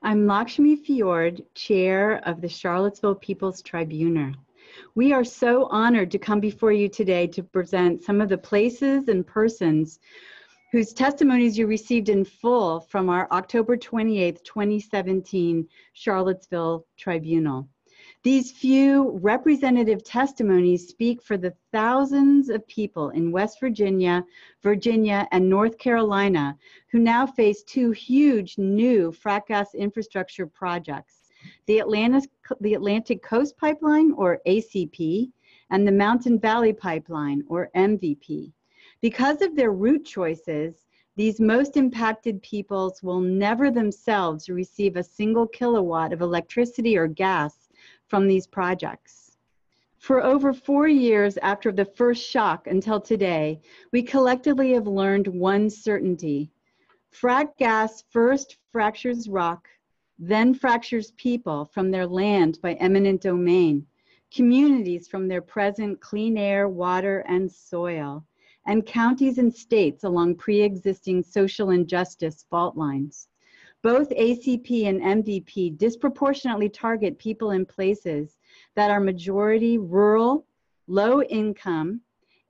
I'm Lakshmi Fjord, Chair of the Charlottesville People's Tribunal. We are so honored to come before you today to present some of the places and persons whose testimonies you received in full from our October 28, 2017 Charlottesville Tribunal. These few representative testimonies speak for the thousands of people in West Virginia, Virginia, and North Carolina who now face two huge new frac gas infrastructure projects, the the Atlantic Coast Pipeline, or ACP, and the Mountain Valley Pipeline, or MVP. Because of their route choices, these most impacted peoples will never themselves receive a single kilowatt of electricity or gas from these projects. For over four years after the first shock until today, we collectively have learned one certainty. Frac gas first fractures rock, then fractures people from their land by eminent domain, communities from their present clean air, water, and soil, and counties and states along pre-existing social injustice fault lines. Both ACP and MVP disproportionately target people in places that are majority rural, low income,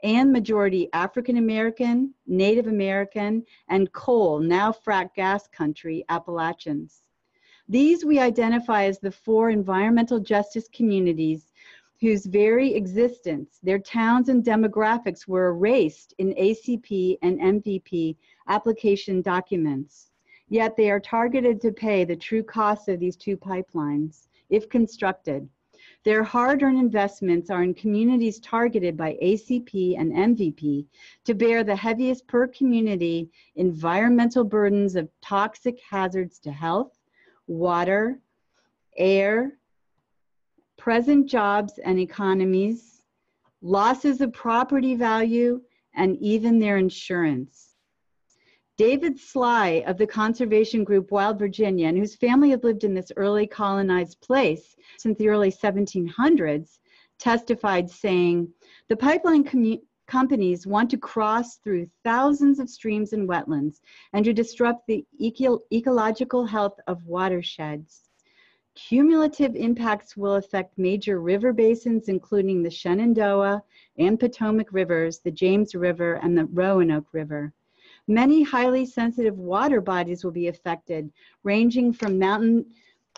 and majority African American, Native American, and coal, now frac gas country, Appalachians. These we identify as the four environmental justice communities whose very existence, their towns and demographics were erased in ACP and MVP application documents. Yet they are targeted to pay the true cost of these two pipelines, if constructed. Their hard-earned investments are in communities targeted by ACP and MVP to bear the heaviest per community environmental burdens of toxic hazards to health, water, air, present jobs and economies, losses of property value, and even their insurance. David Sligh of the conservation group Wild Virginia, and whose family had lived in this early colonized place since the early 1700s, testified saying, the pipeline companies want to cross through thousands of streams and wetlands and to disrupt the eco ecological health of watersheds. Cumulative impacts will affect major river basins, including the Shenandoah and Potomac rivers, the James River, and the Roanoke River. Many highly sensitive water bodies will be affected, ranging from mountain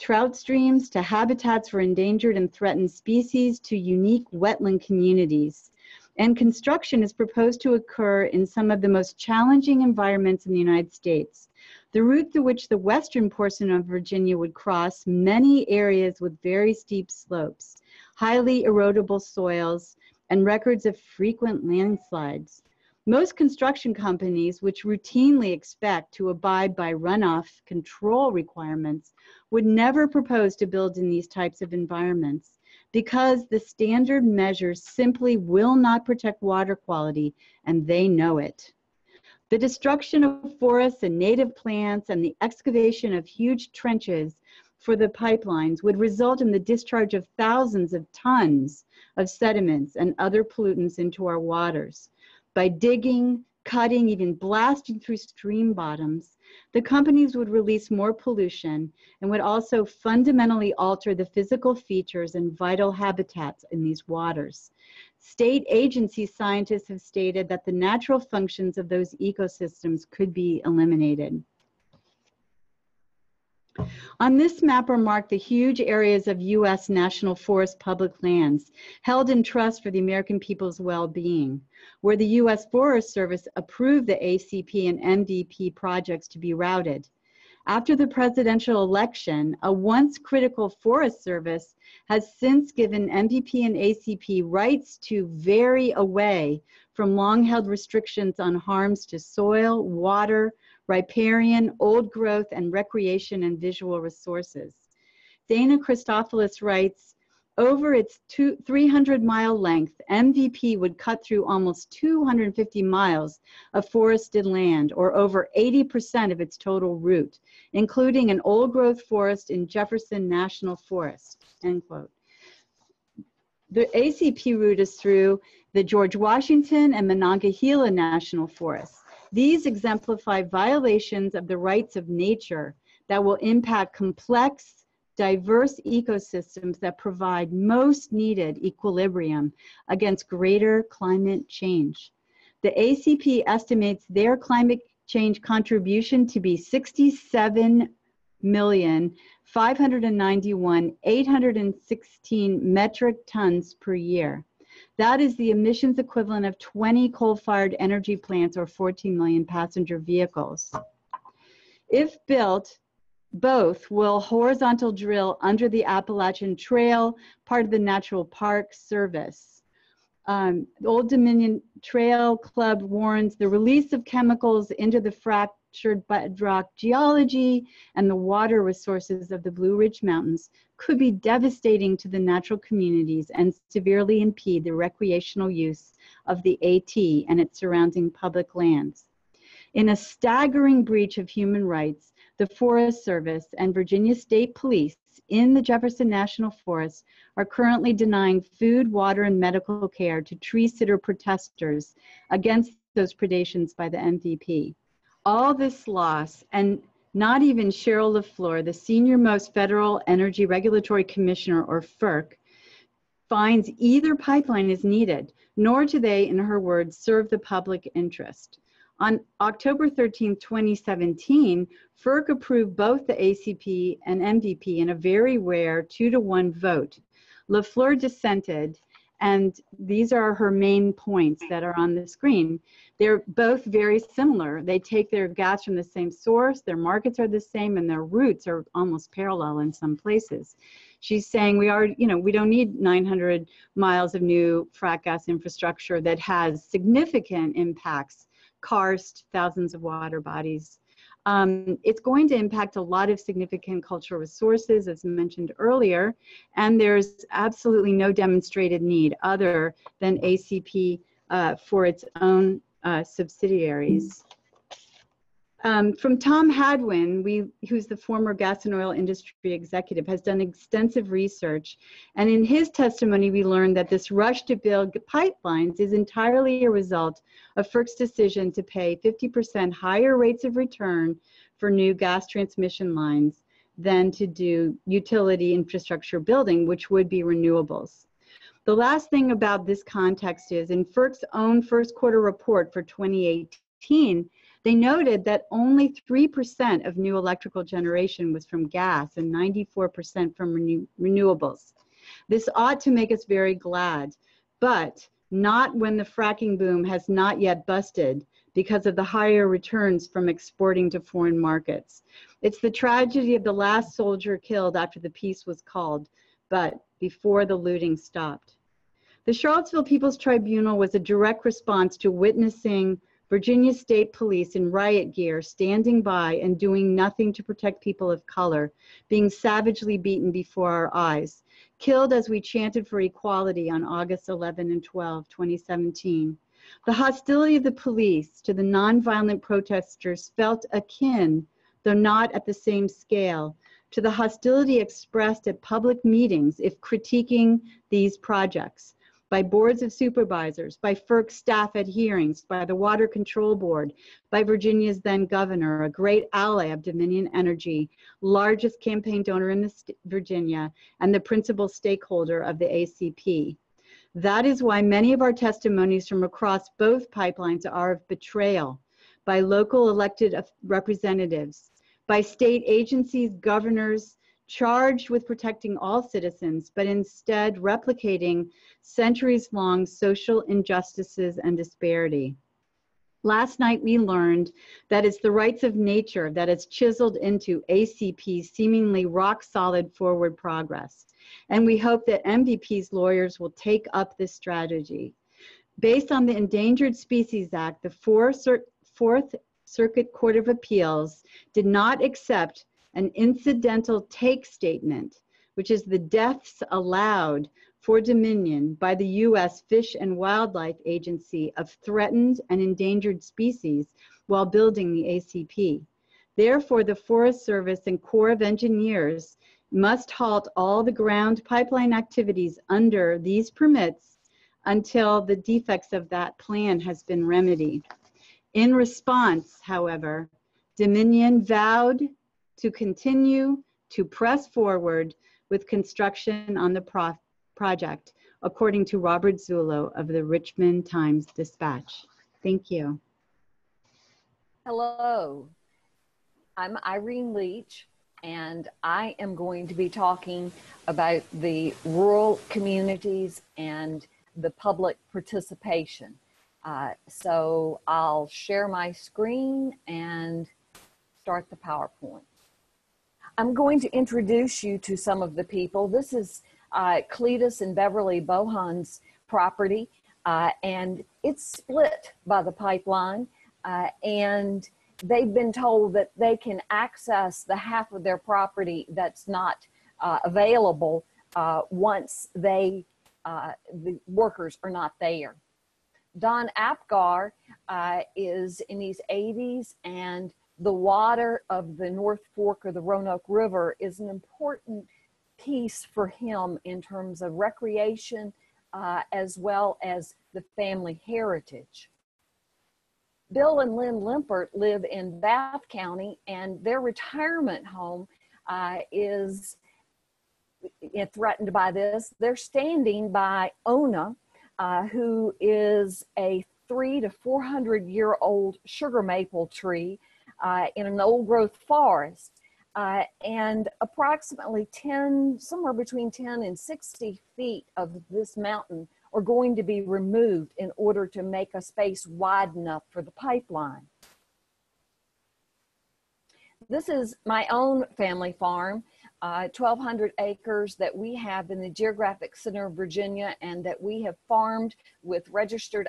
trout streams to habitats for endangered and threatened species to unique wetland communities. And construction is proposed to occur in some of the most challenging environments in the United States. The route through which the western portion of Virginia would cross many areas with very steep slopes, highly erodible soils, and records of frequent landslides. Most construction companies, which routinely expect to abide by runoff control requirements, would never propose to build in these types of environments because the standard measures simply will not protect water quality and they know it. The destruction of forests and native plants and the excavation of huge trenches for the pipelines would result in the discharge of thousands of tons of sediments and other pollutants into our waters. By digging, cutting, even blasting through stream bottoms, the companies would release more pollution and would also fundamentally alter the physical features and vital habitats in these waters. State agency scientists have stated that the natural functions of those ecosystems could be eliminated. On this map are marked the huge areas of U.S. National Forest public lands held in trust for the American people's well-being, where the U.S. Forest Service approved the ACP and MVP projects to be routed. After the presidential election, a once critical Forest Service has since given MVP and ACP rights to vary away from long-held restrictions on harms to soil, water, riparian, old growth, and recreation and visual resources. Dana Christofilos writes, over its 300 mile length, MVP would cut through almost 250 miles of forested land, or over 80% of its total route, including an old growth forest in Jefferson National Forest, end quote. The ACP route is through the George Washington and Monongahela National Forests. These exemplify violations of the rights of nature that will impact complex, diverse ecosystems that provide most needed equilibrium against greater climate change. The ACP estimates their climate change contribution to be 67 million 591 816 metric tons per year. That is the emissions equivalent of 20 coal-fired energy plants or 14 million passenger vehicles. If built, both will horizontal drill under the Appalachian Trail, part of the Natural Park Service. Um, Old Dominion Trail Club warns the release of chemicals into the fractured bedrock geology and the water resources of the Blue Ridge Mountains could be devastating to the natural communities and severely impede the recreational use of the AT and its surrounding public lands. In a staggering breach of human rights, the Forest Service and Virginia State Police in the Jefferson National Forest are currently denying food, water, and medical care to tree sitter protesters against those predations by the MVP. All this loss, and not even Cheryl LaFleur, the senior most federal energy regulatory commissioner or FERC, finds either pipeline is needed, nor do they, in her words, serve the public interest. On October 13, 2017, FERC approved both the ACP and MVP in a very rare two to one vote. LaFleur dissented, and these are her main points that are on the screen. They're both very similar. They take their gas from the same source, their markets are the same, and their routes are almost parallel in some places. She's saying we are, you know, we don't need 900 miles of new frac gas infrastructure that has significant impacts karst, thousands of water bodies. Um, it's going to impact a lot of significant cultural resources, as mentioned earlier, and there's absolutely no demonstrated need other than ACP uh, for its own uh, subsidiaries. Um, from Tom Hadwin, we, who's the former gas and oil industry executive, has done extensive research. And in his testimony, we learned that this rush to build pipelines is entirely a result of FERC's decision to pay 50% higher rates of return for new gas transmission lines than to do utility infrastructure building, which would be renewables. The last thing about this context is in FERC's own first quarter report for 2018, they noted that only 3% of new electrical generation was from gas and 94% from renew renewables. This ought to make us very glad, but not when the fracking boom has not yet busted because of the higher returns from exporting to foreign markets. It's the tragedy of the last soldier killed after the peace was called, but before the looting stopped. The Charlottesville People's Tribunal was a direct response to witnessing Virginia State Police in riot gear standing by and doing nothing to protect people of color, being savagely beaten before our eyes, killed as we chanted for equality on August 11 and 12, 2017. The hostility of the police to the nonviolent protesters felt akin, though not at the same scale, to the hostility expressed at public meetings if critiquing these projects by boards of supervisors, by FERC staff at hearings, by the Water Control Board, by Virginia's then governor, a great ally of Dominion Energy, largest campaign donor in Virginia, and the principal stakeholder of the ACP. That is why many of our testimonies from across both pipelines are of betrayal by local elected representatives, by state agencies, governors, charged with protecting all citizens, but instead replicating centuries long social injustices and disparity. Last night we learned that it's the rights of nature that has chiseled into ACP's seemingly rock solid forward progress. And we hope that MVP's lawyers will take up this strategy. Based on the Endangered Species Act, the Fourth Circuit Court of Appeals did not accept an incidental take statement, which is the deaths allowed for Dominion by the U.S. Fish and Wildlife Agency of threatened and endangered species while building the ACP. Therefore, the Forest Service and Corps of Engineers must halt all the ground pipeline activities under these permits until the defects of that plan has been remedied. In response, however, Dominion vowed to continue to press forward with construction on the pro project, according to Robert Zullo of the Richmond Times Dispatch. Thank you. Hello, I'm Irene Leech, and I am going to be talking about the rural communities and the public participation. Uh, so I'll share my screen and start the PowerPoint. I'm going to introduce you to some of the people. This is uh, Cletus and Beverly Bohon's property, uh, and it's split by the pipeline. Uh, and they've been told that they can access the half of their property that's not uh, available uh, once they uh, the workers are not there. Don Apgar is in his 80s, and the water of the North Fork of the Roanoke River is an important piece for him in terms of recreation uh, as well as the family heritage. Bill and Lynn Limpert live in Bath County, and their retirement home uh, is threatened by this. They're standing by Ona, uh, who is a three to 400 year old sugar maple tree uh, in an old growth forest. Uh, and approximately 10, somewhere between 10 and 60 feet of this mountain are going to be removed in order to make a space wide enough for the pipeline. This is my own family farm, uh, 1,200 acres that we have in the geographic center of Virginia and that we have farmed with registered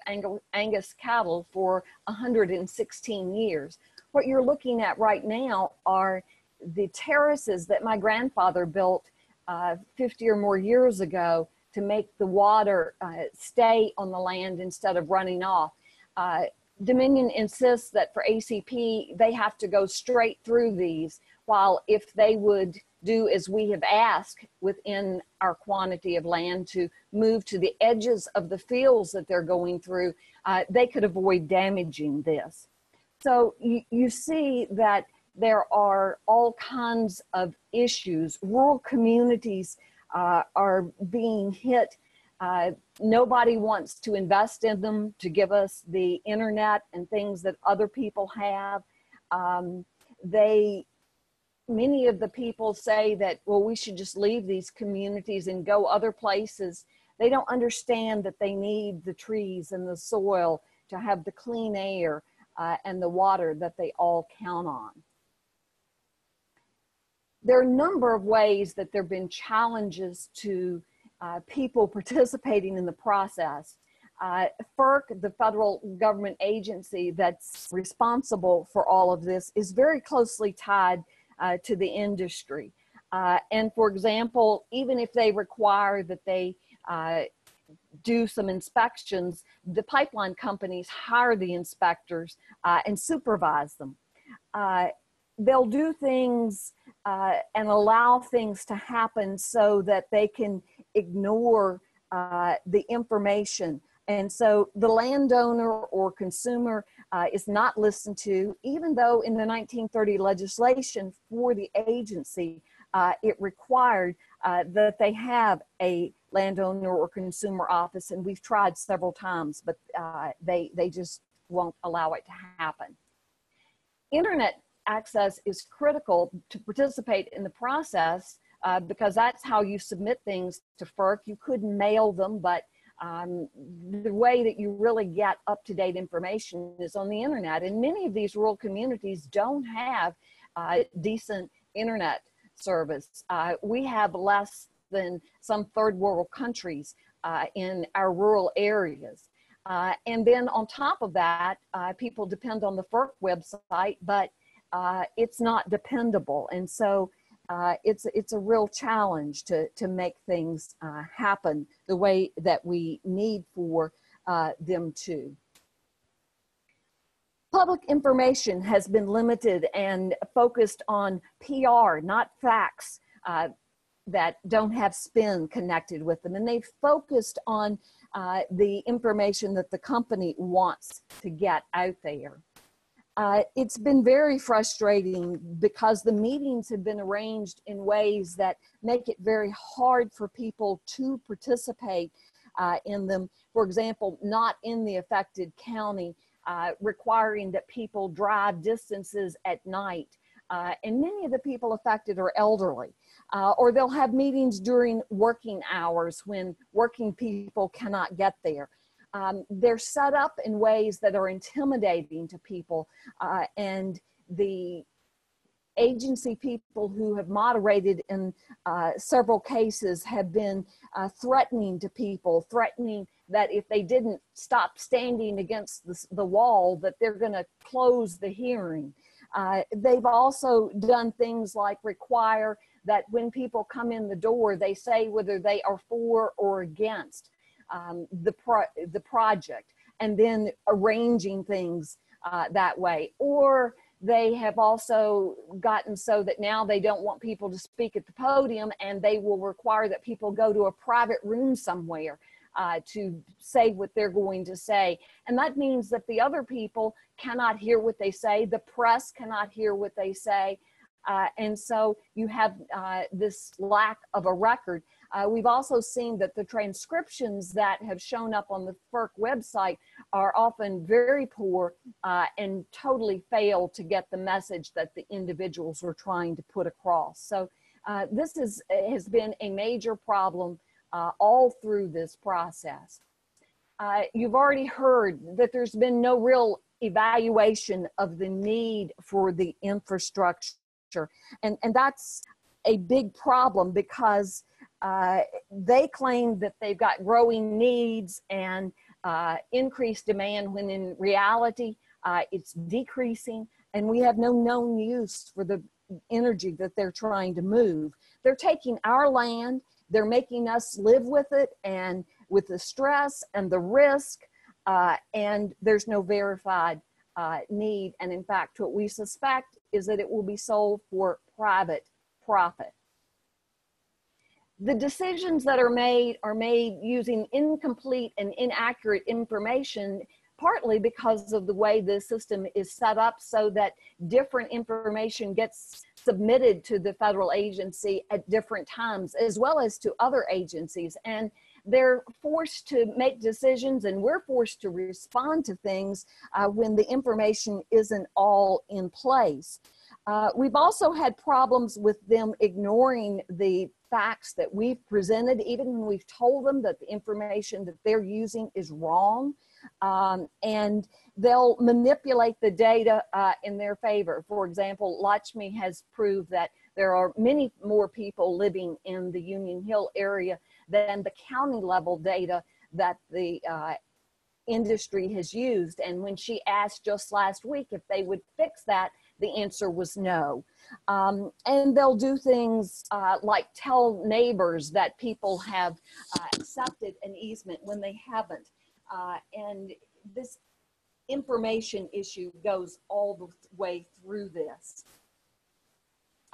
Angus cattle for 116 years. What you're looking at right now are the terraces that my grandfather built uh, 50 or more years ago to make the water uh, stay on the land instead of running off. Uh, Dominion insists that for ACP, they have to go straight through these, while if they would do as we have asked within our quantity of land to move to the edges of the fields that they're going through, uh, they could avoid damaging this. So you, you see that there are all kinds of issues. Rural communities uh, are being hit. Uh, nobody wants to invest in them to give us the internet and things that other people have. Um, they, many of the people say that, well, we should just leave these communities and go other places. They don't understand that they need the trees and the soil to have the clean air uh, and the water that they all count on there are a number of ways that there have been challenges to uh, people participating in the process. Uh, FERC, the federal government agency that's responsible for all of this, is very closely tied uh, to the industry. Uh, and for example, even if they require that they uh, do some inspections, the pipeline companies hire the inspectors uh, and supervise them. they'll do things uh, and allow things to happen so that they can ignore uh, the information. And so the landowner or consumer uh, is not listened to, even though in the 1930 legislation for the agency, uh, it required uh, that they have a landowner or consumer office. And we've tried several times, but uh, they, they just won't allow it to happen. Internet access is critical to participate in the process uh, because that's how you submit things to FERC. You could mail them, but um, the way that you really get up to date information is on the internet. And many of these rural communities don't have uh, decent internet service. Uh, we have less than some third world countries uh, in our rural areas. Uh, and then on top of that, uh, people depend on the FERC website, but uh, it's not dependable. And so uh, it's, it's a real challenge to, to make things uh, happen the way that we need for them to. Public information has been limited and focused on PR, not facts uh, that don't have spin connected with them. And they've focused on uh, the information that the company wants to get out there. Uh, it's been very frustrating because the meetings have been arranged in ways that make it very hard for people to participate uh, in them. For example, not in the affected county, uh, requiring that people drive distances at night. Uh, and many of the people affected are elderly. Uh, or they'll have meetings during working hours when working people cannot get there. Um, they're set up in ways that are intimidating to people, uh, and the agency people who have moderated in uh, several cases have been uh, threatening to people, threatening that if they didn't stop standing against the, the wall, that they're going to close the hearing. Uh, they've also done things like require that when people come in the door, they say whether they are for or against um, the, pro the project and then arranging things uh, that way. Or they have also gotten so that now they don't want people to speak at the podium and they will require that people go to a private room somewhere uh, to say what they're going to say. And that means that the other people cannot hear what they say, the press cannot hear what they say. Uh, and so you have uh, this lack of a record. Uh, we've also seen that the transcriptions that have shown up on the FERC website are often very poor uh, and totally fail to get the message that the individuals were trying to put across. So uh, this is, has been a major problem all through this process. You've already heard that there's been no real evaluation of the need for the infrastructure. And, and that's a big problem because uh, they claim that they've got growing needs and uh, increased demand when in reality uh, it's decreasing and we have no known use for the energy that they're trying to move. They're taking our land, they're making us live with it and with the stress and the risk uh, and there's no verified uh, need. And in fact, what we suspect is that it will be sold for private profit the decisions that are made are made using incomplete and inaccurate information partly because of the way the system is set up so that different information gets submitted to the federal agency at different times as well as to other agencies and they're forced to make decisions and we're forced to respond to things uh, when the information isn't all in place. Uh, we've also had problems with them ignoring the facts that we've presented, even when we've told them that the information that they're using is wrong. Um, and they'll manipulate the data uh, in their favor. For example, Lakshmi has proved that there are many more people living in the Union Hill area than the county level data that the uh, industry has used. And when she asked just last week if they would fix that, the answer was no. Um, and they'll do things uh, like tell neighbors that people have uh, accepted an easement when they haven't. Uh, and this information issue goes all the way through this.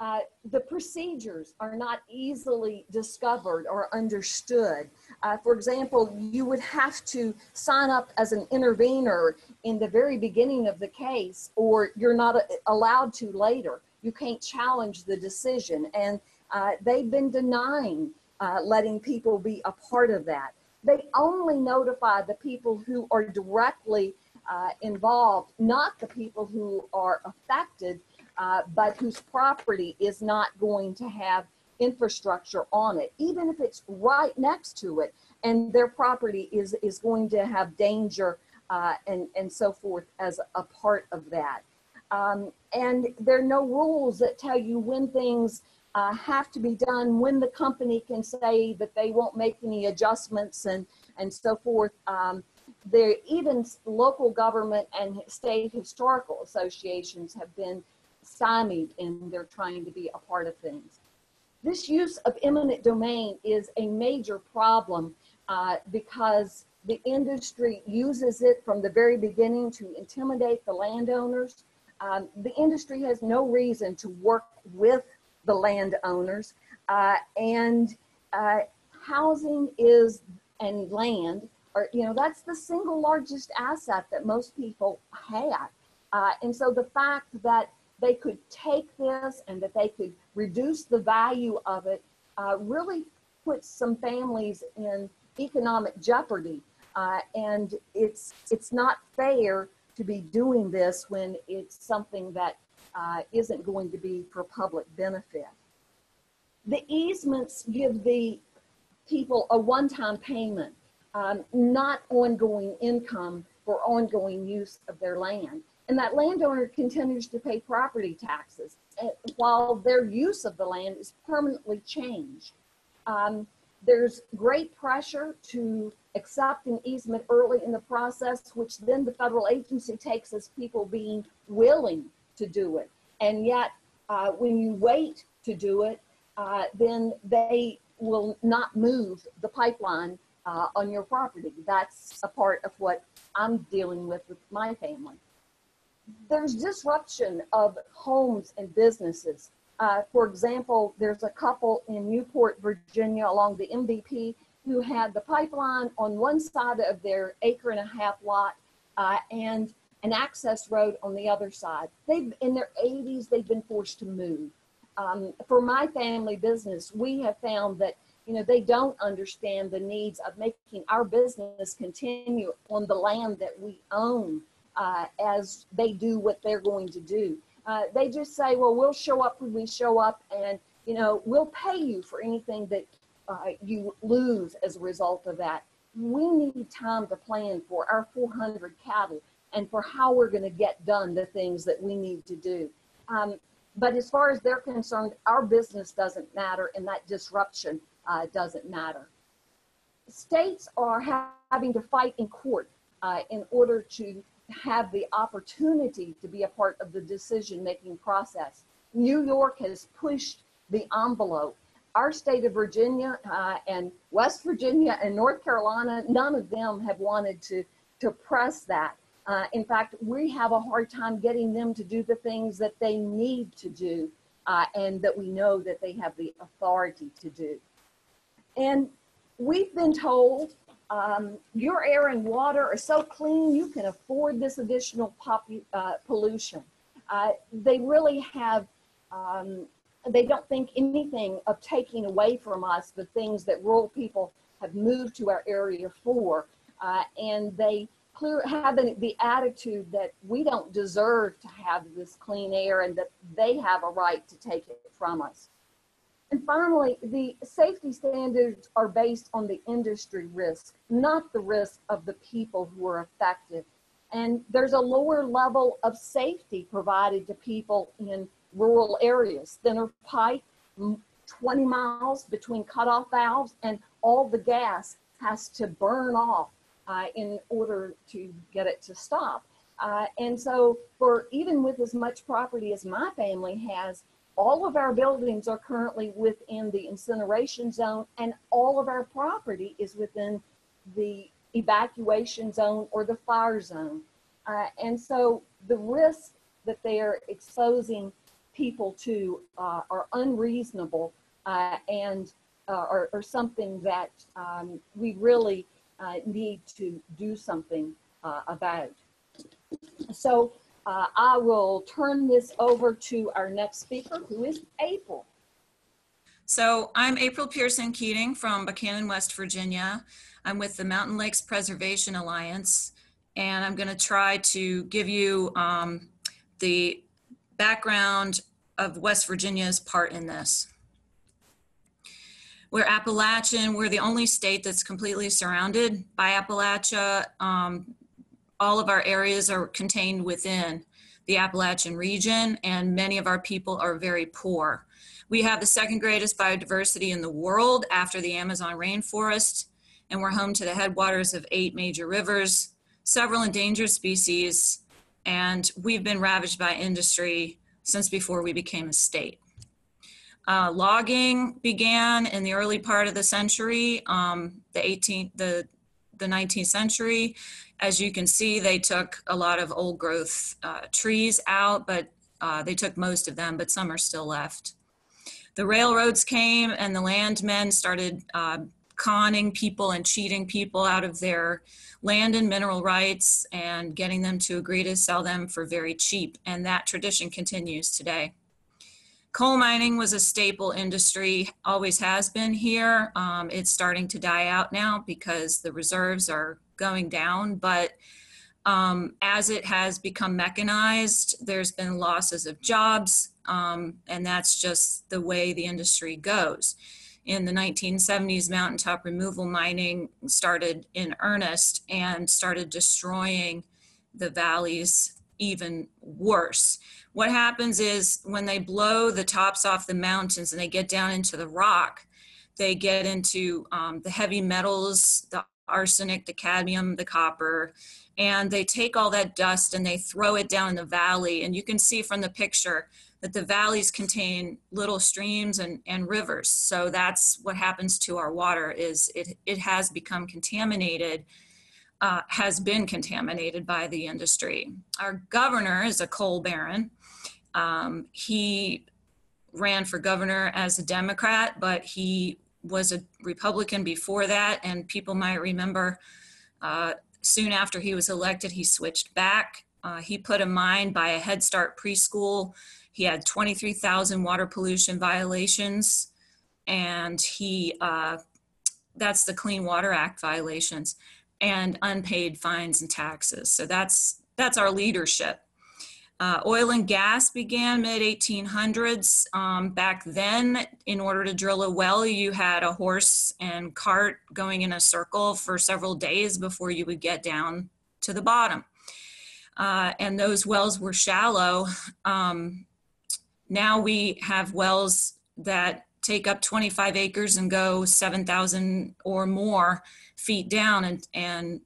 Uh, the procedures are not easily discovered or understood. Uh, for example, you would have to sign up as an intervener in the very beginning of the case, or you're not uh, allowed to later. You can't challenge the decision. And uh, they've been denying uh, letting people be a part of that. They only notify the people who are directly involved, not the people who are affected uh, but whose property is not going to have infrastructure on it, even if it's right next to it, and their property is, is going to have danger uh, and, and so forth as a part of that. Um, and there are no rules that tell you when things uh, have to be done, when the company can say that they won't make any adjustments and, and so forth. Um, there, even local government and state historical associations have been stymied in their trying to be a part of things. This use of eminent domain is a major problem uh, because the industry uses it from the very beginning to intimidate the landowners. Um, the industry has no reason to work with the landowners, uh, and uh, housing is and land, or you know, that's the single largest asset that most people have. Uh, and so the fact that they could take this and that they could reduce the value of it uh, really puts some families in economic jeopardy. Uh, and it's, it's not fair to be doing this when it's something that uh, not going to be for public benefit. The easements give the people a one-time payment, um, not ongoing income for ongoing use of their land. And that landowner continues to pay property taxes eh, while their use of the land is permanently changed. Um, there's great pressure to accept an easement early in the process, which then the federal agency takes as people being willing to do it. And yet, uh, when you wait to do it, uh, then they will not move the pipeline uh, on your property. That's a part of what I'm dealing with with my family. There's disruption of homes and businesses. Uh, for example, there's a couple in Newport, Virginia, along the MVP, who had the pipeline on one side of their acre and a half lot uh, and an access road on the other side. They've, in their 80s, they've been forced to move um, for my family business, we have found that you know they don't understand the needs of making our business continue on the land that we own uh, as they do what they're going to do. Uh, they just say, well, we'll show up when we show up, and you know we'll pay you for anything that uh, you lose as a result of that. We need time to plan for our 400 cattle and for how we're going to get done the things that we need to do. Um, but as far as they're concerned, our business doesn't matter and that disruption uh, doesn't matter. States are ha having to fight in court uh, in order to have the opportunity to be a part of the decision making process. New York has pushed the envelope. Our state of Virginia uh, and West Virginia and North Carolina, none of them have wanted to, to press that. Uh, in fact, we have a hard time getting them to do the things that they need to do uh, and that we know that they have the authority to do. And we've been told um, your air and water are so clean you can afford this additional uh, pollution. Uh, they really have, um, they don't think anything of taking away from us the things that rural people have moved to our area for. Uh, and they clear having the attitude that we don't deserve to have this clean air and that they have a right to take it from us. And finally, the safety standards are based on the industry risk, not the risk of the people who are affected. And there's a lower level of safety provided to people in rural areas. Thinner pipe, 20 miles between cutoff valves, and all the gas has to burn off uh, in order to get it to stop. Uh, and so for even with as much property as my family has, all of our buildings are currently within the incineration zone and all of our property is within the evacuation zone or the fire zone. Uh, and so the risks that they are exposing people to uh, are unreasonable uh, and uh, are, are, something that um, we really uh, need to do something uh, about. So uh, I will turn this over to our next speaker, who is April. So I'm April Pearson Keating from Buckhannon, West Virginia. I'm with the Mountain Lakes Preservation Alliance, and I'm going to try to give you um, the background of West Virginia's part in this. We're Appalachian. We're the only state that's completely surrounded by Appalachia. Um, all of our areas are contained within the Appalachian region, and many of our people are very poor. We have the second greatest biodiversity in the world after the Amazon rainforest, and we're home to the headwaters of eight major rivers, several endangered species, and we've been ravaged by industry since before we became a state. Uh, logging began in the early part of the century, um, the 18th, the the 19th century. As you can see, they took a lot of old growth uh, trees out, but uh, they took most of them, but some are still left. The railroads came and the landmen started uh, conning people and cheating people out of their land and mineral rights and getting them to agree to sell them for very cheap. And that tradition continues today. Coal mining was a staple industry, always has been here. Um, it's starting to die out now because the reserves are going down, but um, as it has become mechanized, there's been losses of jobs, um, and that's just the way the industry goes. In the 1970s, mountaintop removal mining started in earnest and started destroying the valleys even worse. What happens is when they blow the tops off the mountains and they get down into the rock, they get into um, the heavy metals, the arsenic, the cadmium, the copper, and they take all that dust and they throw it down in the valley. And you can see from the picture that the valleys contain little streams and, and rivers. So that's what happens to our water is it, it has become contaminated, uh, has been contaminated by the industry. Our governor is a coal baron. Um, he ran for governor as a Democrat, but he was a Republican before that. And people might remember uh, soon after he was elected, he switched back. Uh, he put a mine by a Head Start preschool. He had 23,000 water pollution violations, and he uh, that's the Clean Water Act violations and unpaid fines and taxes. So that's that's our leadership. Uh, oil and gas began mid 1800s. Um, back then, in order to drill a well, you had a horse and cart going in a circle for several days before you would get down to the bottom. Uh, and those wells were shallow. Um, now we have wells that take up 25 acres and go 7,000 or more feet down and, and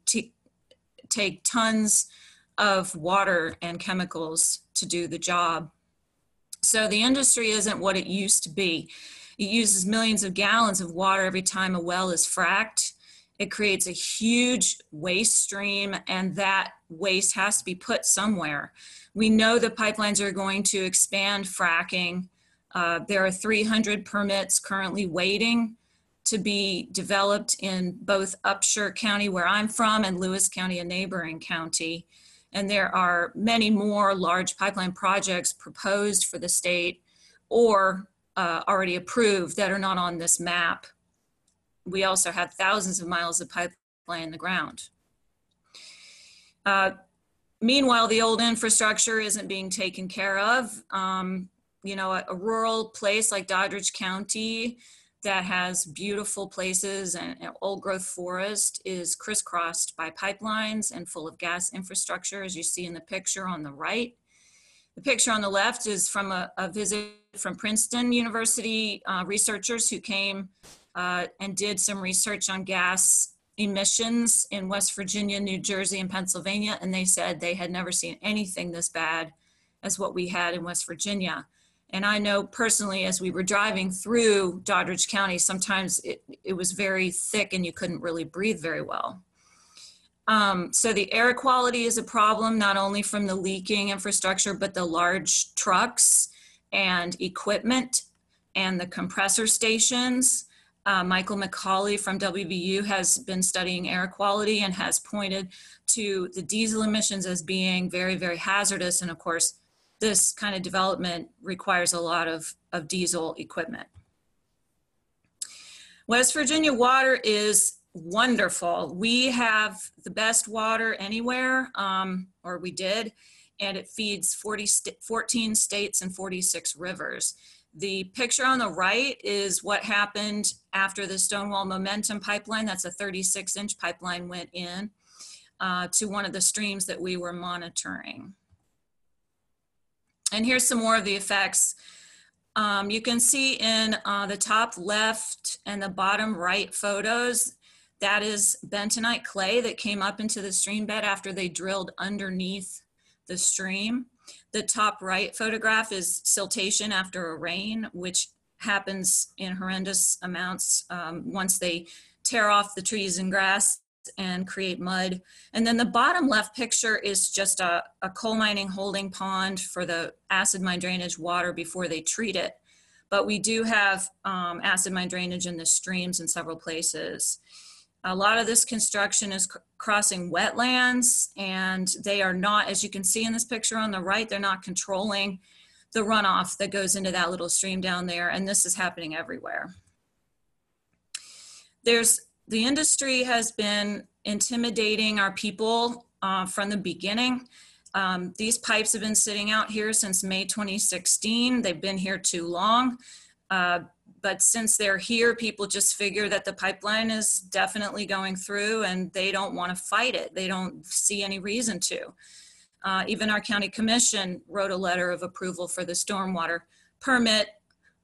take tons of water and chemicals to do the job. So the industry isn't what it used to be. It uses millions of gallons of water every time a well is fracked. It creates a huge waste stream, and that waste has to be put somewhere. We know the pipelines are going to expand fracking. Uh, there are 300 permits currently waiting to be developed in both Upshur County, where I'm from, and Lewis County, a neighboring county. And there are many more large pipeline projects proposed for the state or uh, already approved that are not on this map. We also have thousands of miles of pipeline in the ground. Uh, meanwhile, the old infrastructure isn't being taken care of. Um, you know, a, a rural place like Doddridge County that has beautiful places and, and old growth forest is crisscrossed by pipelines and full of gas infrastructure, as you see in the picture on the right. The picture on the left is from a, a visit from Princeton University uh, researchers who came uh, and did some research on gas emissions in West Virginia, New Jersey, and Pennsylvania, and they said they had never seen anything this bad as what we had in West Virginia. And I know personally, as we were driving through Doddridge County, sometimes it, it was very thick and you couldn't really breathe very well. Um, so the air quality is a problem, not only from the leaking infrastructure, but the large trucks and equipment and the compressor stations. Uh, Michael McCawley from WVU has been studying air quality and has pointed to the diesel emissions as being very, very hazardous. And of course, this kind of development requires a lot of, of diesel equipment. West Virginia water is wonderful. We have the best water anywhere, um, or we did, and it feeds 40 st 14 states and 46 rivers. The picture on the right is what happened after the Stonewall Momentum Pipeline. That's a 36 inch pipeline went in uh, to one of the streams that we were monitoring. And here's some more of the effects. Um, you can see in uh, the top left and the bottom right photos, that is bentonite clay that came up into the stream bed after they drilled underneath the stream. The top right photograph is siltation after a rain, which happens in horrendous amounts um, once they tear off the trees and grass and create mud. And then the bottom left picture is just a, a coal mining holding pond for the acid mine drainage water before they treat it. But we do have um, acid mine drainage in the streams in several places. A lot of this construction is cr- crossing wetlands and they are not, as you can see in this picture on the right, they're not controlling the runoff that goes into that little stream down there. And this is happening everywhere. There's, the industry has been intimidating our people uh, from the beginning. Um, these pipes have been sitting out here since May 2016. They've been here too long. Uh, but since they're here, people just figure that the pipeline is definitely going through and they don't want to fight it. They don't see any reason to. Uh, even our county commission wrote a letter of approval for the stormwater permit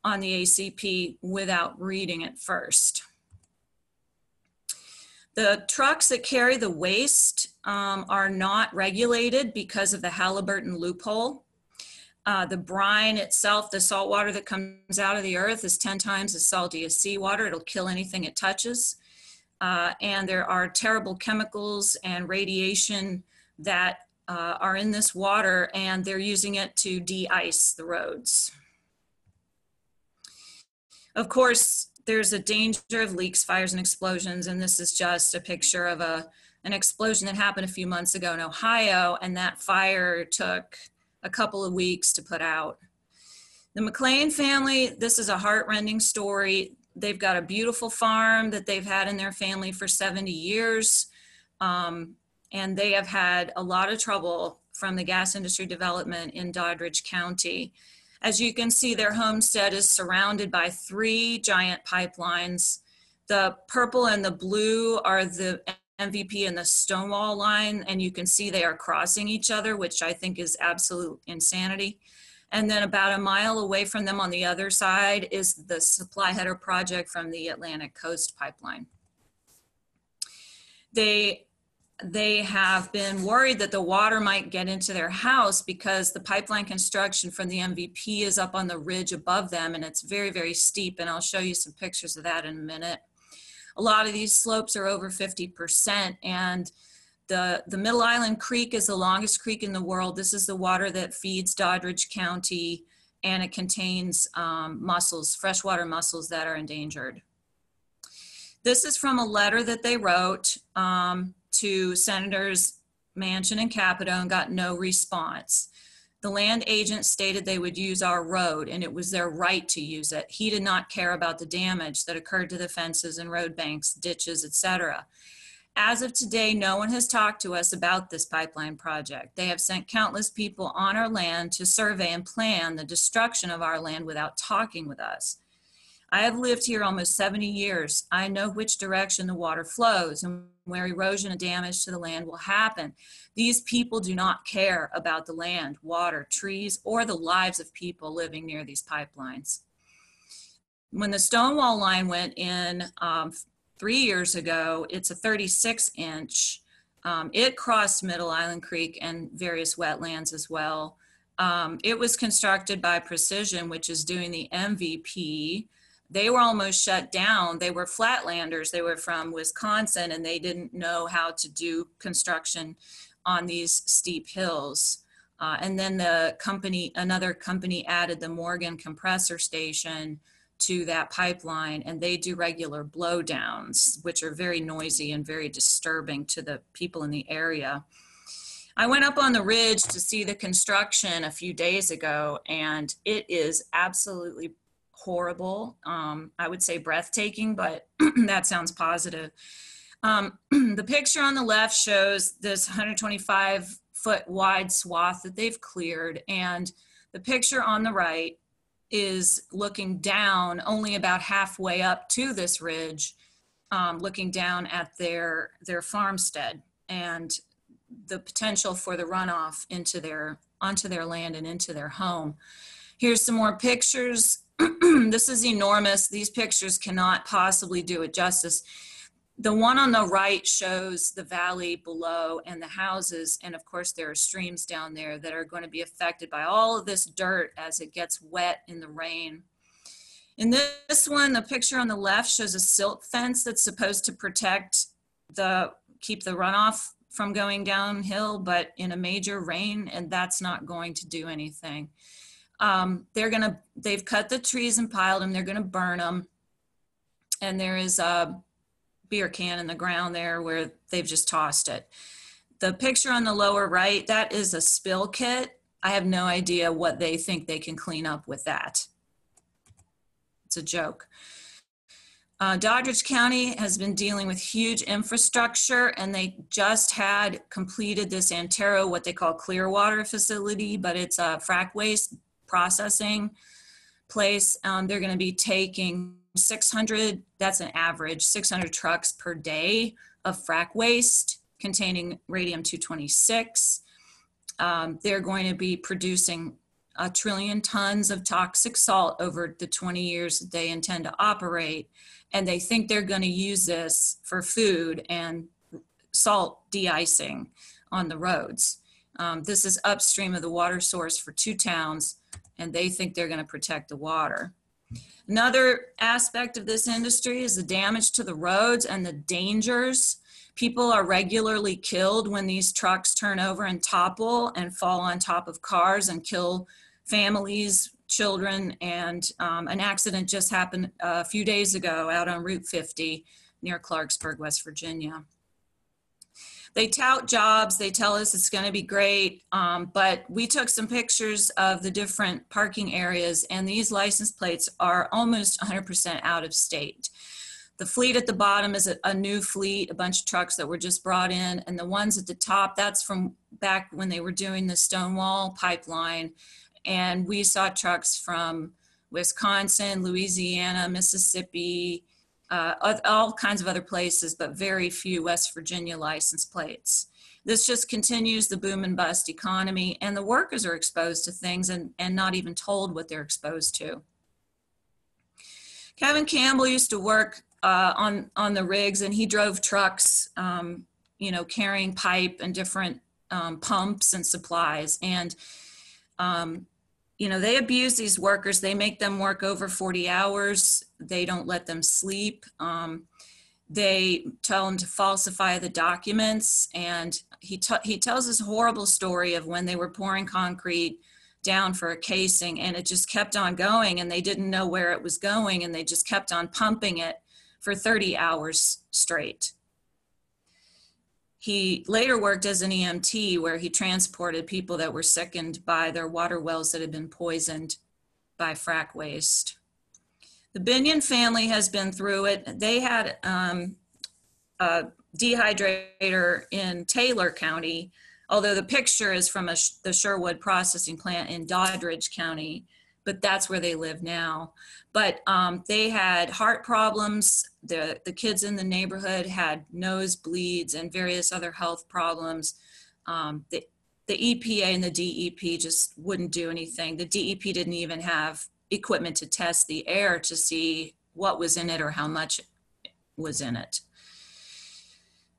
on the ACP without reading it first. The trucks that carry the waste um, are not regulated because of the Halliburton loophole. Uh, the brine itself, the salt water that comes out of the earth is 10 times as salty as seawater. It'll kill anything it touches. Uh, and there are terrible chemicals and radiation that uh, are in this water and they're using it to de-ice the roads. Of course, there's a danger of leaks, fires, and explosions, and this is just a picture of a an explosion that happened a few months ago in Ohio, and that fire took a couple of weeks to put out. The McLean family, this is a heartrending story. They've got a beautiful farm that they've had in their family for 70 years. Um, and they have had a lot of trouble from the gas industry development in Doddridge County. As you can see, their homestead is surrounded by three giant pipelines. The purple and the blue are the MVP and the Stonewall line, and you can see they are crossing each other, which I think is absolute insanity. And then about a mile away from them on the other side is the supply header project from the Atlantic Coast Pipeline. They they have been worried that the water might get into their house because the pipeline construction from the MVP is up on the ridge above them and it's very, very steep. And I'll show you some pictures of that in a minute. A lot of these slopes are over 50% and the, the Middle Island Creek is the longest creek in the world. This is the water that feeds Doddridge County and it contains um, mussels, freshwater mussels that are endangered. This is from a letter that they wrote. Um, to Senators Manchin and Capito and got no response. The land agent stated they would use our road and it was their right to use it. He did not care about the damage that occurred to the fences and road banks, ditches, etc. As of today, no one has talked to us about this pipeline project. They have sent countless people on our land to survey and plan the destruction of our land without talking with us. I have lived here almost 70 years. I know which direction the water flows and where erosion and damage to the land will happen. These people do not care about the land, water, trees, or the lives of people living near these pipelines. When the Stonewall line went in um, three years ago, it's a 36 inch. Um, it crossed Middle Island Creek and various wetlands as well. Um, it was constructed by Precision, which is doing the MVP they were almost shut down. They were flatlanders. They were from Wisconsin and they didn't know how to do construction on these steep hills. Uh, and then the company, another company added the Morgan compressor station to that pipeline and they do regular blowdowns, which are very noisy and very disturbing to the people in the area. I went up on the ridge to see the construction a few days ago and it is absolutely horrible. Um, I would say breathtaking, but that sounds positive. Um, the picture on the left shows this 125 foot wide swath that they've cleared, and the picture on the right is looking down only about halfway up to this ridge, um, looking down at their their farmstead and the potential for the runoff into their onto their land and into their home. Here's some more pictures this is enormous. These pictures cannot possibly do it justice. The one on the right shows the valley below and the houses. And of course, there are streams down there that are going to be affected by all of this dirt as it gets wet in the rain. In this one, the picture on the left shows a silt fence that's supposed to protect the, keep the runoff from going downhill, but in a major rain, and that's not going to do anything. Um, they're gonna, they've cut the trees and piled them, they're gonna burn them. And there is a beer can in the ground there where they've just tossed it. The picture on the lower right, that is a spill kit. I have no idea what they think they can clean up with that. It's a joke. Uh, Doddridge County has been dealing with huge infrastructure and they just had completed this Antero, what they call Clearwater facility, but it's a frac waste processing place. Um, they're going to be taking 600, that's an average, 600 trucks per day of frac waste containing radium 226. Um, they're going to be producing a trillion tons of toxic salt over the 20 years that they intend to operate. And they think they're going to use this for food and salt de-icing on the roads. Um, this is upstream of the water source for two towns, and they think they're going to protect the water. Another aspect of this industry is the damage to the roads and the dangers. People are regularly killed when these trucks turn over and topple and fall on top of cars and kill families, children, and um, an accident just happened a few days ago out on Route 50 near Clarksburg, West Virginia. They tout jobs, they tell us it's going to be great, um, but we took some pictures of the different parking areas, and these license plates are almost 100% out of state. The fleet at the bottom is a, a, new fleet, a bunch of trucks that were just brought in, and the ones at the top, that's from back when they were doing the Stonewall pipeline and we saw trucks from Wisconsin, Louisiana, Mississippi, uh, all kinds of other places, but very few West Virginia license plates. This just continues the boom and bust economy, and the workers are exposed to things and, and not even told what they're exposed to. Kevin Campbell used to work uh, on, on the rigs, and he drove trucks, um, you know, carrying pipe and different um, pumps and supplies. And um, you know, they abuse these workers. They make them work over 40 hours. They don't let them sleep. Um, they tell them to falsify the documents. And he, he tells this horrible story of when they were pouring concrete down for a casing and it just kept on going and they didn't know where it was going and they just kept on pumping it for 30 hours straight. He later worked as an EMT where he transported people that were sickened by their water wells that had been poisoned by frac waste. The Binion family has been through it. They had um, a dehydrator in Taylor County, although the picture is from a, the Sherwood processing plant in Doddridge County, but that's where they live now. But um, they had heart problems. The, the kids in the neighborhood had nosebleeds and various other health problems. Um, the, the EPA and the DEP just wouldn't do anything. The DEP didn't even have equipment to test the air to see what was in it or how much was in it.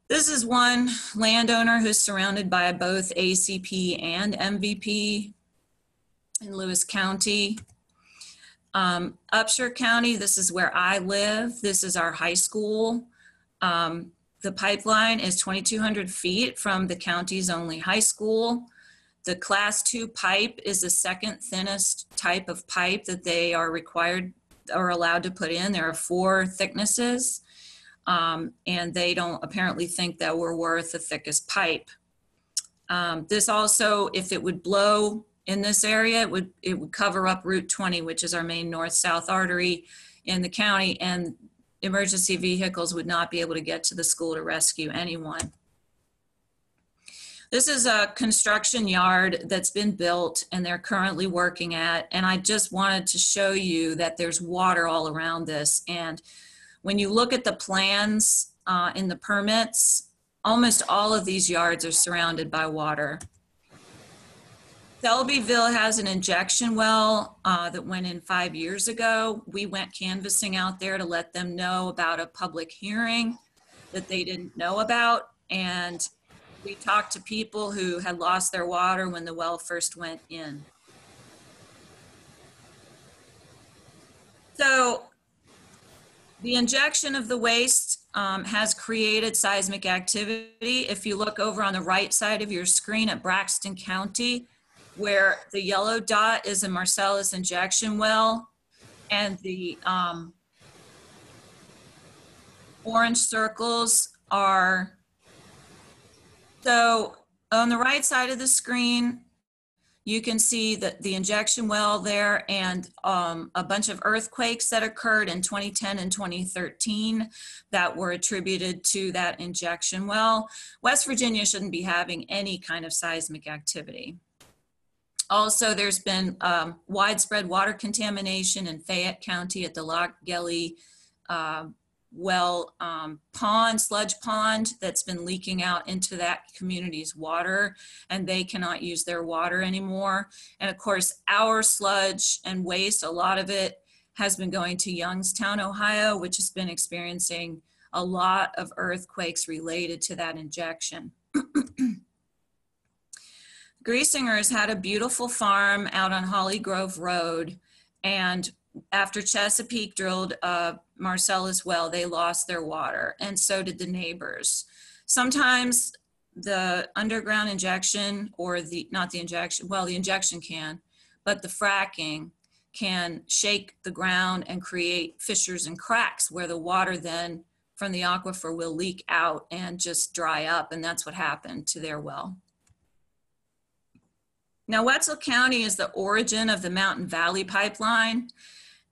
This is one landowner who's surrounded by both ACP and MVP in Lewis County. Um, Upshur County, this is where I live. This is our high school. Um, the pipeline is 2,200 feet from the county's only high school. The class two pipe is the second thinnest type of pipe that they are required or allowed to put in. There are four thicknesses, um, and they don't apparently think that we're worth the thickest pipe. Um, this also, if it would blow in this area, it would, it would cover up Route 20, which is our main north-south artery in the county, and emergency vehicles would not be able to get to the school to rescue anyone. This is a construction yard that's been built and they're currently working at. And I just wanted to show you that there's water all around this. And when you look at the plans uh, in the permits, almost all of these yards are surrounded by water. Selbyville has an injection well uh, that went in five years ago. We went canvassing out there to let them know about a public hearing that they didn't know about. And we talked to people who had lost their water when the well first went in. So the injection of the waste um, has created seismic activity. If you look over on the right side of your screen at Braxton County, where the yellow dot is a Marcellus injection well and the um, orange circles are, so on the right side of the screen, you can see that the injection well there and um, a bunch of earthquakes that occurred in 2010 and 2013 that were attributed to that injection well. West Virginia shouldn't be having any kind of seismic activity. Also, there's been um, widespread water contamination in Fayette County at the Lock Gelly uh, well um, pond, sludge pond that's been leaking out into that community's water and they cannot use their water anymore. And of course, our sludge and waste, a lot of it has been going to Youngstown, Ohio, which has been experiencing a lot of earthquakes related to that injection. Griesingers had a beautiful farm out on Holly Grove Road and after Chesapeake drilled uh, a Marcellus well, they lost their water, and so did the neighbors. Sometimes the underground injection, or the not the injection, well, the injection can, but the fracking can shake the ground and create fissures and cracks where the water then from the aquifer will leak out and just dry up, and that's what happened to their well. Now, Wetzel County is the origin of the Mountain Valley Pipeline,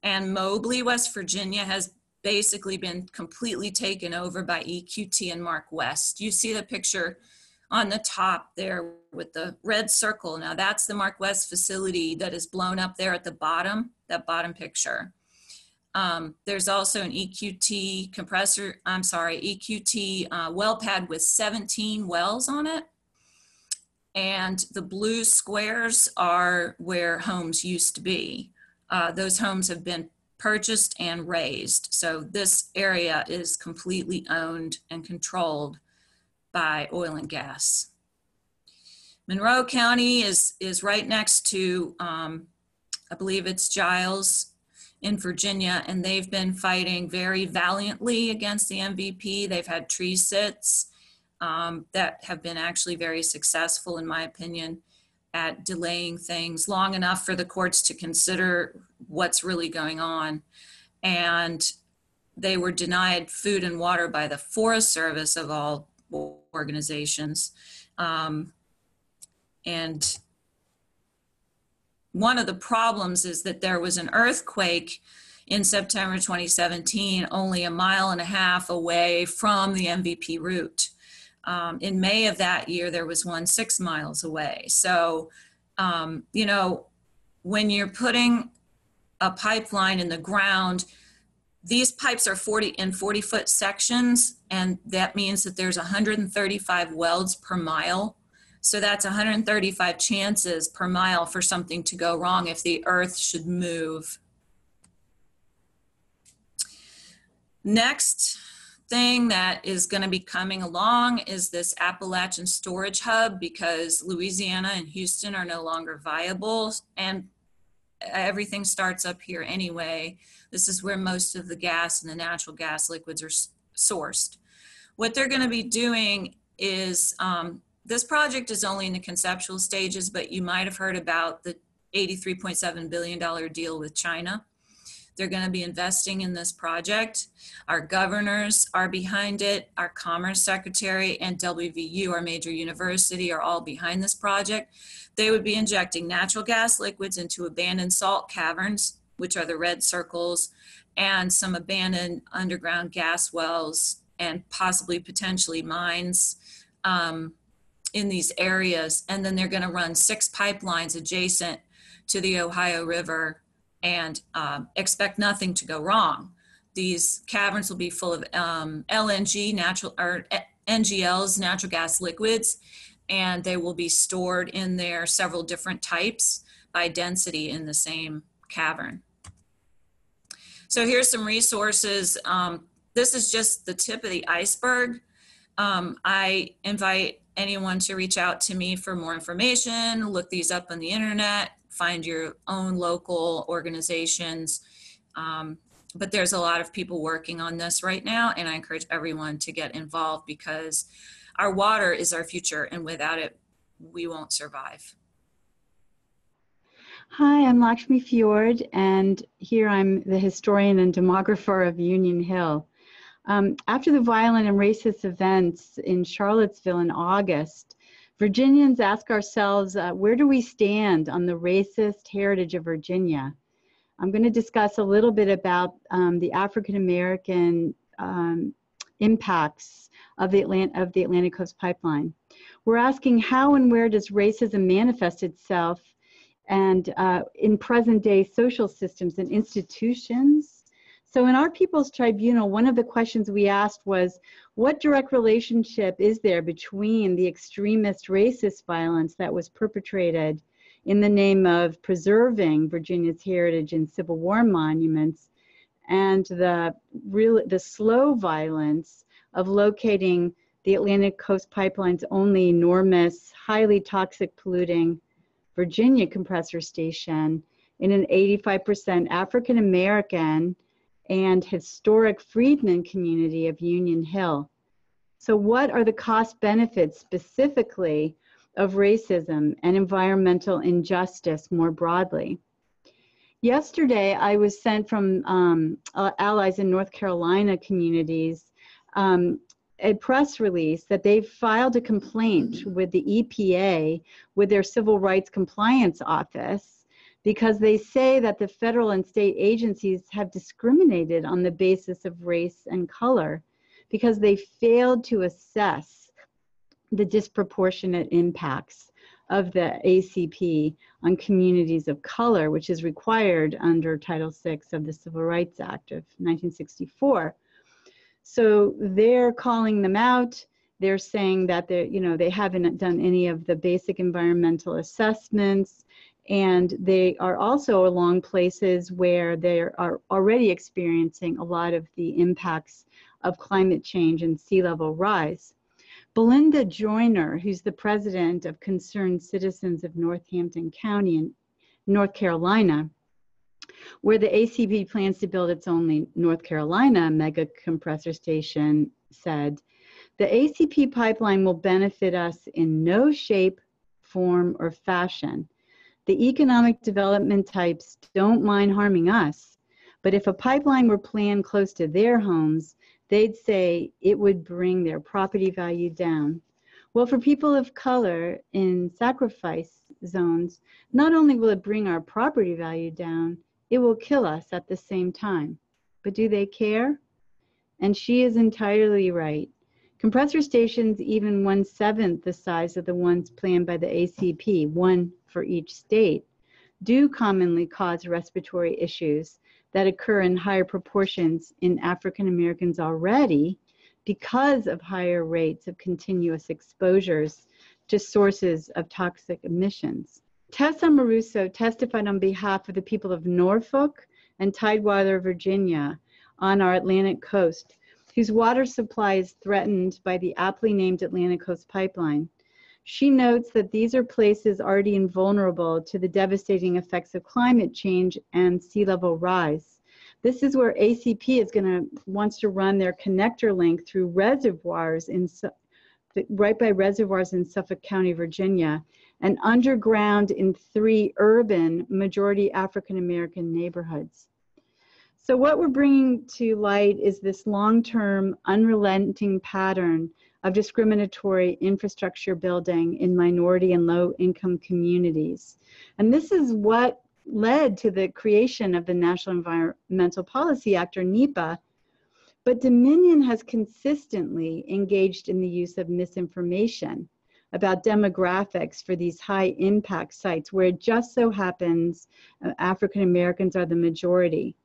and Mobley, West Virginia has basically been completely taken over by EQT and MarkWest. You see the picture on the top there with the red circle. Now that's the MarkWest facility that is blown up there at the bottom, that bottom picture. Um, there's also an EQT compressor, I'm sorry, EQT uh, well pad with 17 wells on it. And the blue squares are where homes used to be uh, those homes have been purchased and raised. So this area is completely owned and controlled by oil and gas. Monroe County is, is right next to, um, I believe it's Giles in Virginia, and they've been fighting very valiantly against the MVP. They've had tree sits um, that have been actually very successful, in my opinion at delaying things long enough for the courts to consider what's really going on. And they were denied food and water by the Forest Service of all organizations. Um, and one of the problems is that there was an earthquake in September 2017, only a mile and a half away from the MVP route. Um, in May of that year, there was one six miles away. So, um, you know, when you're putting a pipeline in the ground, these pipes are 40 in 40 foot sections, and that means that there's 135 welds per mile. So that's 135 chances per mile for something to go wrong if the earth should move. Next, thing that is going to be coming along is this Appalachian storage hub because Louisiana and Houston are no longer viable and everything starts up here anyway. This is where most of the gas and the natural gas liquids are sourced. What they're going to be doing is um, this project is only in the conceptual stages, but you might have heard about the $83.7 billion deal with China. They're going to be investing in this project. Our governors are behind it. Our Commerce Secretary and WVU, our major university, are all behind this project. They would be injecting natural gas liquids into abandoned salt caverns, which are the red circles, and some abandoned underground gas wells and possibly potentially mines um, in these areas. And then they're going to run six pipelines adjacent to the Ohio River and um, expect nothing to go wrong. These caverns will be full of um, LNG, natural or NGLs, natural gas liquids, and they will be stored in there several different types by density in the same cavern. So here's some resources. Um, this is just the tip of the iceberg. Um, I invite anyone to reach out to me for more information, look these up on the internet, find your own local organizations. Um, but there's a lot of people working on this right now, and I encourage everyone to get involved because our water is our future, and without it, we won't survive. Hi, I'm Lakshmi Fjord, and here I'm the historian and demographer of Union Hill. Um, after the violent and racist events in Charlottesville in August, Virginians ask ourselves, uh, where do we stand on the racist heritage of Virginia? I'm going to discuss a little bit about um, the African American um, impacts of the, Atlant of the Atlantic Coast Pipeline. We're asking how and where does racism manifest itself and uh, in present day social systems and institutions. So in our People's Tribunal, one of the questions we asked was, what direct relationship is there between the extremist racist violence that was perpetrated in the name of preserving Virginia's heritage and Civil War monuments and the real the slow violence of locating the Atlantic Coast Pipeline's only enormous, highly toxic polluting Virginia compressor station in an 85% African American and historic freedmen community of Union Hill. So, what are the cost benefits specifically of racism and environmental injustice more broadly? Yesterday, I was sent from um, uh, allies in North Carolina communities um, a press release that they've filed a complaint with the EPA, with their Civil Rights Compliance Office, because they say that the federal and state agencies have discriminated on the basis of race and color because they failed to assess the disproportionate impacts of the ACP on communities of color, which is required under Title VI of the Civil Rights Act of 1964. So they're calling them out. They're saying that they you know, they haven't done any of the basic environmental assessments, and they are also along places where they are already experiencing a lot of the impacts of climate change and sea level rise. Belinda Joyner, who's the president of Concerned Citizens of Northampton County in North Carolina, where the ACP plans to build its only North Carolina mega compressor station, said, the ACP pipeline will benefit us in no shape, form, or fashion. The economic development types don't mind harming us, but if a pipeline were planned close to their homes, they'd say it would bring their property value down. Well, for people of color in sacrifice zones, not only will it bring our property value down, it will kill us at the same time. But do they care? And she is entirely right. Compressor stations, even one seventh the size of the ones planned by the ACP, one for each state, do commonly cause respiratory issues that occur in higher proportions in African Americans already because of higher rates of continuous exposures to sources of toxic emissions. Tessa Maruso testified on behalf of the people of Norfolk and Tidewater, Virginia, on our Atlantic coast, whose water supply is threatened by the aptly named Atlantic Coast Pipeline. She notes that these are places already invulnerable to the devastating effects of climate change and sea level rise. This is where ACP is going to wants to run their connector link through reservoirs in right by reservoirs in Suffolk County, Virginia, and underground in three urban, majority African American neighborhoods. So, what we're bringing to light is this long term, unrelenting pattern of discriminatory infrastructure building in minority and low income communities. And this is what led to the creation of the National Environmental Policy Act, or NEPA. But Dominion has consistently engaged in the use of misinformation about demographics for these high impact sites where it just so happens uh, African Americans are the majority.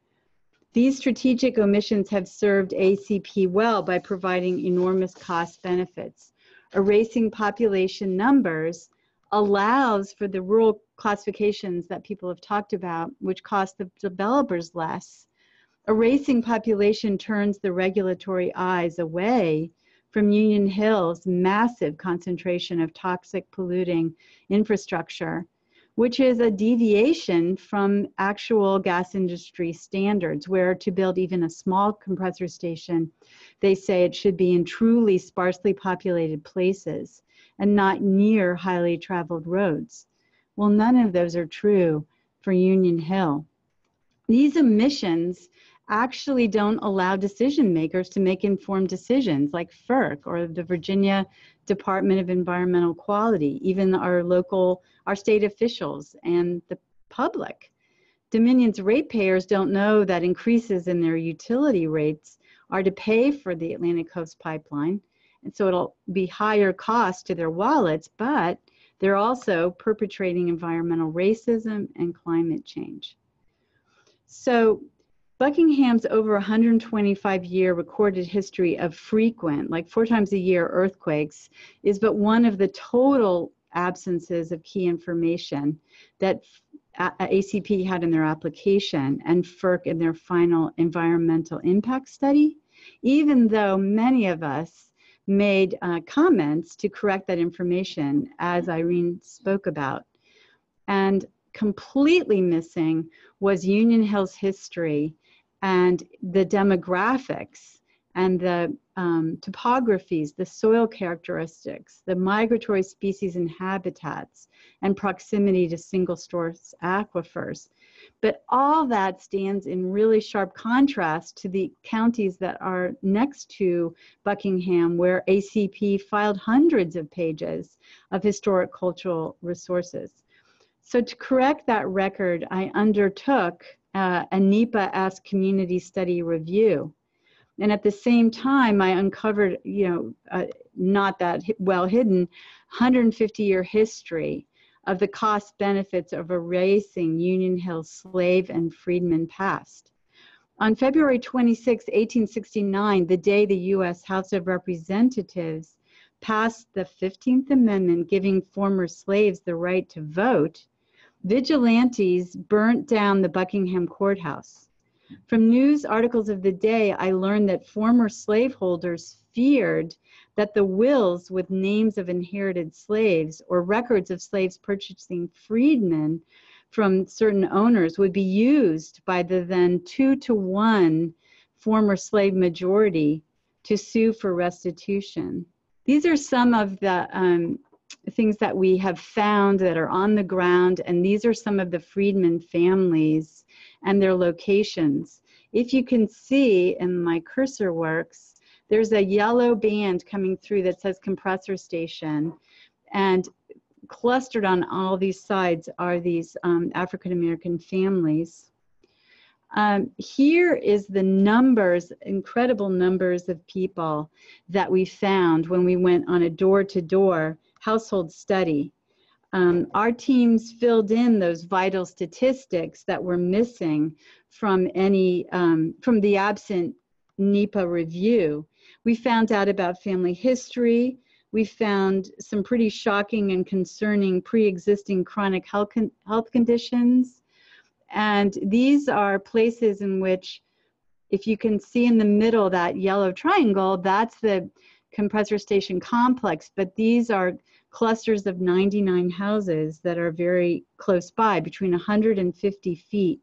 These strategic omissions have served ACP well by providing enormous cost benefits. Erasing population numbers allows for the rural classifications that people have talked about, which cost the developers less. Erasing population turns the regulatory eyes away from Union Hill's massive concentration of toxic polluting infrastructure, which is a deviation from actual gas industry standards, where to build even a small compressor station, they say it should be in truly sparsely populated places and not near highly traveled roads. Well, none of those are true. for Union Hill. These omissions actually don't allow decision makers to make informed decisions like FERC or the Virginia Department of Environmental Quality, even our local, our state officials and the public. Dominion's ratepayers don't know that increases in their utility rates are to pay for the Atlantic Coast Pipeline. And so it'll be higher cost to their wallets, but they're also perpetrating environmental racism and climate change. So Buckingham's over 125 year recorded history of frequent, like four times a year, earthquakes is but one of the total absences of key information that ACP had in their application and FERC in their final environmental impact study, even though many of us made uh, comments to correct that information, as Irene spoke about. And completely missing was Union Hill's history and the demographics and the um, topographies, the soil characteristics, the migratory species and habitats, and proximity to single source aquifers. But all that stands in really sharp contrast to the counties that are next to Buckingham, where ACP filed hundreds of pages of historic cultural resources. So to correct that record, I undertook uh, a NEPA-esque community study review. And at the same time, I uncovered, you know, uh, not that well hidden, 150 year history of the cost benefits of erasing Union Hill slave and freedman past. On February 26, 1869, the day the U.S. House of Representatives passed the 15th Amendment giving former slaves the right to vote, Vigilantes burnt down the Buckingham courthouse. From news articles of the day, I learned that former slaveholders feared that the wills with names of inherited slaves or records of slaves purchasing freedmen from certain owners would be used by the then two to one former slave majority to sue for restitution. These are some of the um, things that we have found that are on the ground, and these are some of the freedmen families and their locations. If you can see in my cursor works, there's a yellow band coming through that says compressor station, and clustered on all these sides are these um, African American families. Um, here is the numbers, incredible numbers of people that we found when we went on a door to door household study. Um, our teams filled in those vital statistics that were missing from any um, from the absent NEPA review. We found out about family history. We found some pretty shocking and concerning pre-existing chronic health, con health conditions. And these are places in which, if you can see in the middle, that yellow triangle, that's the compressor station complex, but these are clusters of 99 houses that are very close by, between 150 feet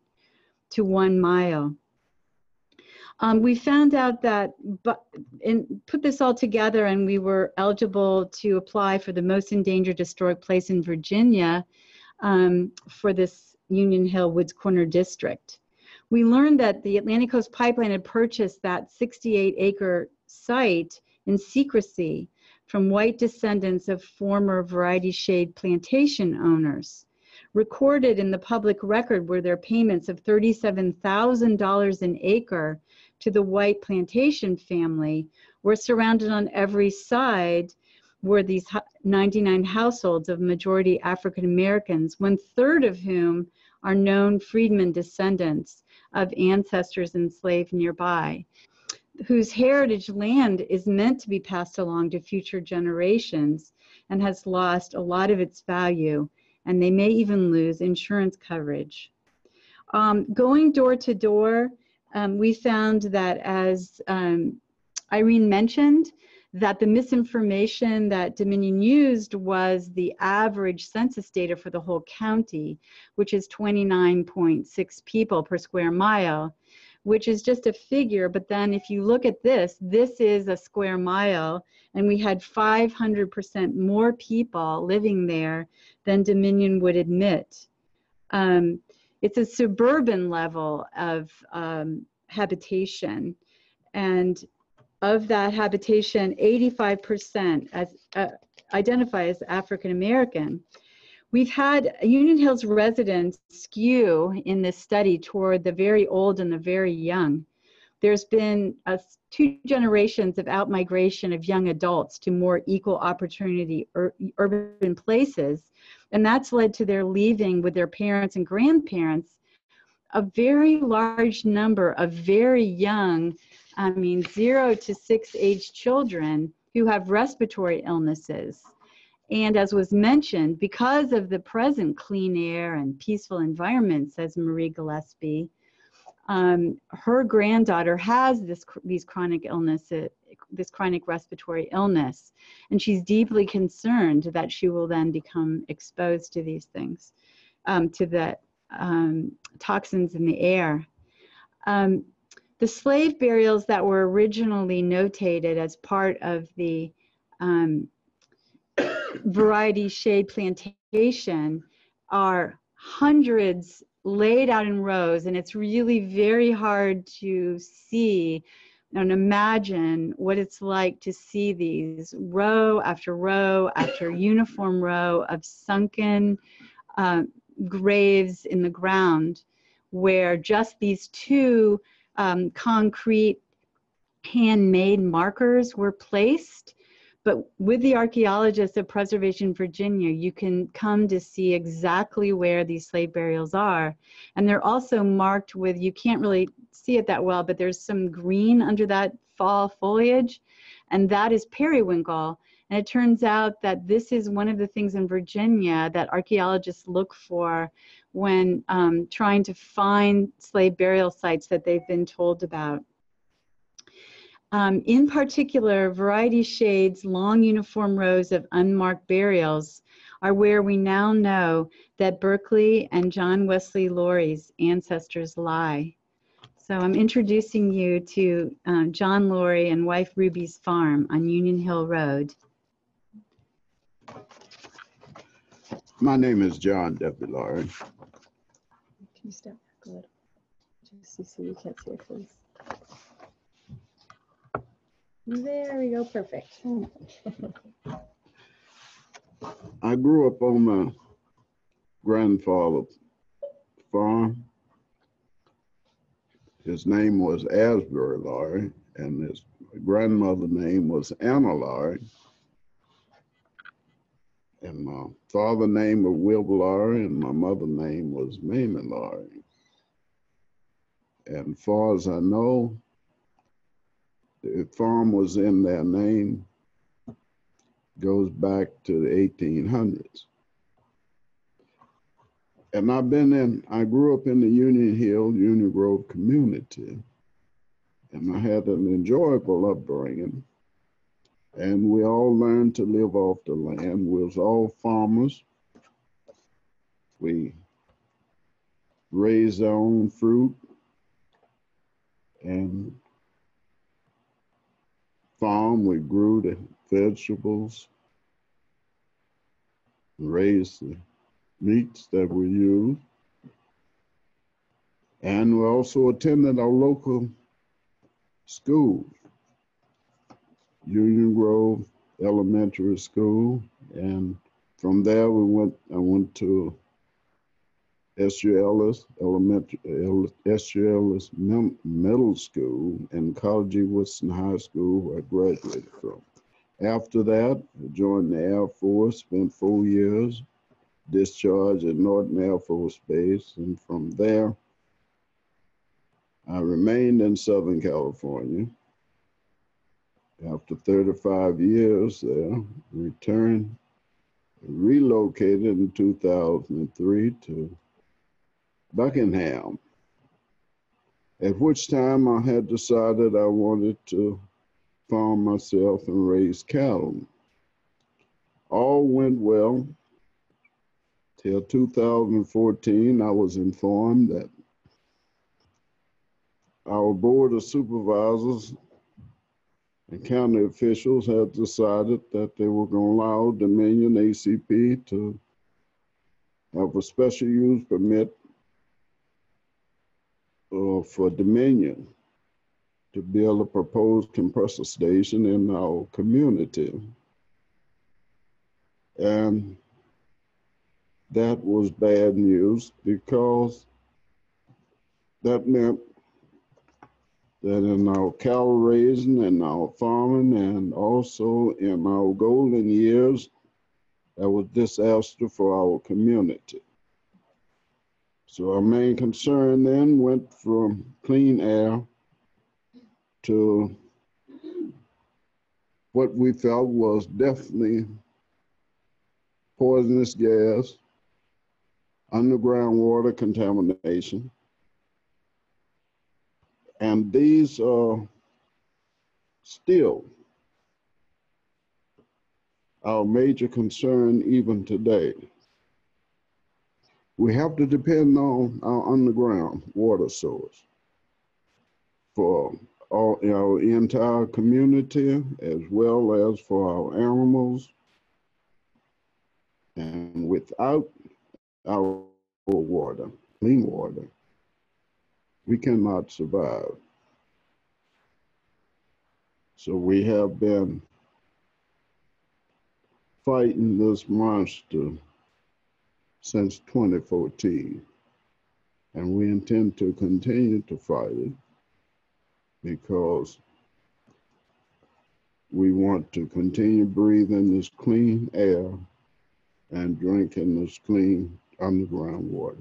to one mile. Um, we found out that, but, and put this all together, and we were eligible to apply for the most endangered historic place in Virginia um, for this Union Hill Woods Corner district. We learned that the Atlantic Coast Pipeline had purchased that 68 acre site in secrecy from white descendants of former variety shade plantation owners. Recorded in the public record were their payments of $37,000 an acre to the white plantation family, were surrounded on every side were these 99 households of majority African Americans, one third of whom are known freedmen descendants of ancestors enslaved nearby whose heritage land is meant to be passed along to future generations and has lost a lot of its value, and they may even lose insurance coverage. Um, going door to door, um, we found that as um, Irene mentioned, that the misinformation that Dominion used was the average census data for the whole county, which is 29.6 people per square mile which is just a figure. But then if you look at this, this is a square mile, and we had 500% more people living there than Dominion would admit. Um, it's a suburban level of um, habitation. And of that habitation, 85% as uh, identify as African American. We've had Union Hills residents skew in this study toward the very old and the very young. There's been two generations of outmigration of young adults to more equal opportunity ur urban places, and that's led to their leaving with their parents and grandparents a very large number of very young, I mean, zero to six age children who have respiratory illnesses. And as was mentioned, because of the present clean air and peaceful environment, says Marie Gillespie, um, her granddaughter has this these chronic illnesses, this chronic respiratory illness, and she's deeply concerned that she will then become exposed to these things, um, to the um, toxins in the air. Um, the slave burials that were originally notated as part of the um, variety shade plantation are hundreds laid out in rows and it's really very hard to see and imagine what it's like to see these row after row after uniform row of sunken uh, graves in the ground where just these two um, concrete handmade markers were placed. But with the archaeologists at Preservation Virginia, you can come to see exactly where these slave burials are. And they're also marked with, you can't really see it that well, but there's some green under that fall foliage. And that is periwinkle. And it turns out that this is one of the things in Virginia that archaeologists look for when um, trying to find slave burial sites that they've been told about. Um, in particular, variety shades, long uniform rows of unmarked burials are where we now know that Berkeley and John Wesley Laurie's ancestors lie. So I'm introducing you to um, John Laurie and wife Ruby's farm on Union Hill Road. My name is John W. Laurie. Can you step back a little? Just so you can't see your face. There we go, perfect. I grew up on my grandfather's farm. His name was Asbury Laurie, and his grandmother's name was Anna Laurie and my father name was Wilbur Laurie, and my mother name was Mamie Laurie. And far as I know, the farm was in their name, goes back to the 1800s. And I've been in, I grew up in the Union Hill, Union Grove community, and I had an enjoyable upbringing and we all learned to live off the land. We was all farmers. We raised our own fruit and farm. We grew the vegetables, raised the meats that we used. And we also attended our local schools. Union Grove Elementary School, and from there we went. I went to Ellis Elementary. Ellis Middle School, and Carter G. Woodson High School, where I graduated from. After that, I joined the Air Force, spent four years, discharged at Norton Air Force Base, and from there, I remained in Southern California after 35 years there, returned, relocated in 2003 to Buckingham, at which time I had decided I wanted to farm myself and raise cattle. All went well till 2014. I was informed that our board of supervisors and county officials had decided that they were going to allow Dominion ACP to have a special use permit uh, for Dominion to build a proposed compressor station in our community. And that was bad news because that meant that in our cattle raising and our farming and also in our golden years, that was disaster for our community. So our main concern then went from clean air to what we felt was definitely poisonous gas, underground water contamination. And these are still our major concern even today. We have to depend on our underground water source for all, our entire community as well as for our animals. And without our water, clean water, we cannot survive. So we have been fighting this monster since 2014. And we intend to continue to fight it because we want to continue breathing this clean air and drinking this clean underground water.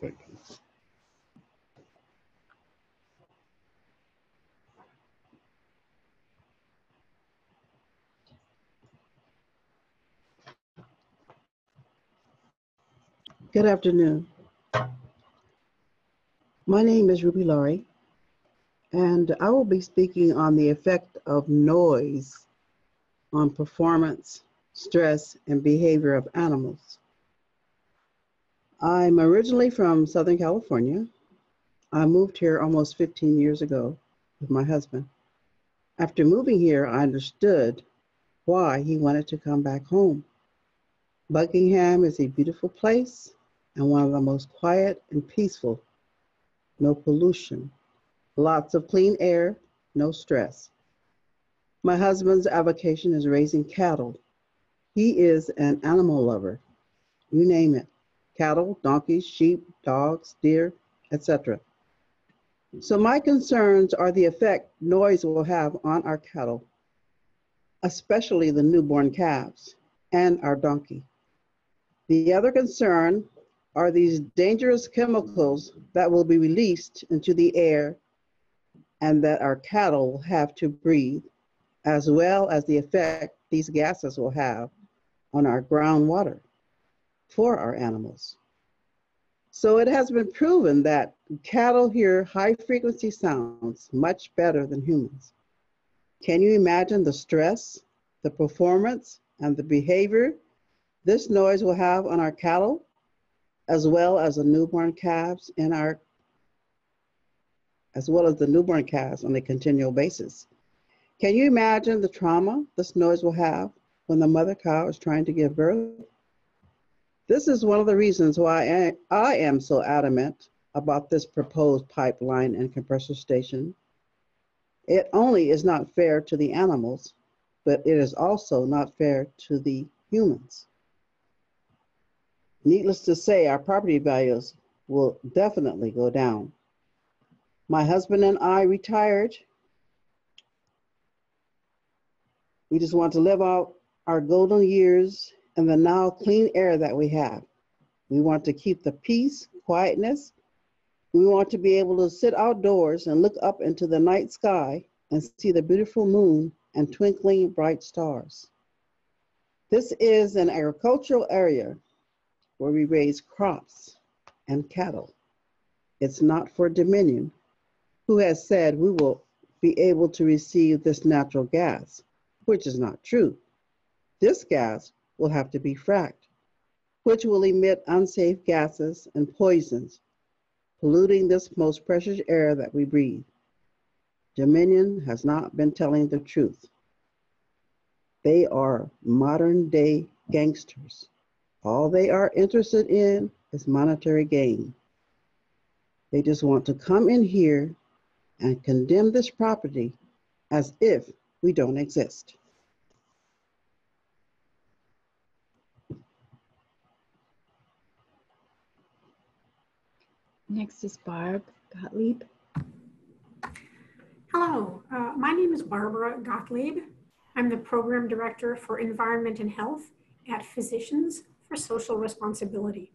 Thank you. Good afternoon. My name is Ruby Laurie, and I will be speaking on the effect of noise on performance, stress, and behavior of animals. I'm originally from Southern California. I moved here almost 15 years ago with my husband. After moving here, I understood why he wanted to come back home. Buckingham is a beautiful place and one of the most quiet and peaceful. No pollution, lots of clean air, no stress. My husband's avocation is raising cattle. He is an animal lover. You name it cattle, donkeys, sheep, dogs, deer, etc. So, my concerns are the effect noise will have on our cattle, especially the newborn calves and our donkey. The other concern are these dangerous chemicals that will be released into the air and that our cattle will have to breathe, as well as the effect these gases will have on our groundwater for our animals. So it has been proven that cattle hear high frequency sounds much better than humans. Can you imagine the stress, the performance, and the behavior this noise will have on our cattle as well as the newborn calves in our as well as the newborn calves on a continual basis. Can you imagine the trauma this noise will have when the mother cow is trying to give birth? This is one of the reasons why I am so adamant about this proposed pipeline and compressor station. It only is not fair to the animals, but it is also not fair to the humans. Needless to say, our property values will definitely go down. My husband and I retired. We just want to live out our golden years and the now clean air that we have. We want to keep the peace, quietness. We want to be able to sit outdoors and look up into the night sky and see the beautiful moon and twinkling bright stars. This is an agricultural area where we raise crops and cattle. It's not for Dominion, who has said we will be able to receive this natural gas, which is not true. This gas will have to be fracked, which will emit unsafe gases and poisons, polluting this most precious air that we breathe. Dominion has not been telling the truth. They are modern day gangsters. All they are interested in is monetary gain. They just want to come in here and condemn this property as if we don't exist. Next is Barb Gottlieb. Hello, uh, my name is Barbara Gottlieb. I'm the Program Director for Environment and Health at Physicians for Social Responsibility.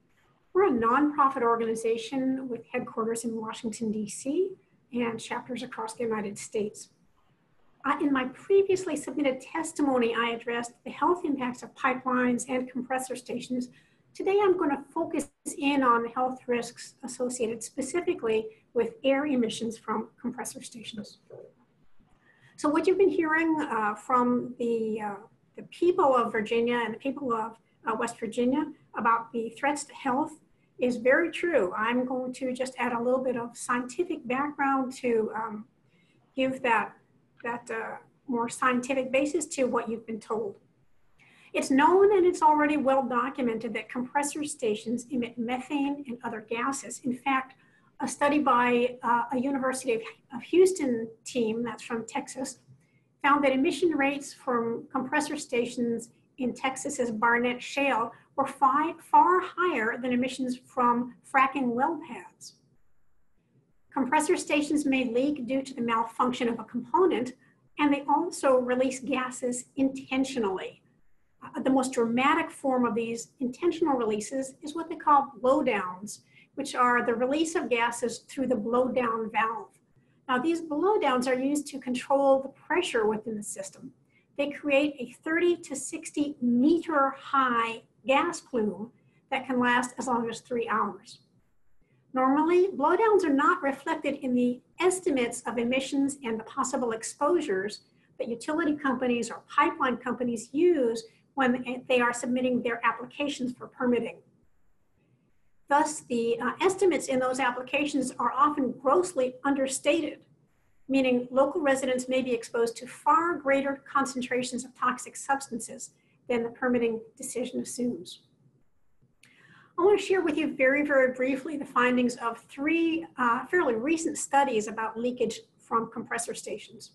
We're a nonprofit organization with headquarters in Washington, D.C. and chapters across the United States. Uh, in my previously submitted testimony, I addressed the health impacts of pipelines and compressor stations Today I'm going to focus in on health risks associated specifically with air emissions from compressor stations. So what you've been hearing uh, from the, uh, the people of Virginia and the people of uh, West Virginia about the threats to health is very true. I'm going to just add a little bit of scientific background to um, give that, that uh, more scientific basis to what you've been told. It's known and it's already well documented that compressor stations emit methane and other gases. In fact, a study by uh, a University of, of Houston team that's from Texas found that emission rates from compressor stations in Texas's Barnett Shale were far, far higher than emissions from fracking well pads. Compressor stations may leak due to the malfunction of a component, and they also release gases intentionally. Uh, the most dramatic form of these intentional releases is what they call blowdowns, which are the release of gases through the blowdown valve. Now, these blowdowns are used to control the pressure within the system. They create a 30 to 60 meter high gas plume that can last as long as three hours. Normally, blowdowns are not reflected in the estimates of emissions and the possible exposures that utility companies or pipeline companies use when they are submitting their applications for permitting. Thus, the uh, estimates in those applications are often grossly understated, meaning local residents may be exposed to far greater concentrations of toxic substances than the permitting decision assumes. I want to share with you very, very briefly the findings of three uh, fairly recent studies about leakage from compressor stations.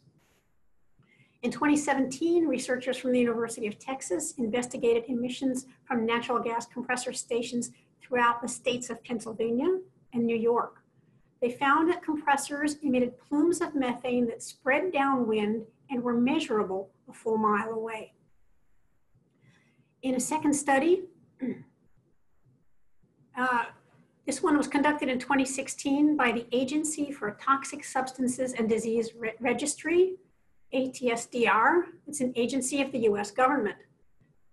In 2017, researchers from the University of Texas investigated emissions from natural gas compressor stations throughout the states of Pennsylvania and New York. They found that compressors emitted plumes of methane that spread downwind and were measurable a full mile away. In a second study, uh, this one was conducted in 2016 by the Agency for Toxic Substances and Disease Re Registry ATSDR. It's an agency of the US government.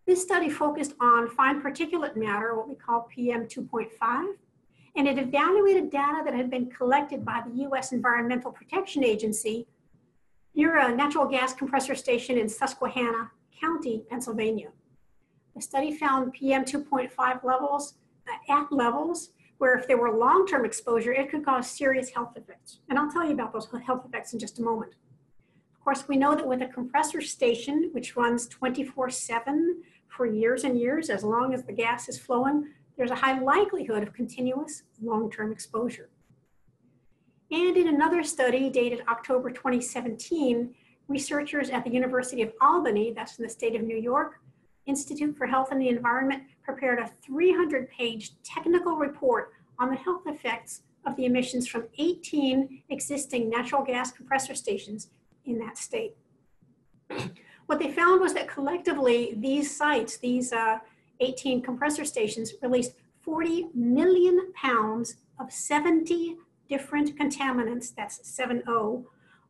This study focused on fine particulate matter, what we call PM 2.5, and it evaluated data that had been collected by the US Environmental Protection Agency near a natural gas compressor station in Susquehanna County, Pennsylvania. The study found PM 2.5 levels uh, at levels where if there were long-term exposure, it could cause serious health effects. And I'll tell you about those health effects in just a moment. Of course, we know that with a compressor station, which runs 24 seven for years and years, as long as the gas is flowing, there's a high likelihood of continuous long-term exposure. And in another study dated October 2017, researchers at the University of Albany, that's in the state of New York, Institute for Health and the Environment prepared a 300 page technical report on the health effects of the emissions from 18 existing natural gas compressor stations in that state. What they found was that collectively, these sites, these uh, 18 compressor stations, released 40 million pounds of 70 different contaminants, that's 7-0,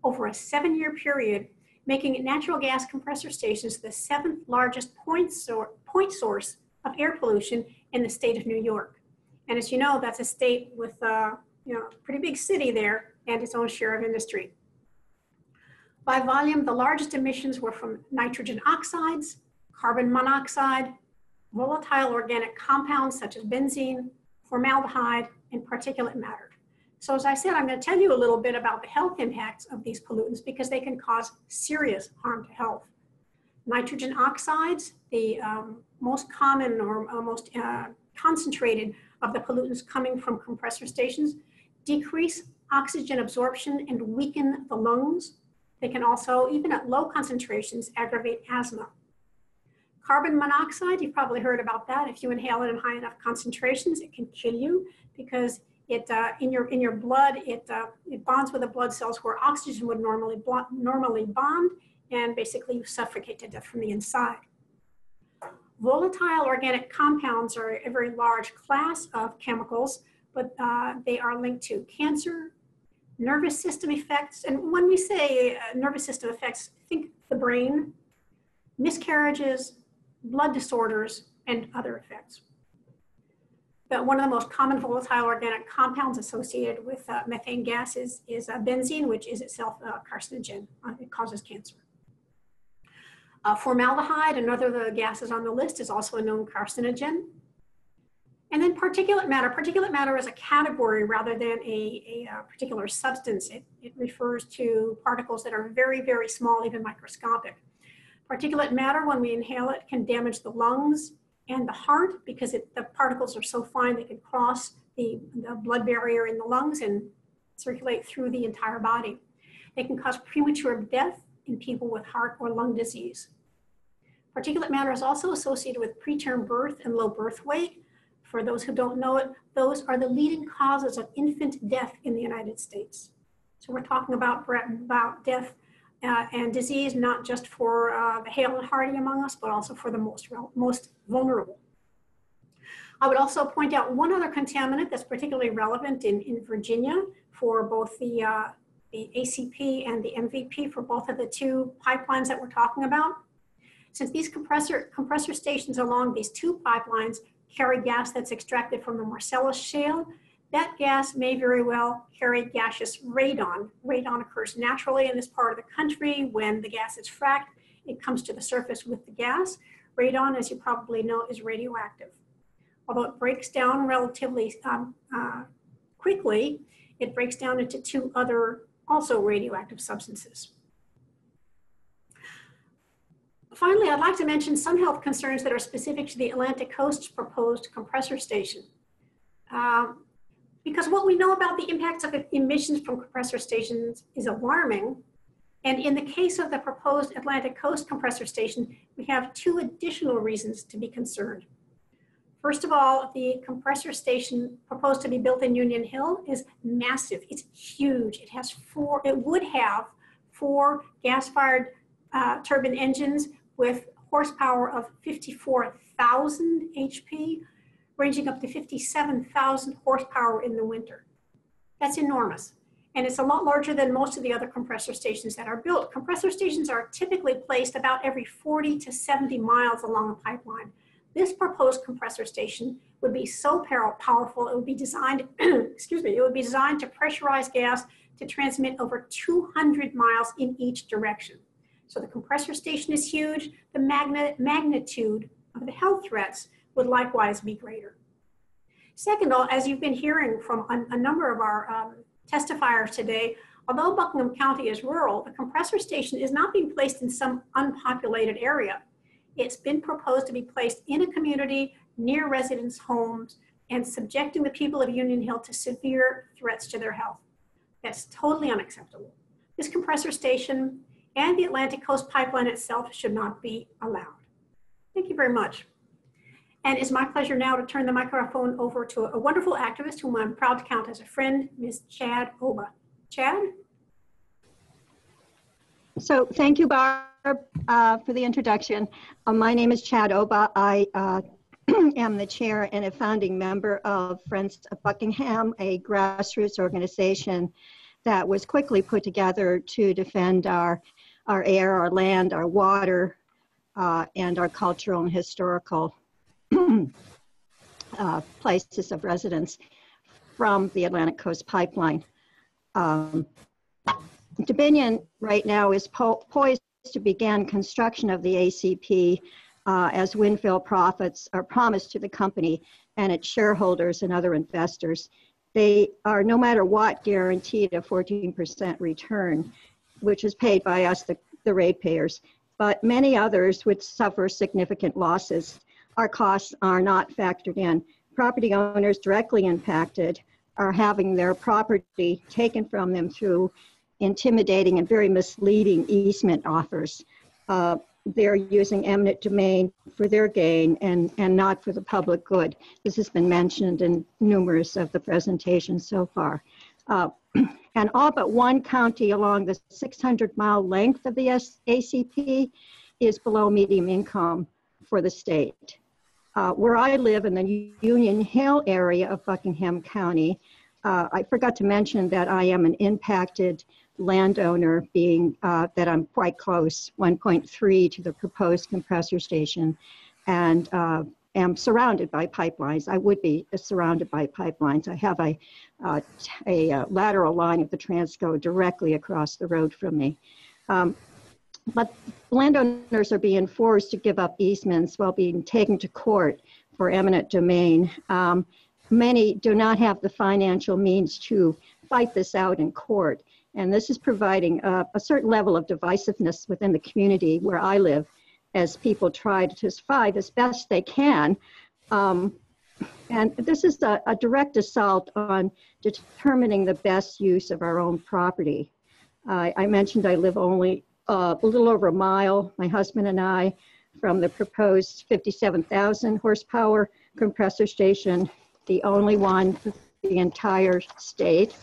over a seven-year period, making natural gas compressor stations the seventh largest point, sor point source of air pollution in the state of New York. And as you know, that's a state with a uh, you know, pretty big city there and its own share of industry. By volume, the largest emissions were from nitrogen oxides, carbon monoxide, volatile organic compounds such as benzene, formaldehyde, and particulate matter. So as I said, I'm going to tell you a little bit about the health impacts of these pollutants because they can cause serious harm to health. Nitrogen oxides, the um, most common or uh, most uh, concentrated of the pollutants coming from compressor stations, decrease oxygen absorption and weaken the lungs. They can also, even at low concentrations, aggravate asthma. Carbon monoxide, you've probably heard about that. If you inhale it in high enough concentrations, it can kill you because it uh, in your in your blood it uh, it bonds with the blood cells where oxygen would normally normally bond, and basically you suffocate to death from the inside. Volatile organic compounds are a very large class of chemicals, but uh, they are linked to cancer, nervous system effects, and when we say uh, nervous system effects, think the brain, miscarriages, blood disorders, and other effects. But one of the most common volatile organic compounds associated with uh, methane gas is, uh, benzene, which is itself a carcinogen. Uh, it causes cancer. Uh, formaldehyde, another of the gases on the list, is also a known carcinogen. And then particulate matter. Particulate matter is a category rather than a, a, a, uh, particular substance. It, it refers to particles that are very, very small, even microscopic. Particulate matter, when we inhale it, can damage the lungs and the heart because it, the particles are so fine they can cross the, the blood barrier in the lungs and circulate through the entire body. They can cause premature death in people with heart or lung disease. Particulate matter is also associated with preterm birth and low birth weight. For those who don't know it, those are the leading causes of infant death in the United States. So we're talking about, about death uh, and disease, not just for uh, the hale and hearty among us, but also for the most, most vulnerable. I would also point out one other contaminant that's particularly relevant in, in Virginia for both the, uh, the ACP and the MVP for both of the two pipelines that we're talking about. Since these compressor, compressor stations along these two pipelines carry gas that's extracted from the Marcellus Shale, that gas may very well carry gaseous radon. Radon occurs naturally in this part of the country. When the gas is fracked, it comes to the surface with the gas. Radon, as you probably know, is radioactive. Although it breaks down relatively um, uh, quickly, it breaks down into two other also radioactive substances. Finally, I'd like to mention some health concerns that are specific to the Atlantic Coast's proposed compressor station. Um, because what we know about the impacts of emissions from compressor stations is alarming. And in the case of the proposed Atlantic Coast compressor station, we have two additional reasons to be concerned. First of all, the compressor station proposed to be built in Union Hill is massive. It's huge. It has four, it would have four gas-fired uh, turbine engines with horsepower of 54,000 HP ranging up to 57,000 horsepower in the winter. That's enormous. And it's a lot larger than most of the other compressor stations that are built. Compressor stations are typically placed about every 40 to 70 miles along a pipeline. This proposed compressor station would be so powerful, it would be designed, excuse me, it would be designed to pressurize gas to transmit over 200 miles in each direction. So the compressor station is huge. The magna magnitude of the health threats would likewise be greater. Second, all as you've been hearing from a, a number of our um, testifiers today, although Buckingham County is rural, the compressor station is not being placed in some unpopulated area. It's been proposed to be placed in a community near residents' homes and subjecting the people of Union Hill to severe threats to their health. That's totally unacceptable. This compressor station and the Atlantic Coast Pipeline itself should not be allowed. Thank you very much. And it's my pleasure now to turn the microphone over to a wonderful activist whom I'm proud to count as a friend, Ms. Chad Oba. Chad? So thank you, Barb, uh, for the introduction. Uh, my name is Chad Oba. I uh, am the chair and a founding member of Friends of Buckingham, a grassroots organization that was quickly put together to defend our, our air, our land, our water, uh, and our cultural and historical uh, places of residence from the Atlantic Coast Pipeline. Um, Dominion right now is po poised to begin construction of the ACP uh, as windfall profits are promised to the company and its shareholders and other investors. They are, no matter what, guaranteed a 14% return, which is paid by us, the, the ratepayers. But many others would suffer significant losses our costs are not factored in. Property owners directly impacted are having their property taken from them through intimidating and very misleading easement offers. Uh, they're using eminent domain for their gain and, and not for the public good. This has been mentioned in numerous of the presentations so far. Uh, and all but one county along the 600 mile length of the ACP is below medium income for the state. Uh, where I live in the Union Hill area of Buckingham County, uh, I forgot to mention that I am an impacted landowner being uh, that I'm quite close, 1.3 to the proposed compressor station, and uh, am surrounded by pipelines. I would be surrounded by pipelines. I have a, uh, a, a lateral line of the Transco directly across the road from me. Um, but landowners are being forced to give up easements while being taken to court for eminent domain. Um, many do not have the financial means to fight this out in court. And this is providing a, certain level of divisiveness within the community where I live as people try to survive as best they can. Um, and this is a, a, direct assault on determining the best use of our own property. Uh, I mentioned I live only uh, a little over a mile, my husband and I, from the proposed 57,000 horsepower compressor station, the only one for the entire state.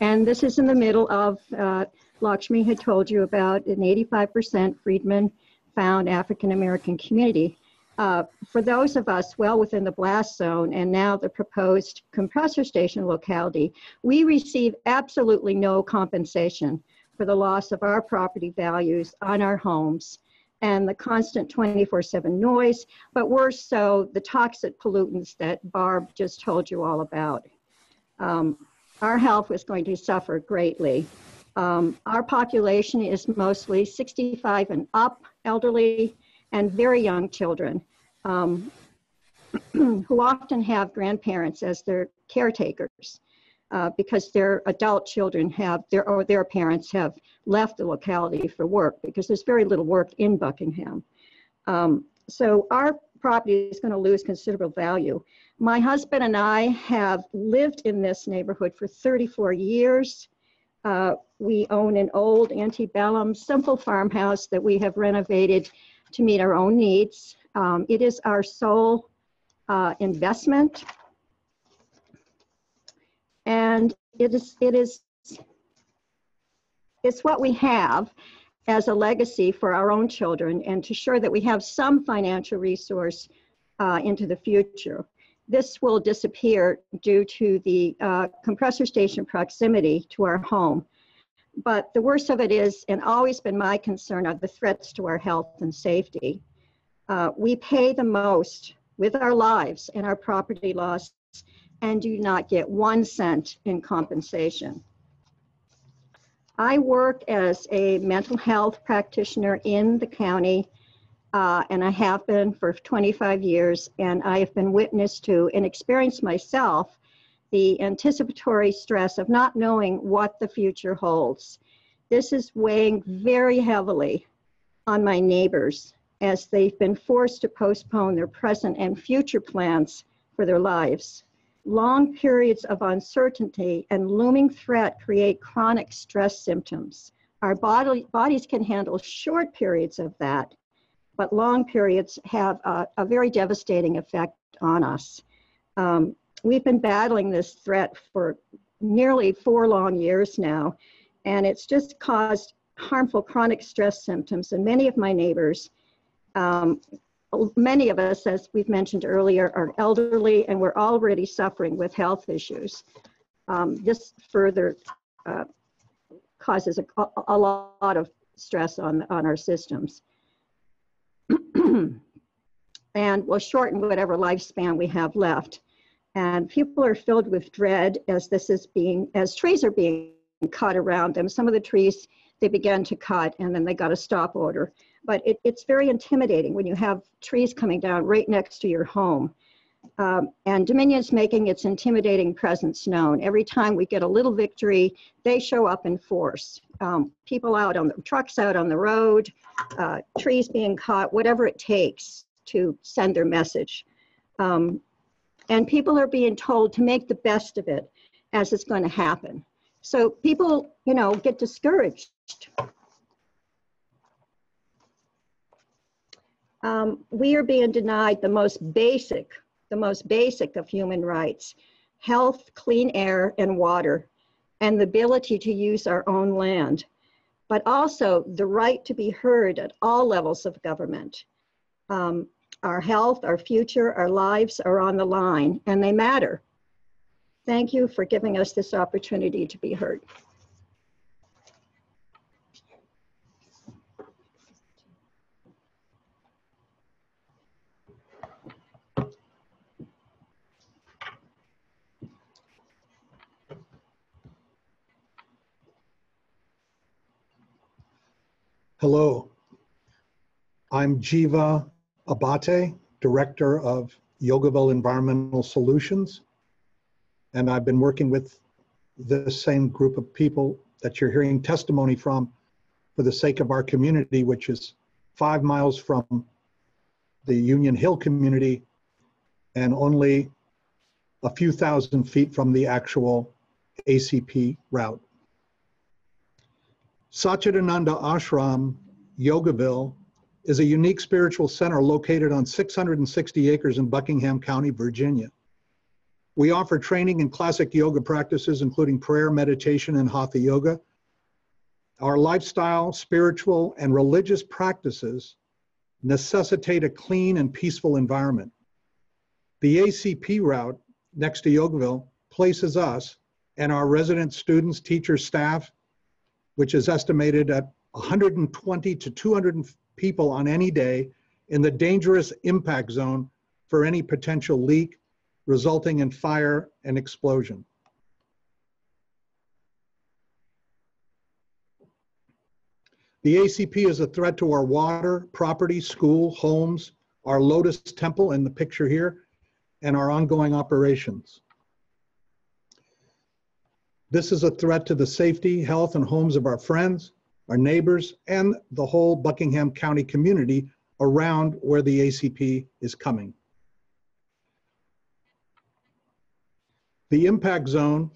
And this is in the middle of, uh, Lakshmi had told you about an 85% Freedman found African American community. Uh, for those of us well within the blast zone and now the proposed compressor station locality, we receive absolutely no compensation for the loss of our property values on our homes and the constant 24 7 noise, but worse so, the toxic pollutants that Barb just told you all about. Um, our health was going to suffer greatly. Um, our population is mostly 65 and up, elderly, and very young children um, who often have grandparents as their caretakers uh, because their adult children have their or their parents have left the locality for work because there's very little work in Buckingham. Um, so our property is going to lose considerable value. My husband and I have lived in this neighborhood for 34 years. Uh, we own an old antebellum simple farmhouse that we have renovated to meet our own needs. Um, it is our sole uh, investment. And it is, it is, it's what we have as a legacy for our own children and to ensure that we have some financial resource uh, into the future. This will disappear due to the uh, compressor station proximity to our home. But the worst of it is, and always been my concern, are the threats to our health and safety. Uh, we pay the most with our lives and our property loss and do not get one cent in compensation. I work as a mental health practitioner in the county uh, and I have been for 25 years, and I have been witness to and experienced myself the anticipatory stress of not knowing what the future holds. This is weighing very heavily on my neighbors as they've been forced to postpone their present and future plans for their lives. Long periods of uncertainty and looming threat create chronic stress symptoms. Our body, bodies can handle short periods of that, but long periods have a, a very devastating effect on us. Um, we've been battling this threat for nearly four long years now, and it's just caused harmful chronic stress symptoms in many of my neighbors. Um, many of us, as we've mentioned earlier, are elderly and we're already suffering with health issues. Um, this further uh, causes a, a, lot of stress on, on our systems. and will shorten whatever lifespan we have left. And people are filled with dread as this is being, as trees are being cut around them. Some of the trees they began to cut and then they got a stop order. But it, it's very intimidating when you have trees coming down right next to your home. Um, and Dominion's making its intimidating presence known. Every time we get a little victory, they show up in force. Um, people out on the trucks out on the road, uh, trees being cut, whatever it takes to send their message. Um, and people are being told to make the best of it. as it's going to happen. So people, you know, get discouraged. Um, we are being denied the most basic, the most basic of human rights, health, clean air, and water, and the ability to use our own land, but also the right to be heard at all levels of government. Um, our health, our future, our lives are on the line, and they matter. Thank you for giving us this opportunity to be heard. Hello, I'm Jiva Abate, Director of Yogaville Environmental Solutions. And I've been working with the same group of people that you're hearing testimony from for the sake of our community, which is five miles from the Union Hill community and only a few thousand feet from the actual ACP route. Satchidananda Ashram, Yogaville, is a unique spiritual center located on 660 acres in Buckingham County, Virginia. We offer training in classic yoga practices, including prayer, meditation, and hatha yoga. Our lifestyle, spiritual, and religious practices necessitate a clean and peaceful environment. The ACP route next to Yogaville places us and our resident students, teachers, staff, which is estimated at 120 to 200 people on any day in the dangerous impact zone for any potential leak resulting in fire and explosion. The ACP is a threat to our water, property, school, homes, our Lotus Temple in the picture here, and our ongoing operations. This is a threat to the safety, health, and homes of our friends, our neighbors, and the whole Buckingham County community around where the ACP is coming. The impact zone,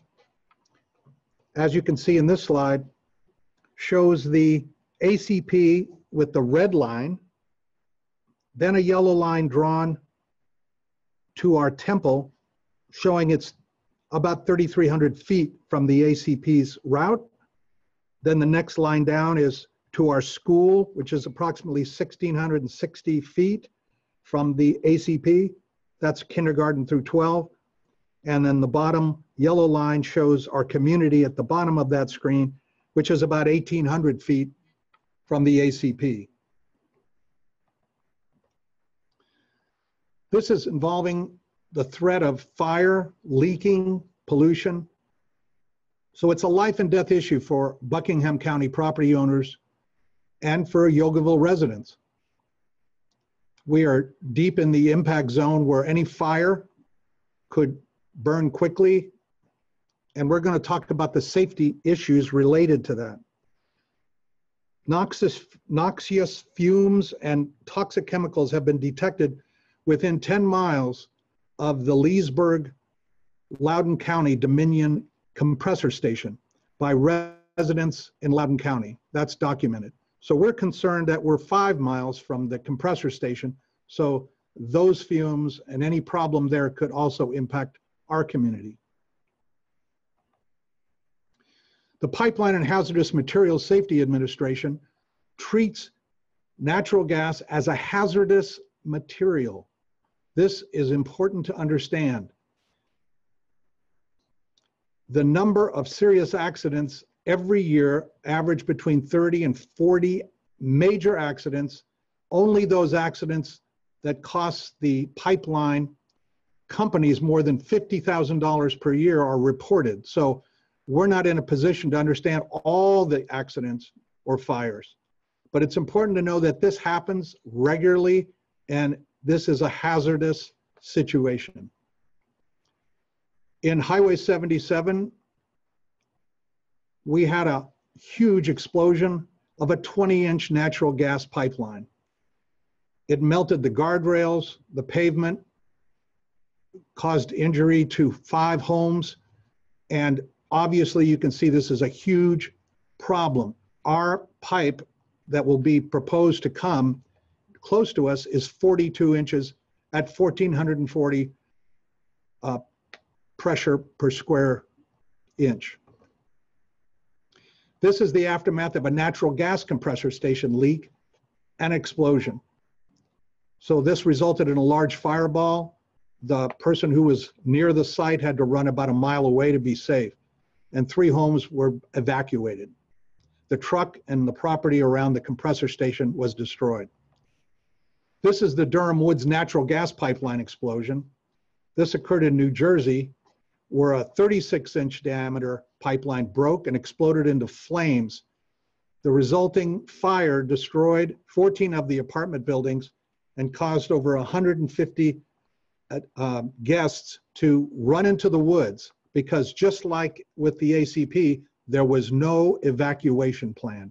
as you can see in this slide, shows the ACP with the red line, then a yellow line drawn to our temple showing it's about 3,300 feet from the ACP's route. Then the next line down is to our school, which is approximately 1,660 feet from the ACP. That's kindergarten through 12. And then the bottom yellow line shows our community at the bottom of that screen, which is about 1,800 feet from the ACP. This is involving the threat of fire, leaking, pollution. So it's a life and death issue for Buckingham County property owners and for Yogaville residents. We are deep in the impact zone where any fire could burn quickly. And we're going to talk about the safety issues related to that. Noxious, noxious fumes and toxic chemicals have been detected within 10 miles of the Leesburg Loudoun County Dominion compressor station by residents in Loudoun County. That's documented. So we're concerned that we're five miles from the compressor station. So those fumes and any problem there could also impact our community. The Pipeline and Hazardous Materials Safety Administration treats natural gas as a hazardous material. This is important to understand. The number of serious accidents every year average between 30 and 40 major accidents. Only those accidents that cost the pipeline companies more than $50,000 per year are reported. So we're not in a position to understand all the accidents or fires. But it's important to know that this happens regularly and this is a hazardous situation. In Highway 77, we had a huge explosion of a 20 inch natural gas pipeline. It melted the guardrails, the pavement, caused injury to five homes, And obviously, you can see this is a huge problem. Our pipe that will be proposed to come close to us is 42 inches at 1440 uh, pressure per square inch. This is the aftermath of a natural gas compressor station leak and explosion. So this resulted in a large fireball. The person who was near the site had to run about a mile away to be safe, and three homes were evacuated. The truck and the property around the compressor station was destroyed. This is the Durham Woods natural gas pipeline explosion. This occurred in New Jersey, where a 36 inch diameter pipeline broke and exploded into flames. The resulting fire destroyed 14 of the apartment buildings and caused over 150 uh, um, guests to run into the woods because just like with the ACP, there was no evacuation plan.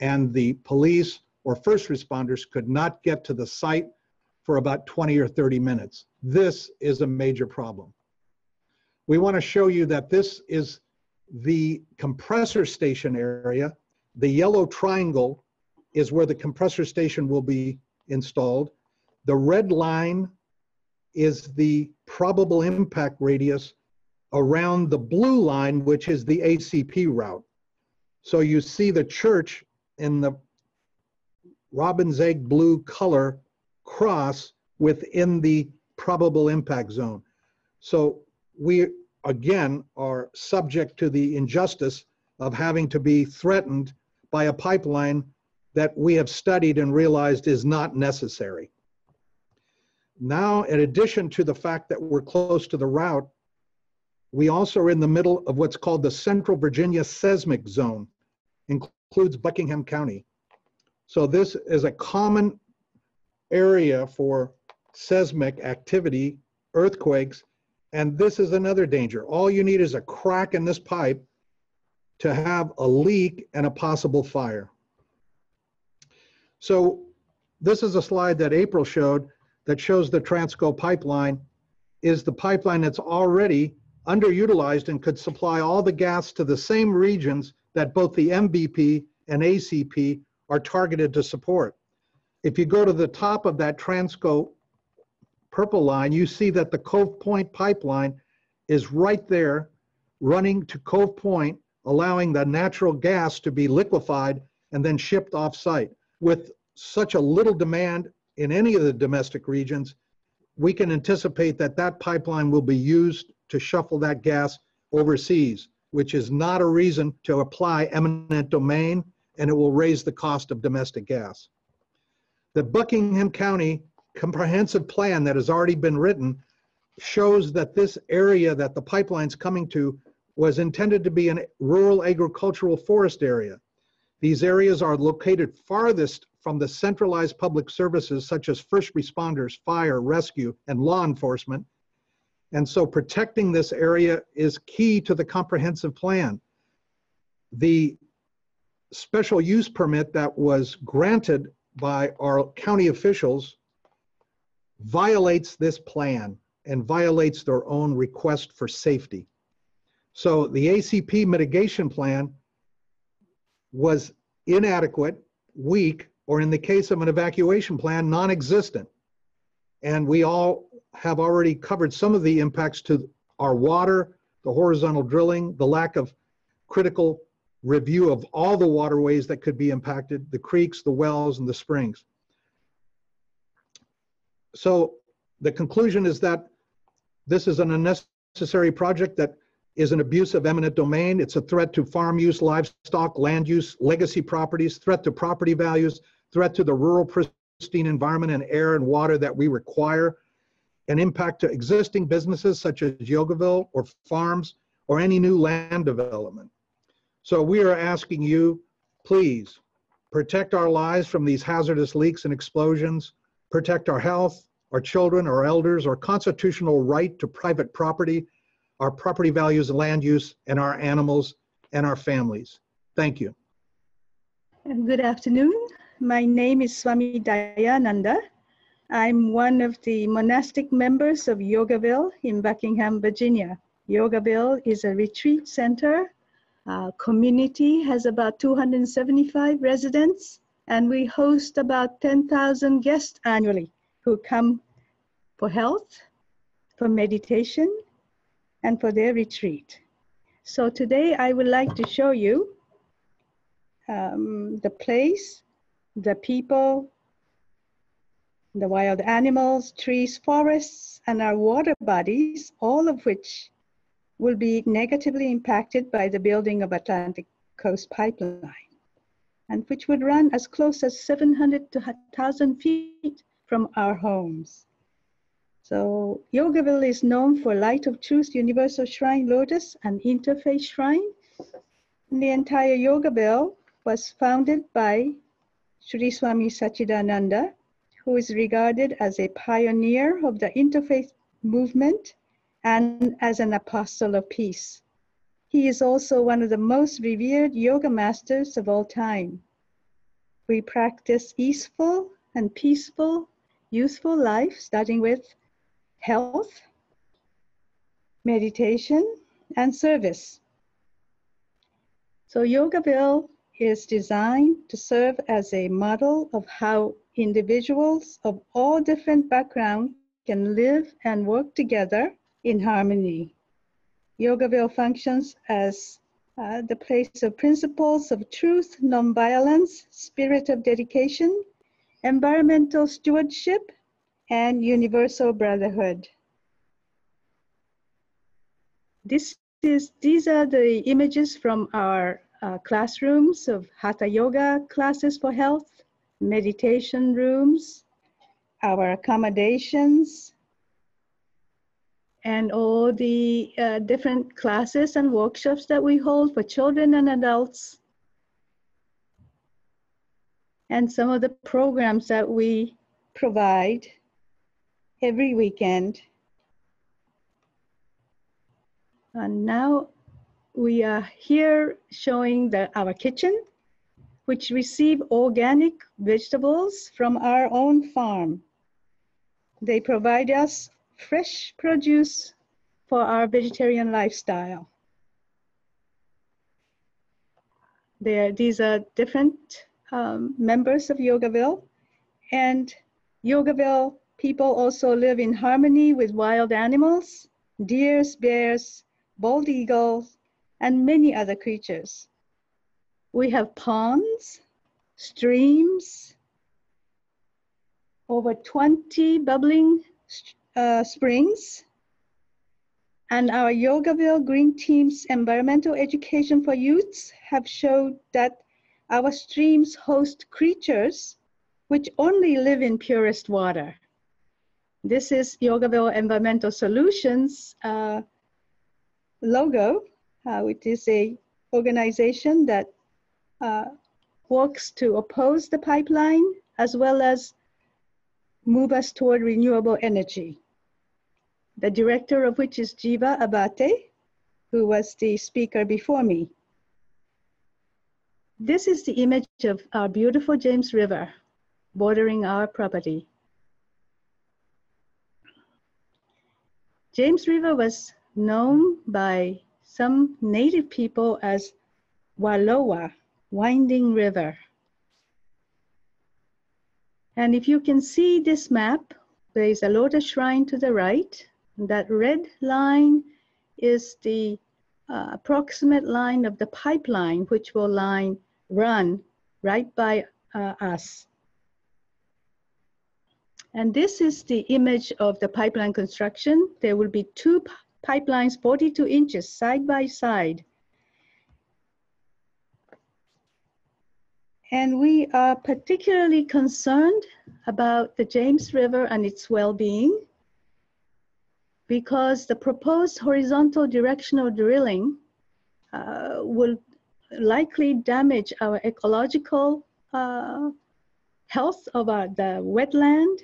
And the police or first responders could not get to the site for about 20 or 30 minutes. This is a major problem. We want to show you that this is the compressor station area. The yellow triangle is where the compressor station will be installed. The red line is the probable impact radius around the blue line, which is the ACP route. So you see the church in the robin's egg blue color cross within the probable impact zone. So we again are subject to the injustice of having to be threatened by a pipeline that we have studied and realized is not necessary. Now, in addition to the fact that we're close to the route, we also are in the middle of what's called the Central Virginia Seismic Zone, includes Buckingham County. So this is a common area for seismic activity, earthquakes, and this is another danger. All you need is a crack in this pipe to have a leak and a possible fire. So this is a slide that April showed that shows the Transco pipeline is the pipeline that's already underutilized and could supply all the gas to the same regions that both the MVP and ACP are targeted to support. If you go to the top of that Transco purple line, you see that the Cove Point pipeline is right there running to Cove Point, allowing the natural gas to be liquefied and then shipped off site. With such a little demand in any of the domestic regions, we can anticipate that that pipeline will be used to shuffle that gas overseas, which is not a reason to apply eminent domain, and it will raise the cost of domestic gas. The Buckingham County comprehensive plan that has already been written shows that this area that the pipeline's coming to was intended to be a rural agricultural forest area. These areas are located farthest from the centralized public services such as first responders, fire, rescue, and law enforcement. And so protecting this area is key to the comprehensive plan. The special use permit that was granted by our county officials violates this plan and violates their own request for safety. So the ACP mitigation plan was inadequate, weak, or in the case of an evacuation plan, non-existent. And we all have already covered some of the impacts to our water, the horizontal drilling, the lack of critical review of all the waterways that could be impacted, the creeks, the wells, and the springs. So the conclusion is that this is an unnecessary project that is an abuse of eminent domain. It's a threat to farm use, livestock, land use, legacy properties, threat to property values, threat to the rural pristine environment and air and water that we require, an impact to existing businesses such as Yogaville or farms or any new land development. So we are asking you, please protect our lives from these hazardous leaks and explosions, protect our health, our children, our elders, our constitutional right to private property, our property values and land use, and our animals and our families. Thank you. Good afternoon. My name is Swami Dayananda. I'm one of the monastic members of Yogaville in Buckingham, Virginia, Yogaville is a retreat center. Uh, community has about 275 residents, and we host about 10,000 guests annually who come for health, for meditation, and for their retreat. So today I would like to show you um, the place, the people, the wild animals, trees, forests, and our water bodies, all of which will be negatively impacted by the building of Atlantic Coast Pipeline, and which would run as close as 700 to 1,000 feet from our homes. So Yogaville is known for Light of Truth Universal Shrine Lotus and Interfaith Shrine. And the entire Yogaville was founded by Sri Swami Satchidananda, who is regarded as a pioneer of the interfaith movement and as an apostle of peace. He is also one of the most revered yoga masters of all time. We practice easeful and peaceful, youthful life, starting with health, meditation, and service. So Yoga Yogaville is designed to serve as a model of how individuals of all different backgrounds can live and work together in harmony. Yogaville functions as uh, the place of principles of truth, nonviolence, spirit of dedication, environmental stewardship, and universal brotherhood. This is, these are the images from our uh, classrooms of Hatha Yoga classes for health, meditation rooms, our accommodations, and all the uh, different classes and workshops that we hold for children and adults, and some of the programs that we provide every weekend. And now we are here showing the, our kitchen, which receive organic vegetables from our own farm. They provide us fresh produce for our vegetarian lifestyle. There, these are different um, members of Yogaville, and Yogaville People also live in harmony with wild animals, deers, bears, bald eagles, and many other creatures. We have ponds, streams, over 20 bubbling uh, springs, and our Yogaville Green Team's environmental education for youths have showed that our streams host creatures which only live in purest water. This is Yogaville Environmental Solutions uh, logo, uh, which is a organization that uh, works to oppose the pipeline as well as move us toward renewable energy. The director of which is Jiva Abate, who was the speaker before me. This is the image of our beautiful James River bordering our property. James River was known by some native people as Walowa, Winding River. And if you can see this map, there is a lotus shrine to the right. That red line is the uh, approximate line of the pipeline, which will line run right by uh, us. And this is the image of the pipeline construction. There will be two pipelines 42 inches side by side. And we are particularly concerned about the James River and its well-being because the proposed horizontal directional drilling uh, will likely damage our ecological uh, health of our, the wetland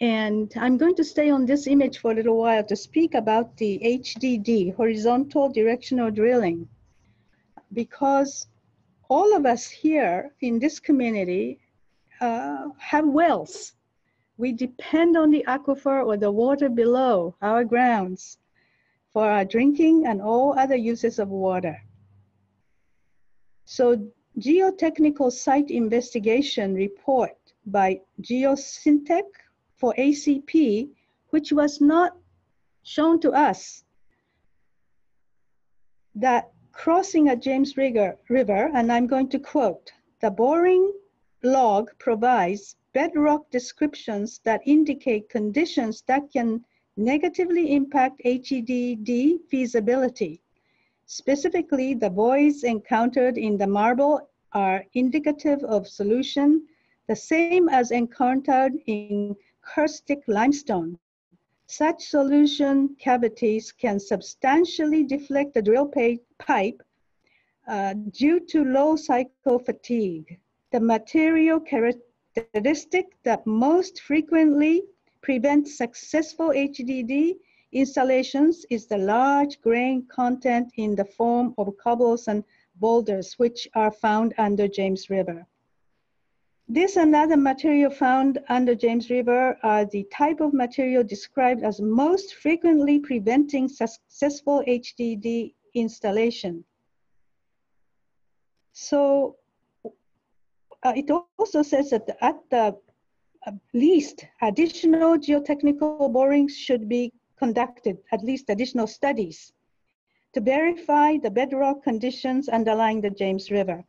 and I'm going to stay on this image for a little while to speak about the HDD, horizontal directional drilling, because all of us here in this community uh, have wells. We depend on the aquifer or the water below our grounds for our drinking and all other uses of water. So geotechnical site investigation report by Geosyntec for ACP, which was not shown to us, that crossing a James River, River, and I'm going to quote, the boring log provides bedrock descriptions that indicate conditions that can negatively impact HDD feasibility. Specifically, the voids encountered in the marble are indicative of solution, the same as encountered in karstic limestone. Such solution cavities can substantially deflect the drill pipe uh, due to low cycle fatigue. The material characteristic that most frequently prevents successful HDD installations is the large grain content in the form of cobbles and boulders, which are found under James River. This and other material found under James River are the type of material described as most frequently preventing successful HDD installation. So uh, it also says that at the uh, least additional geotechnical borings should be conducted, at least additional studies to verify the bedrock conditions underlying the James River.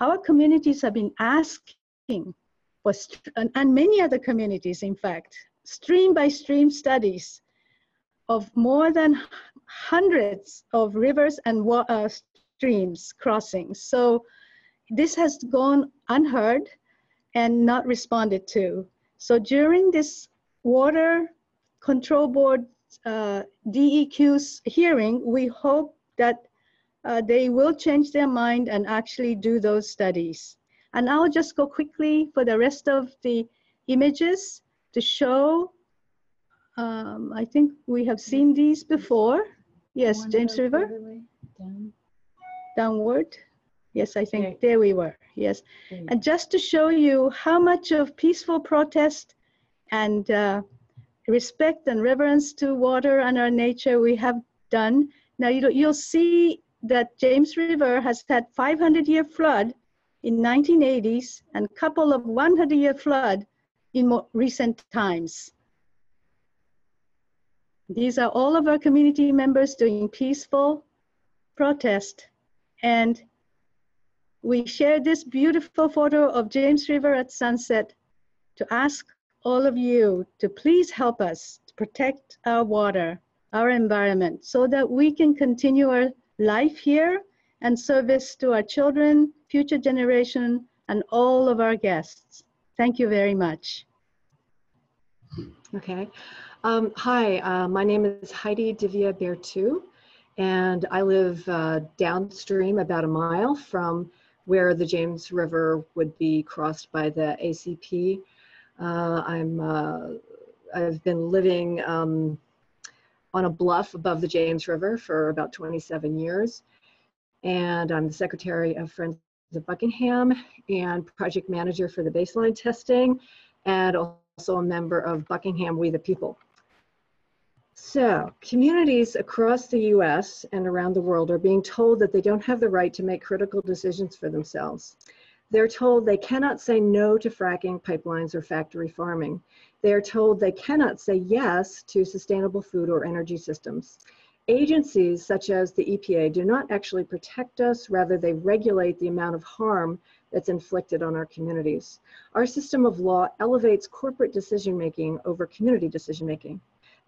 Our communities have been asking for, and many other communities, in fact, stream by stream studies of more than hundreds of rivers and uh, streams crossing. So this has gone unheard and not responded to. So during this water control board uh, DEQ's hearing, we hope that uh, they will change their mind and actually do those studies. And I'll just go quickly for the rest of the images to show, um, I think we have seen these before. Yes, James River. Downward. Yes, I think there we were. Yes. And just to show you how much of peaceful protest and uh, respect and reverence to water and our nature we have done. Now you, you'll see that James River has had 500 year flood in 1980s and couple of 100 year flood in more recent times. These are all of our community members doing peaceful protest and we share this beautiful photo of James River at sunset to ask all of you to please help us to protect our water, our environment, so that we can continue our life here and service to our children, future generation, and all of our guests. Thank you very much. Okay. Um, hi, uh, my name is Heidi Divya Bertu, and I live uh, downstream about a mile from where the James River would be crossed by the ACP uh, I'm, uh, I've been living um, on a bluff above the James River for about 27 years. And I'm the secretary of Friends of Buckingham and project manager for the baseline testing and also a member of Buckingham We the People. So, communities across the US and around the world are being told that they don't have the right to make critical decisions for themselves. They're told they cannot say no to fracking, pipelines, or factory farming. They are told they cannot say yes to sustainable food or energy systems. Agencies such as the EPA do not actually protect us, rather they regulate the amount of harm that's inflicted on our communities. Our system of law elevates corporate decision-making over community decision-making.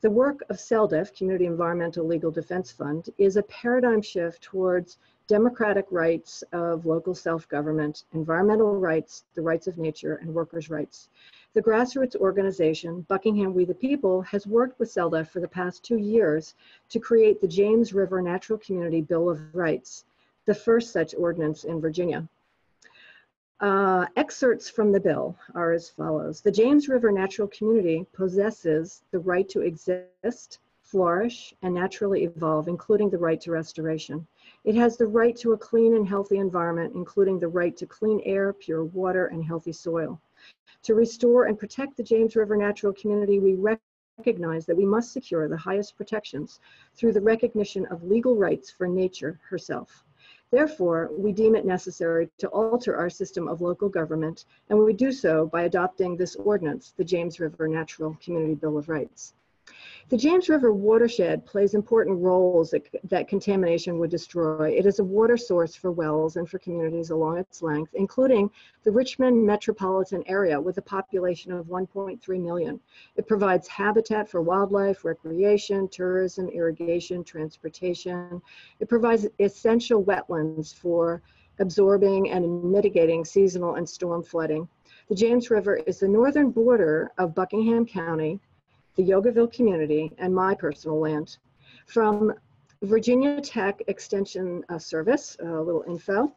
The work of CELDF, Community Environmental Legal Defense Fund, is a paradigm shift towards democratic rights of local self-government, environmental rights, the rights of nature, and workers' rights. The grassroots organization, Buckingham We the People, has worked with CELDF for the past two years to create the James River Natural Community Bill of Rights, the first such ordinance in Virginia. Uh, excerpts from the bill are as follows. The James River Natural Community possesses the right to exist, flourish, and naturally evolve, including the right to restoration. It has the right to a clean and healthy environment, including the right to clean air, pure water, and healthy soil. To restore and protect the James River natural community, we recognize that we must secure the highest protections through the recognition of legal rights for nature herself. Therefore, we deem it necessary to alter our system of local government, and we do so by adopting this ordinance, the James River Natural Community Bill of Rights. The James River watershed plays important roles that, that, contamination would destroy. It is a water source for wells and for communities along its length, including the Richmond metropolitan area with a population of 1.3 million. It provides habitat for wildlife, recreation, tourism, irrigation, transportation. It provides essential wetlands for absorbing and mitigating seasonal and storm flooding. The James River is the northern border of Buckingham County, the Yogaville community, and my personal land. From Virginia Tech Extension uh, Service, a little info.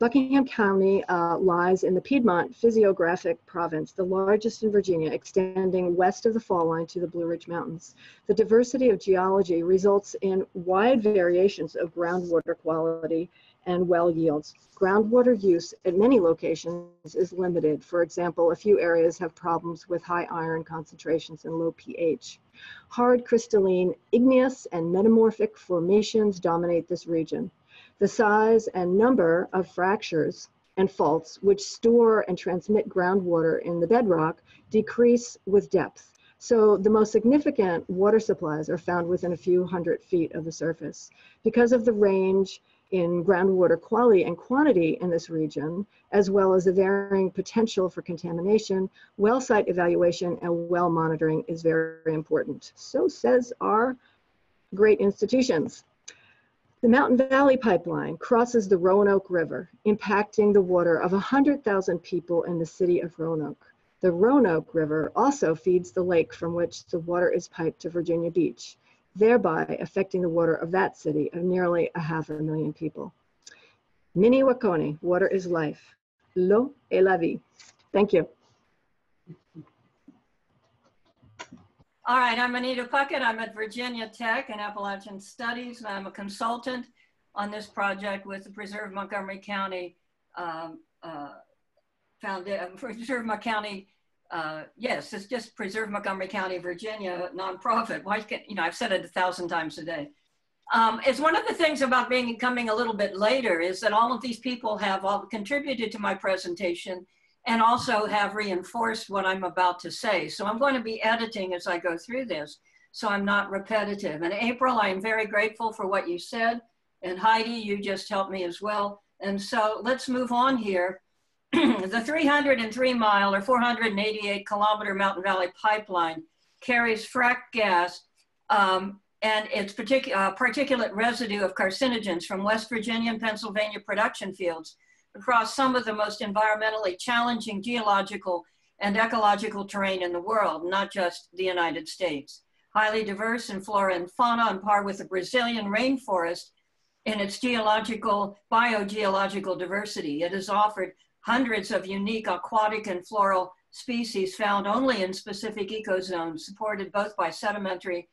Buckingham County uh, lies in the Piedmont Physiographic Province, the largest in Virginia, extending west of the fall line to the Blue Ridge Mountains. The diversity of geology results in wide variations of groundwater quality and well yields. Groundwater use at many locations is limited. For example, a few areas have problems with high iron concentrations and low pH. Hard crystalline igneous and metamorphic formations dominate this region. The size and number of fractures and faults which store and transmit groundwater in the bedrock decrease with depth. So the most significant water supplies are found within a few hundred feet of the surface. Because of the range in groundwater quality and quantity in this region, as well as the varying potential for contamination, well site evaluation and well monitoring is very important. So says our great institutions. The Mountain Valley Pipeline crosses the Roanoke River, impacting the water of 100,000 people in the city of Roanoke. The Roanoke River also feeds the lake from which the water is piped to Virginia Beach thereby affecting the water of that city of nearly a half a million people. Mni Wiconi, water is life. L'eau est la vie. Thank you. All right, I'm Anita Puckett. I'm at Virginia Tech in Appalachian Studies, and I'm a consultant on this project with the Preserve Montgomery County um, uh, Foundation, Preserve Montgomery County uh, yes, it's just Preserve Montgomery County, Virginia, nonprofit. Why can't, you know? I've said it a thousand times a day. Um, it's one of the things about being coming a little bit later is that all of these people have all contributed to my presentation and also have reinforced what I'm about to say. So I'm going to be editing as I go through this, so I'm not repetitive. And April, I am very grateful for what you said, and Heidi, you just helped me as well. And so let's move on here. the 303 mile or 488 kilometer Mountain Valley pipeline carries frack gas um, and its uh, particulate residue of carcinogens from West Virginia and Pennsylvania production fields across some of the most environmentally challenging geological and ecological terrain in the world, not just the United States. Highly diverse in flora and fauna on par with the Brazilian rainforest in its geological, biogeological diversity. It has offered hundreds of unique aquatic and floral species found only in specific ecozones supported both by sedimentary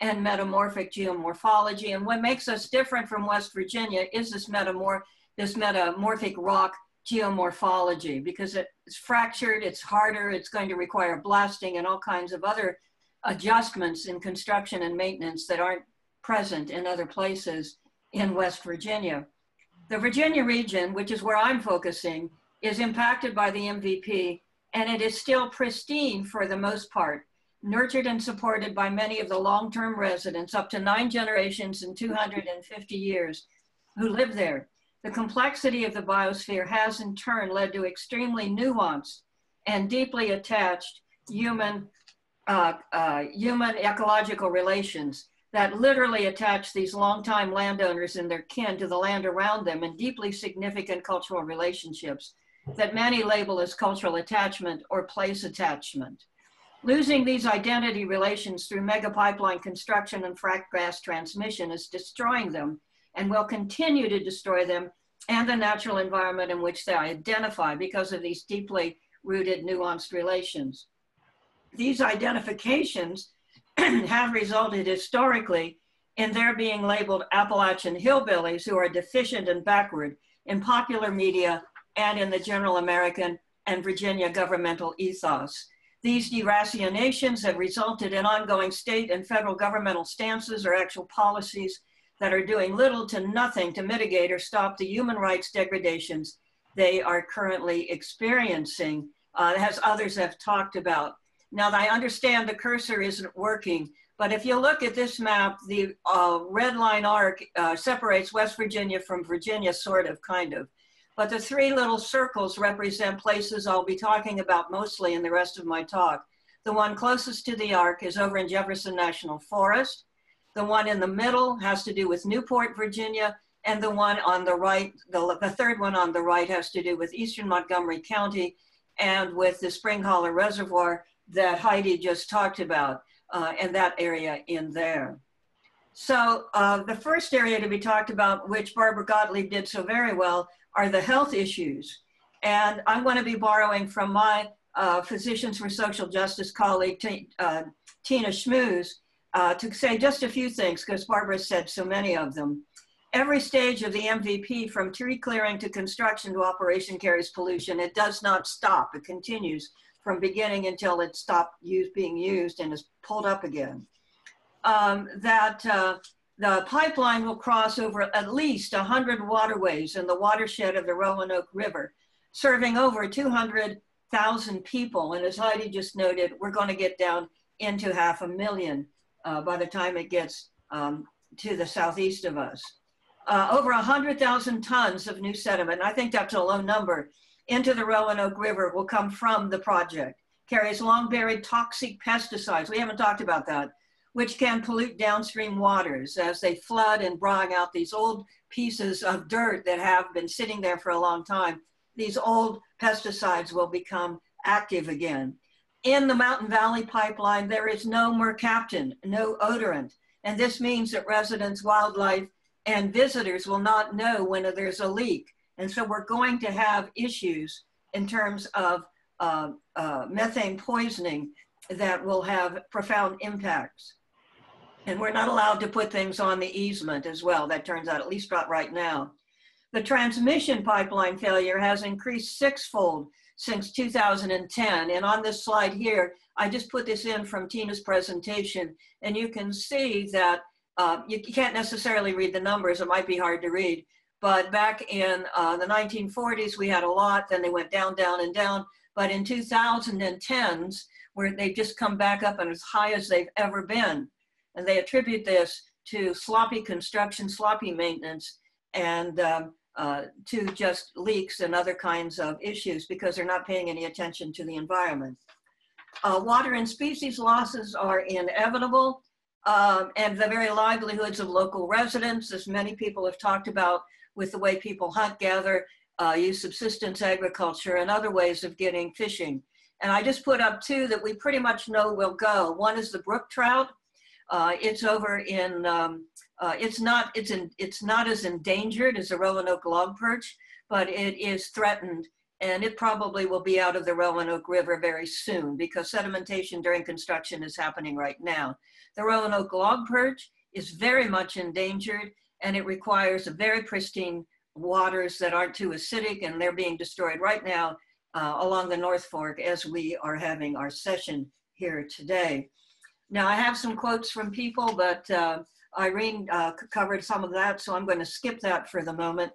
and metamorphic geomorphology. And what makes us different from West Virginia is this, metamor this metamorphic rock geomorphology because it's fractured, it's harder, it's going to require blasting and all kinds of other adjustments in construction and maintenance that aren't present in other places in West Virginia. The Virginia region, which is where I'm focusing, is impacted by the MVP, and it is still pristine for the most part, nurtured and supported by many of the long-term residents, up to nine generations in 250 years, who live there. The complexity of the biosphere has in turn led to extremely nuanced and deeply attached human, uh, uh, human ecological relations that literally attach these longtime landowners and their kin to the land around them in deeply significant cultural relationships that many label as cultural attachment or place attachment. Losing these identity relations through mega pipeline construction and frac gas transmission is destroying them and will continue to destroy them and the natural environment in which they identify because of these deeply rooted nuanced relations. These identifications have resulted historically in their being labeled Appalachian hillbillies who are deficient and backward in popular media and in the general American and Virginia governmental ethos. These deracinations have resulted in ongoing state and federal governmental stances or actual policies that are doing little to nothing to mitigate or stop the human rights degradations they are currently experiencing, uh, as others have talked about. Now, I understand the cursor isn't working, but if you look at this map, the uh, red line arc uh, separates West Virginia from Virginia, sort of, kind of. But the three little circles represent places I'll be talking about mostly in the rest of my talk. The one closest to the arc is over in Jefferson National Forest. The one in the middle has to do with Newport, Virginia, and the one on the right, the, the third one on the right has to do with Eastern Montgomery County and with the Spring Holler Reservoir that Heidi just talked about uh, and that area in there. So uh, the first area to be talked about, which Barbara Gottlieb did so very well, are the health issues. And I'm going to be borrowing from my uh, Physicians for Social Justice colleague, uh, Tina Smusz, uh, to say just a few things, because Barbara said so many of them. Every stage of the MVP, from tree clearing to construction to operation, carries pollution. It does not stop. It continues from beginning until it stopped use, being used and is pulled up again. Um, that uh, the pipeline will cross over at least 100 waterways in the watershed of the Roanoke River, serving over 200,000 people. And as Heidi just noted, we're going to get down into half a million uh, by the time it gets um, to the southeast of us. Uh, over 100,000 tons of new sediment, I think that's a low number, into the Roanoke River will come from the project. Carries long buried toxic pesticides. We haven't talked about that which can pollute downstream waters as they flood and bring out these old pieces of dirt that have been sitting there for a long time. These old pesticides will become active again. In the Mountain Valley pipeline, there is no mercaptan, no odorant. And this means that residents, wildlife, and visitors will not know when there's a leak. And so we're going to have issues in terms of uh, uh, methane poisoning that will have profound impacts. And we're not allowed to put things on the easement as well. That turns out, at least not right now. The transmission pipeline failure has increased sixfold since 2010. And on this slide here, I just put this in from Tina's presentation. And you can see that uh, you can't necessarily read the numbers. It might be hard to read. But back in uh, the 1940s, we had a lot. Then they went down, down, and down. But in 2010s, where they've just come back up and as high as they've ever been. And they attribute this to sloppy construction, sloppy maintenance, and um, uh, to just leaks and other kinds of issues because they're not paying any attention to the environment. Uh, water and species losses are inevitable, um, and the very livelihoods of local residents, as many people have talked about with the way people hunt, gather, uh, use subsistence agriculture, and other ways of getting fishing. And I just put up two that we pretty much know will go. One is the brook trout, uh, it's over in, um, uh, it's not, it's in, it's not as endangered as the Roanoke log perch, but it is threatened and it probably will be out of the Roanoke River very soon because sedimentation during construction is happening right now. The Roanoke log perch is very much endangered and it requires a very pristine waters that aren't too acidic and they're being destroyed right now uh, along the North Fork as we are having our session here today. Now I have some quotes from people, but uh, Irene uh, covered some of that, so I'm going to skip that for the moment.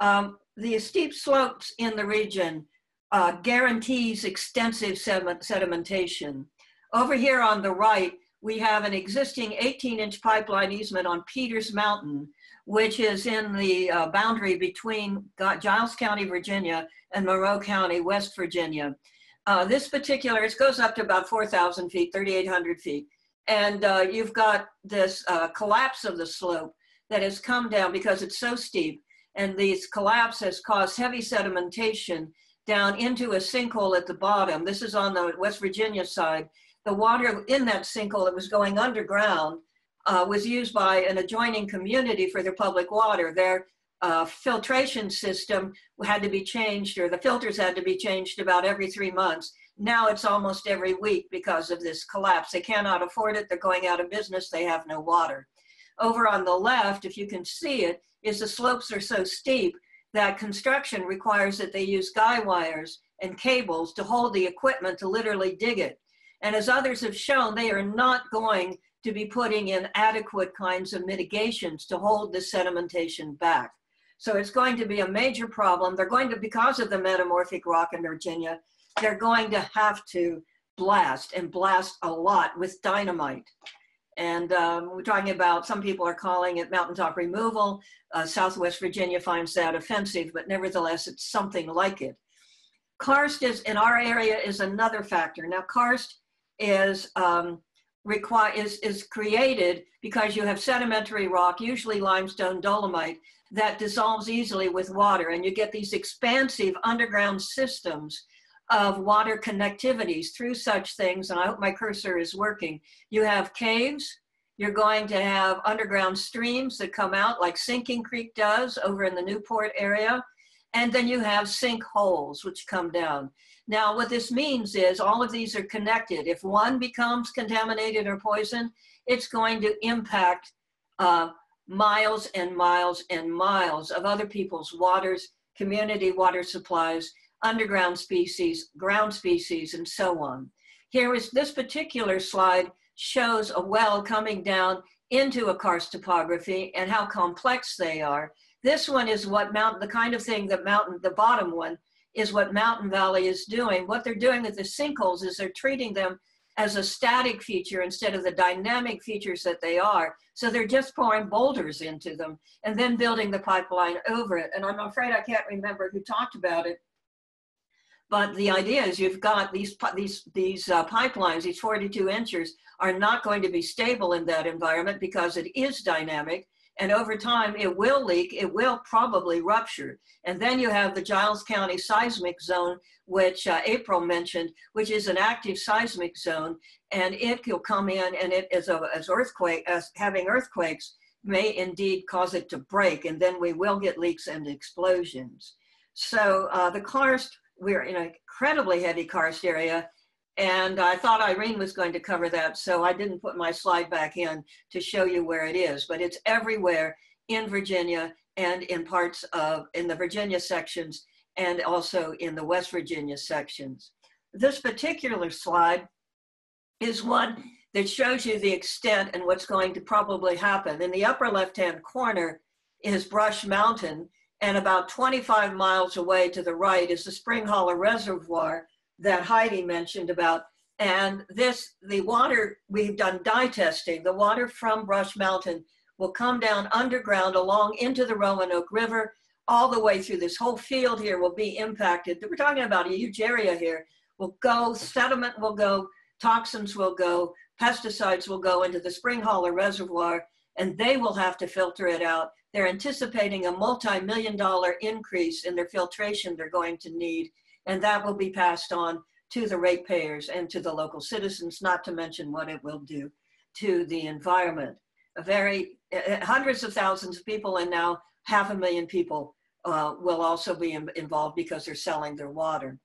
Um, the steep slopes in the region uh, guarantees extensive sedimentation. Over here on the right, we have an existing 18 inch pipeline easement on Peters Mountain, which is in the uh, boundary between Giles County, Virginia and Monroe County, West Virginia. Uh, this particular, it goes up to about 4,000 feet, 3,800 feet. And uh, you've got this uh, collapse of the slope that has come down because it's so steep. And this collapse has caused heavy sedimentation down into a sinkhole at the bottom. This is on the West Virginia side. The water in that sinkhole that was going underground uh, was used by an adjoining community for their public water. Their uh, filtration system had to be changed or the filters had to be changed about every three months. Now it's almost every week because of this collapse. They cannot afford it. They're going out of business. They have no water. Over on the left, if you can see it, is the slopes are so steep that construction requires that they use guy wires and cables to hold the equipment to literally dig it. And as others have shown, they are not going to be putting in adequate kinds of mitigations to hold the sedimentation back. So it's going to be a major problem. They're going to, because of the metamorphic rock in Virginia, they're going to have to blast and blast a lot with dynamite. And um, we're talking about, some people are calling it mountaintop removal. Uh, Southwest Virginia finds that offensive, but nevertheless, it's something like it. Karst is, in our area, is another factor. Now, karst is, um, require, is, is created because you have sedimentary rock, usually limestone dolomite, that dissolves easily with water. And you get these expansive underground systems of water connectivities through such things, and I hope my cursor is working. You have caves, you're going to have underground streams that come out like Sinking Creek does over in the Newport area, and then you have sinkholes which come down. Now, what this means is all of these are connected. If one becomes contaminated or poisoned, it's going to impact uh, miles and miles and miles of other people's waters, community water supplies, underground species, ground species, and so on. Here is this particular slide shows a well coming down into a karst topography and how complex they are. This one is what mountain, the kind of thing that mountain, the bottom one, is what Mountain Valley is doing. What they're doing with the sinkholes is they're treating them as a static feature instead of the dynamic features that they are. So they're just pouring boulders into them and then building the pipeline over it. And I'm afraid I can't remember who talked about it. But the idea is you've got these, these, these uh, pipelines, these 42 inches, are not going to be stable in that environment because it is dynamic. And over time, it will leak, it will probably rupture. And then you have the Giles County seismic zone, which uh, April mentioned, which is an active seismic zone. And it will come in and it is a, as earthquake, as having earthquakes may indeed cause it to break. And then we will get leaks and explosions. So uh, the karst we're in an incredibly heavy karst area. And I thought Irene was going to cover that, so I didn't put my slide back in to show you where it is, but it's everywhere in Virginia and in parts of, in the Virginia sections and also in the West Virginia sections. This particular slide is one that shows you the extent and what's going to probably happen. In the upper left-hand corner is Brush Mountain, and about 25 miles away to the right is the Spring Hollow Reservoir that Heidi mentioned about. And this, the water, we've done dye testing. The water from Brush Mountain will come down underground along into the Roanoke River, all the way through this whole field here will be impacted. We're talking about a huge area here. Will go, sediment will go, toxins will go, pesticides will go into the Spring Hollow Reservoir, and they will have to filter it out. They're anticipating a multi-million dollar increase in their filtration they're going to need, and that will be passed on to the ratepayers and to the local citizens, not to mention what it will do to the environment. A very, uh, hundreds of thousands of people and now half a million people uh, will also be in, involved because they're selling their water.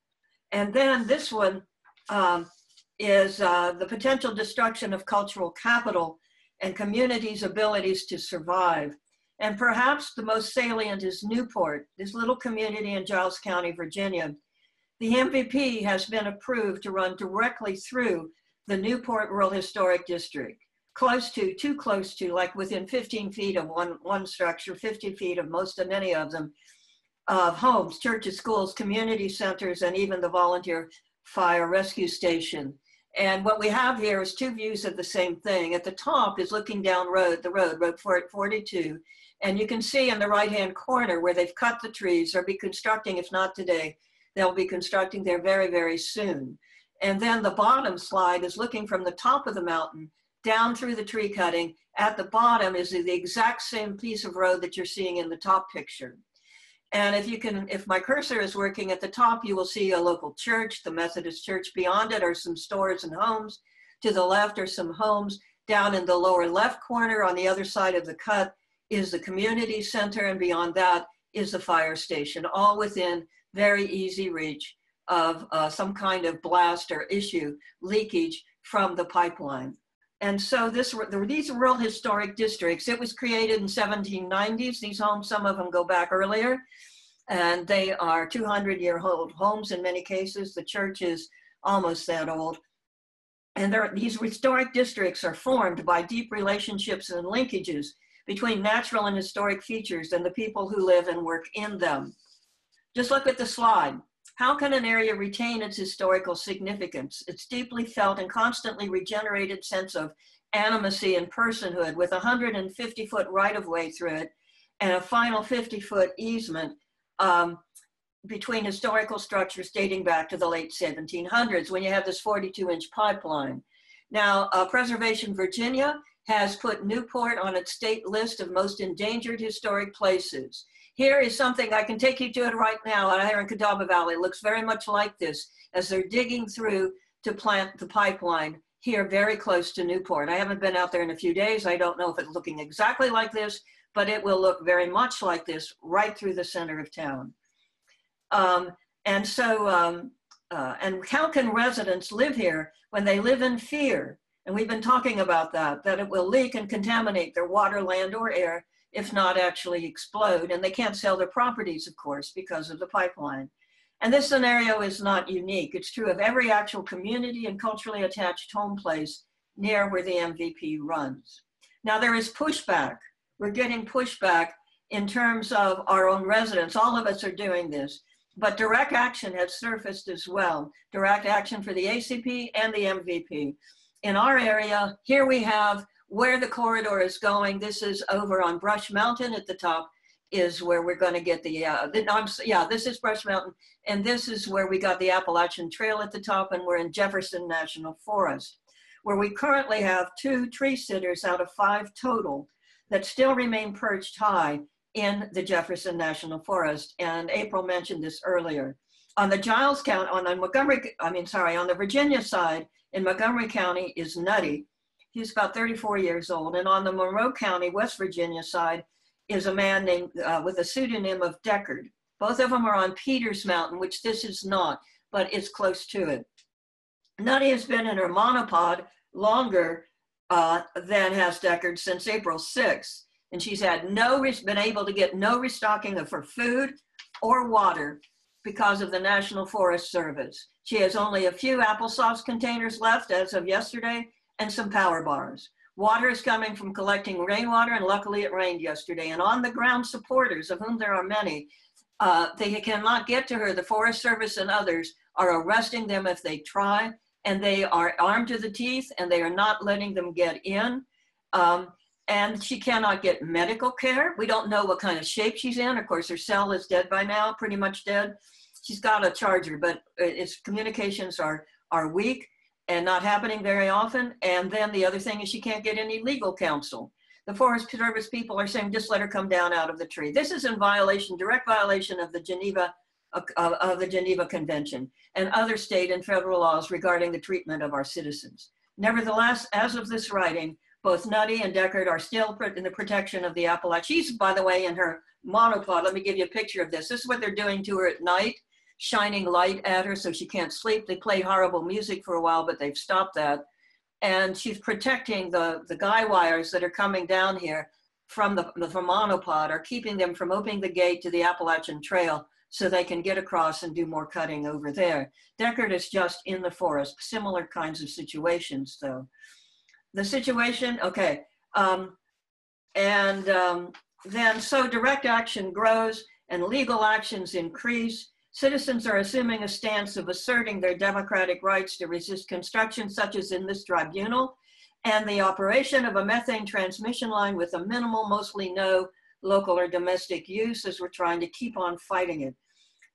And then this one um, is uh, the potential destruction of cultural capital and communities' abilities to survive. And perhaps the most salient is Newport, this little community in Giles County, Virginia. The MVP has been approved to run directly through the Newport Rural Historic District, close to, too close to, like within 15 feet of one, one structure, 50 feet of most of many of them, of homes, churches, schools, community centers, and even the volunteer fire rescue station. And what we have here is two views of the same thing. At the top is looking down road, the road, Road 42, and you can see in the right-hand corner where they've cut the trees or be constructing, if not today, they'll be constructing there very, very soon. And then the bottom slide is looking from the top of the mountain down through the tree cutting. At the bottom is the exact same piece of road that you're seeing in the top picture. And if you can, if my cursor is working at the top, you will see a local church, the Methodist church. Beyond it are some stores and homes. To the left are some homes. Down in the lower left corner on the other side of the cut is the community center. And beyond that is the fire station, all within very easy reach of uh, some kind of blast or issue, leakage from the pipeline. And so this, these rural historic districts, it was created in 1790s. These homes, some of them go back earlier. And they are 200 year old homes in many cases. The church is almost that old. And there, these historic districts are formed by deep relationships and linkages between natural and historic features and the people who live and work in them. Just look at the slide. How can an area retain its historical significance, its deeply felt and constantly regenerated sense of animacy and personhood with a 150 foot right of way through it and a final 50 foot easement um, between historical structures dating back to the late 1700s when you have this 42 inch pipeline. Now, uh, Preservation Virginia has put Newport on its state list of most endangered historic places. Here is something, I can take you to it right now out here in Catawba Valley. It looks very much like this as they're digging through to plant the pipeline here very close to Newport. I haven't been out there in a few days. I don't know if it's looking exactly like this, but it will look very much like this right through the center of town. Um, and so, um, uh, and how can residents live here when they live in fear? And we've been talking about that, that it will leak and contaminate their water, land, or air if not actually explode. And they can't sell their properties, of course, because of the pipeline. And this scenario is not unique. It's true of every actual community and culturally attached home place near where the MVP runs. Now there is pushback. We're getting pushback in terms of our own residents. All of us are doing this, but direct action has surfaced as well. Direct action for the ACP and the MVP. In our area, here we have where the corridor is going, this is over on Brush Mountain at the top is where we're going to get the, uh, the no, yeah, this is Brush Mountain, and this is where we got the Appalachian Trail at the top, and we're in Jefferson National Forest, where we currently have two tree sitters out of five total that still remain perched high in the Jefferson National Forest. And April mentioned this earlier. On the Giles County, on the Montgomery, I mean, sorry, on the Virginia side in Montgomery County is Nutty, He's about 34 years old. And on the Monroe County, West Virginia side is a man named uh, with a pseudonym of Deckard. Both of them are on Peters Mountain, which this is not, but it's close to it. Nutty has been in her monopod longer uh, than has Deckard since April 6th. And she's had no, been able to get no restocking of her food or water because of the National Forest Service. She has only a few applesauce containers left as of yesterday, and some power bars. Water is coming from collecting rainwater, and luckily it rained yesterday. And on the ground supporters, of whom there are many, uh, they cannot get to her. The Forest Service and others are arresting them if they try, and they are armed to the teeth, and they are not letting them get in. Um, and she cannot get medical care. We don't know what kind of shape she's in. Of course, her cell is dead by now, pretty much dead. She's got a charger, but its communications are, are weak and not happening very often. And then the other thing is she can't get any legal counsel. The Forest Service people are saying, just let her come down out of the tree. This is in violation, direct violation of the Geneva, uh, of the Geneva Convention and other state and federal laws regarding the treatment of our citizens. Nevertheless, as of this writing, both Nutty and Deckard are still in the protection of the Appalachians. She's, by the way, in her monopod. Let me give you a picture of this. This is what they're doing to her at night shining light at her so she can't sleep. They play horrible music for a while, but they've stopped that. And she's protecting the, the guy wires that are coming down here from the, the from monopod are keeping them from opening the gate to the Appalachian Trail so they can get across and do more cutting over there. Deckard is just in the forest, similar kinds of situations though. The situation, okay. Um, and um, then so direct action grows and legal actions increase Citizens are assuming a stance of asserting their democratic rights to resist construction, such as in this tribunal, and the operation of a methane transmission line with a minimal, mostly no local or domestic use as we're trying to keep on fighting it.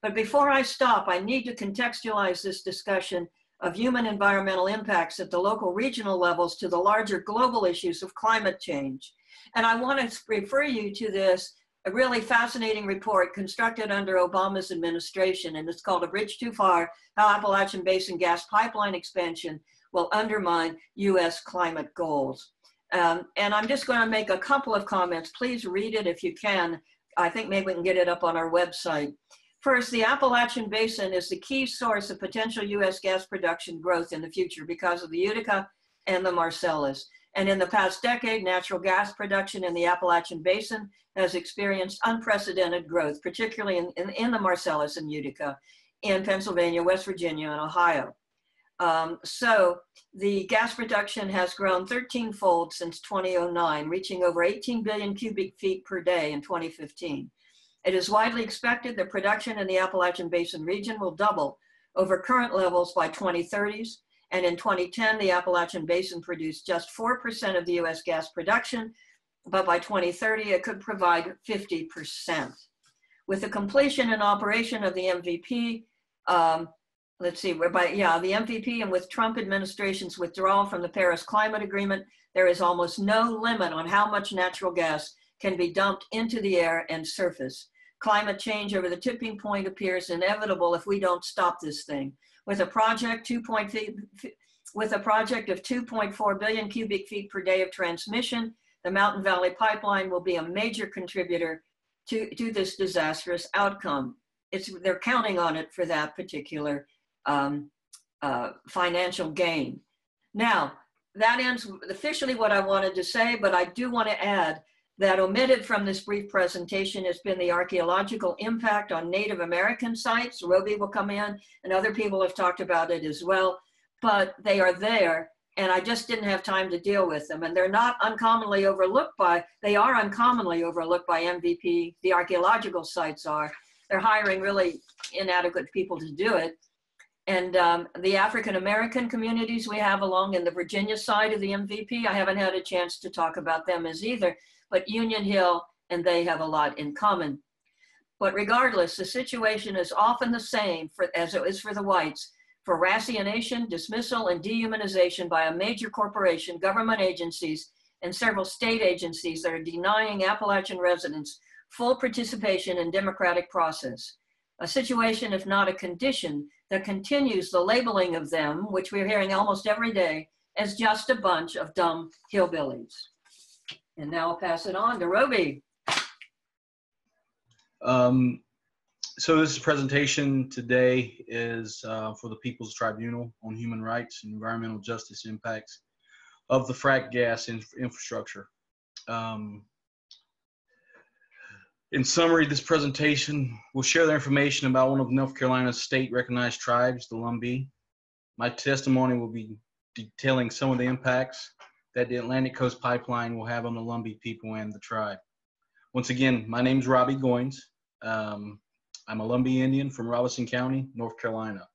But before I stop, I need to contextualize this discussion of human environmental impacts at the local regional levels to the larger global issues of climate change. And I want to refer you to this a really fascinating report constructed under Obama's administration, and it's called A Bridge Too Far, How Appalachian Basin Gas Pipeline Expansion Will Undermine U.S. Climate Goals. Um, and I'm just going to make a couple of comments. Please read it if you can. I think maybe we can get it up on our website. First, the Appalachian Basin is the key source of potential U.S. gas production growth in the future because of the Utica and the Marcellus. And in the past decade, natural gas production in the Appalachian Basin has experienced unprecedented growth, particularly in, in, in the Marcellus and Utica, in Pennsylvania, West Virginia, and Ohio. Um, so the gas production has grown 13 fold since 2009, reaching over 18 billion cubic feet per day in 2015. It is widely expected that production in the Appalachian Basin region will double over current levels by 2030s. And in 2010, the Appalachian Basin produced just 4% of the US gas production, but by 2030, it could provide 50%. With the completion and operation of the MVP, um, let's see, yeah, the MVP and with Trump administration's withdrawal from the Paris Climate Agreement, there is almost no limit on how much natural gas can be dumped into the air and surface. Climate change over the tipping point appears inevitable if we don't stop this thing. With a project 2. with a project of 2.4 billion cubic feet per day of transmission, the Mountain Valley Pipeline will be a major contributor to, to this disastrous outcome. It's, they're counting on it for that particular um, uh, financial gain. Now, that ends officially what I wanted to say, but I do want to add that omitted from this brief presentation has been the archaeological impact on Native American sites. Robbie will come in and other people have talked about it as well, but they are there and I just didn't have time to deal with them. And they're not uncommonly overlooked by, they are uncommonly overlooked by MVP, the archaeological sites are. They're hiring really inadequate people to do it. And um, the African American communities we have along in the Virginia side of the MVP, I haven't had a chance to talk about them as either, but Union Hill and they have a lot in common. But regardless, the situation is often the same for, as it is for the whites, for rationation, dismissal, and dehumanization by a major corporation, government agencies, and several state agencies that are denying Appalachian residents full participation in democratic process. A situation, if not a condition, that continues the labeling of them, which we're hearing almost every day, as just a bunch of dumb hillbillies. And now I'll pass it on to Robbie. Um, so this presentation today is uh, for the People's Tribunal on Human Rights and Environmental Justice Impacts of the frac gas infrastructure. Um, in summary, this presentation will share the information about one of North Carolina's state recognized tribes, the Lumbee. My testimony will be detailing some of the impacts that the Atlantic Coast Pipeline will have on the Lumbee people and the tribe. Once again, my name is Robbie Goins. Um, I'm a Lumbee Indian from Robeson County, North Carolina.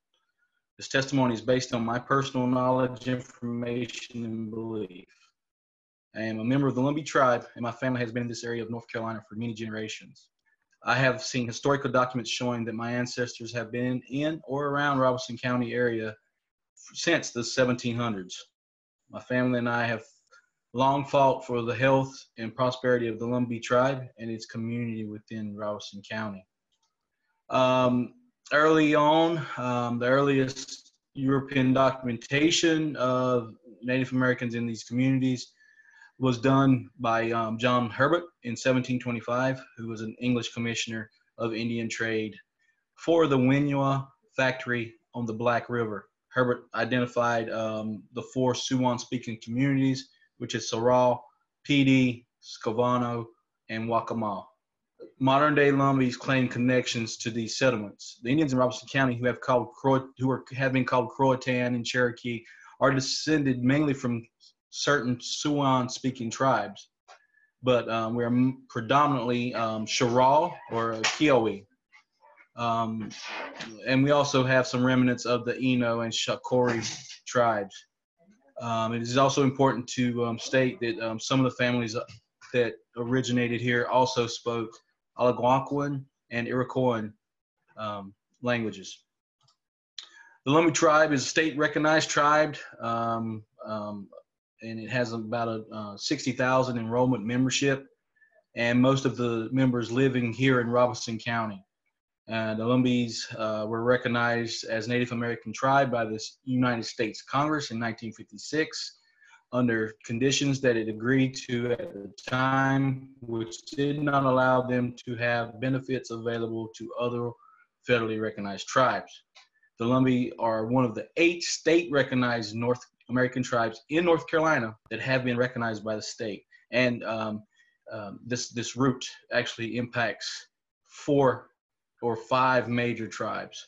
This testimony is based on my personal knowledge, information, and belief. I am a member of the Lumbee tribe, and my family has been in this area of North Carolina for many generations. I have seen historical documents showing that my ancestors have been in or around Robeson County area since the 1700s. My family and I have long fought for the health and prosperity of the Lumbee tribe and its community within Robeson County. Um, early on, um, the earliest European documentation of Native Americans in these communities was done by um, John Herbert in 1725, who was an English commissioner of Indian trade for the Winua factory on the Black River. Herbert identified um, the four Siouan speaking communities, which is Sorrel, Pee Dee, Scovano, and Waccamaw. Modern day Lumbees claim connections to these settlements. The Indians in Robeson County who have called who are, have been called Croatan and Cherokee are descended mainly from certain Siouan speaking tribes, but um, we're predominantly um, or Kiowa. Um, and we also have some remnants of the Eno and Shakori tribes. Um, it is also important to um, state that um, some of the families that originated here also spoke Algonquin and Iroquoian um, languages. The Lumbee tribe is a state recognized tribe um, and it has about a uh, 60,000 enrollment membership, and most of the members living here in Robeson County. Uh, the Lumbees uh, were recognized as Native American tribe by the United States Congress in 1956 under conditions that it agreed to at the time, which did not allow them to have benefits available to other federally recognized tribes. The Lumbee are one of the eight state recognized North American tribes in North Carolina that have been recognized by the state. And um, um, this this route actually impacts four or five major tribes.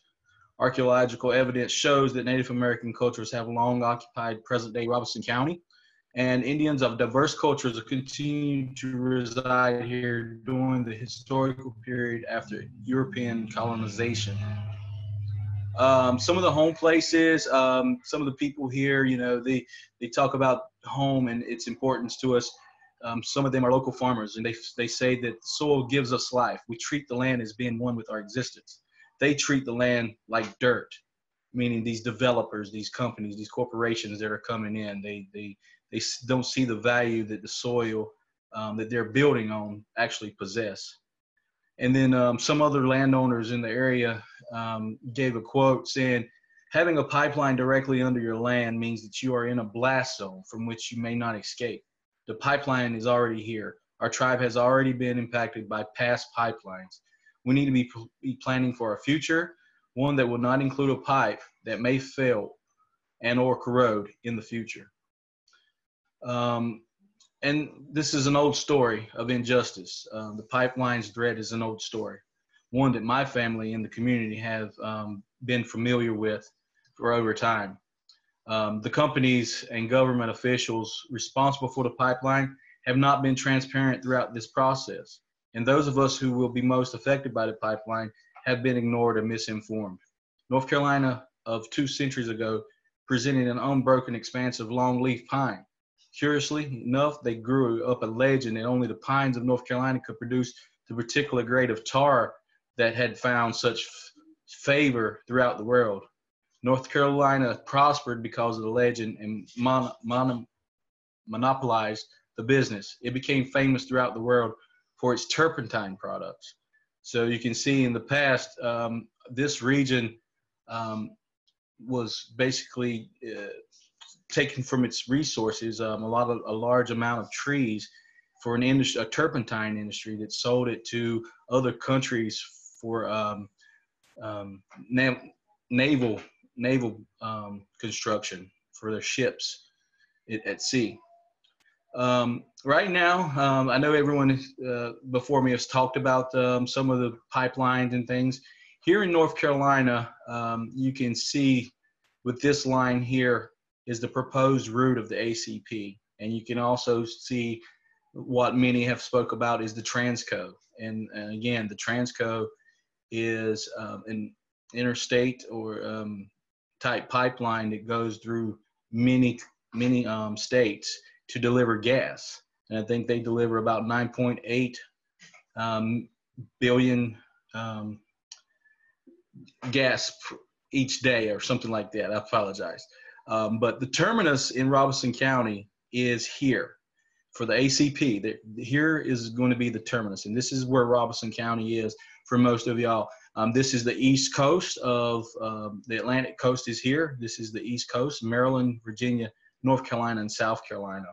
Archaeological evidence shows that Native American cultures have long occupied present-day Robeson County, and Indians of diverse cultures continue to reside here during the historical period after European colonization. Um, some of the home places, um, some of the people here, you know, they, they talk about home and its importance to us. Um, some of them are local farmers, and they, they say that soil gives us life. We treat the land as being one with our existence. They treat the land like dirt, meaning these developers, these companies, these corporations that are coming in, they, they, they don't see the value that the soil um, that they're building on actually possess. And then um, some other landowners in the area um, gave a quote saying, having a pipeline directly under your land means that you are in a blast zone from which you may not escape. The pipeline is already here. Our tribe has already been impacted by past pipelines. We need to be, be planning for a future, one that will not include a pipe that may fail and or corrode in the future. Um, and this is an old story of injustice. Uh, the pipeline's threat is an old story, one that my family and the community have um, been familiar with for over time. Um, the companies and government officials responsible for the pipeline have not been transparent throughout this process. And those of us who will be most affected by the pipeline have been ignored and misinformed. North Carolina of two centuries ago presented an unbroken expanse of longleaf pine. Curiously enough, they grew up a legend that only the pines of North Carolina could produce the particular grade of tar that had found such favor throughout the world. North Carolina prospered because of the legend and mon- mon- monopolized the business. It became famous throughout the world for its turpentine products. So you can see in the past, um, this region um, was basically uh, taken from its resources um, a lot of a large amount of trees for an industry, a turpentine industry that sold it to other countries for um, um, na- naval naval um, construction for their ships at, at sea. Um, right now, um, I know everyone uh, before me has talked about um, some of the pipelines and things. Here in North Carolina, um, you can see with this line here is the proposed route of the ACP. And you can also see what many have spoke about is the Transco. And, and again, the Transco is um, an interstate or um, type pipeline that goes through many, many um, states to deliver gas. And I think they deliver about 9.8 um, billion um, gas each day or something like that. I apologize. Um, but the terminus in Robeson County is here for the ACP. The, here is going to be the terminus, and this is where Robeson County is for most of y'all. Um, this is the east coast of um, the Atlantic coast is here. This is the east coast, Maryland, Virginia, North Carolina, and South Carolina.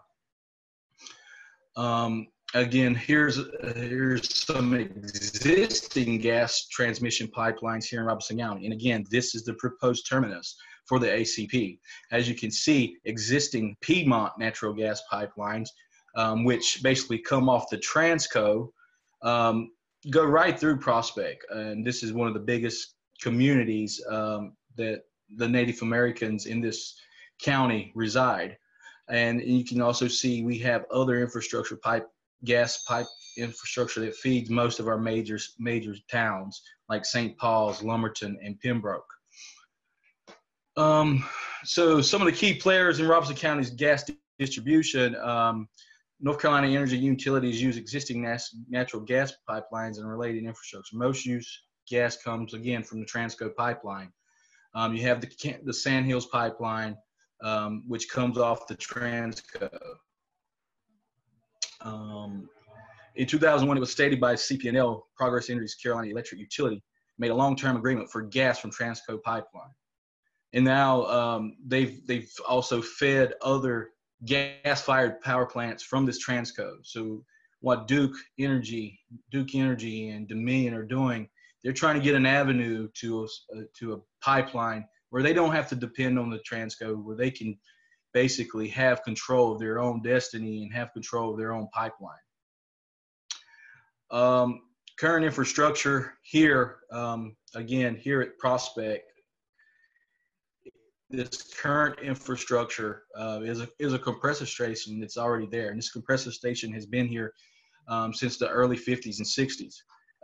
Um, again, here's here's some existing gas transmission pipelines here in Robeson County. And again, this is the proposed terminus for the ACP. As you can see, existing Piedmont natural gas pipelines, um, which basically come off the Transco, um, go right through Prospect. And this is one of the biggest communities um, that the Native Americans in this county reside. And you can also see we have other infrastructure pipe, gas pipe infrastructure that feeds most of our major major towns like St. Paul's, Lumberton, and Pembroke. Um, so some of the key players in Robeson County's gas distribution, um, North Carolina Energy Utilities use existing nas- natural gas pipelines and related infrastructure. Most use gas comes again from the Transco pipeline. Um, you have the the Sandhills pipeline, um, which comes off the Transco. Um, in 2001, it was stated by CP&L, Progress Energy's Carolina Electric Utility, made a long-term agreement for gas from Transco pipeline and now um, they've they've also fed other gas-fired power plants from this Transco. So what Duke Energy, Duke Energy, and Dominion are doing, they're trying to get an avenue to a, uh, to a pipeline where they don't have to depend on the Transco, where they can basically have control of their own destiny and have control of their own pipeline. Um, current infrastructure here, um, again, here at Prospect, this current infrastructure uh, is, a, is a compressor station that's already there. And this compressor station has been here um, since the early 50s and 60s.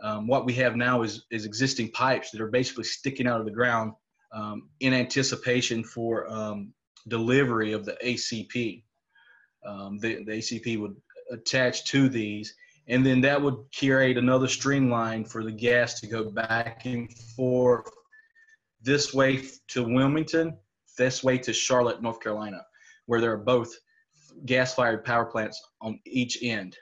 Um, what we have now is, is existing pipes that are basically sticking out of the ground um, in anticipation for um, delivery of the ACP. Um, the, the ACP would attach to these, and then that would create another streamline for the gas to go back and forth this way to Wilmington, this way to Charlotte, North Carolina, where there are both gas-fired power plants on each end,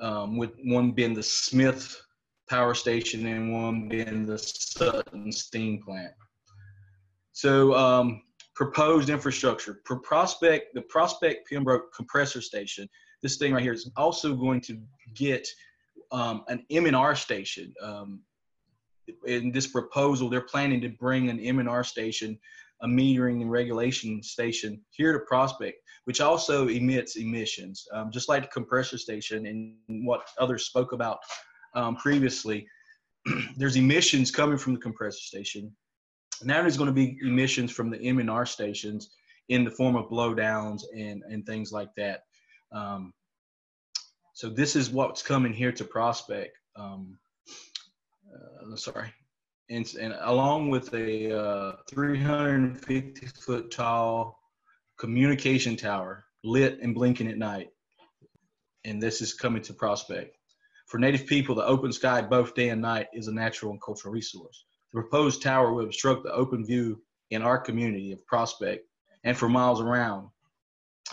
um, with one being the Smith power station and one being the Sutton steam plant. So um, proposed infrastructure, Pro Prospect, the Prospect Pembroke compressor station, this thing right here is also going to get um, an M&R station. Um, in this proposal, they're planning to bring an M&R station, a metering and regulation station here to Prospect, which also emits emissions, um, just like the compressor station and what others spoke about um, previously. there's emissions coming from the compressor station now there's going to be emissions from the M&R stations in the form of blowdowns and, and things like that. Um, so this is what's coming here to Prospect. Um, uh, sorry. And, and, along with a uh, 350 foot tall communication tower lit and blinking at night. And this is coming to Prospect. For Native people, the open sky both day and night is a natural and cultural resource. The proposed tower will obstruct the open view in our community of Prospect and for miles around.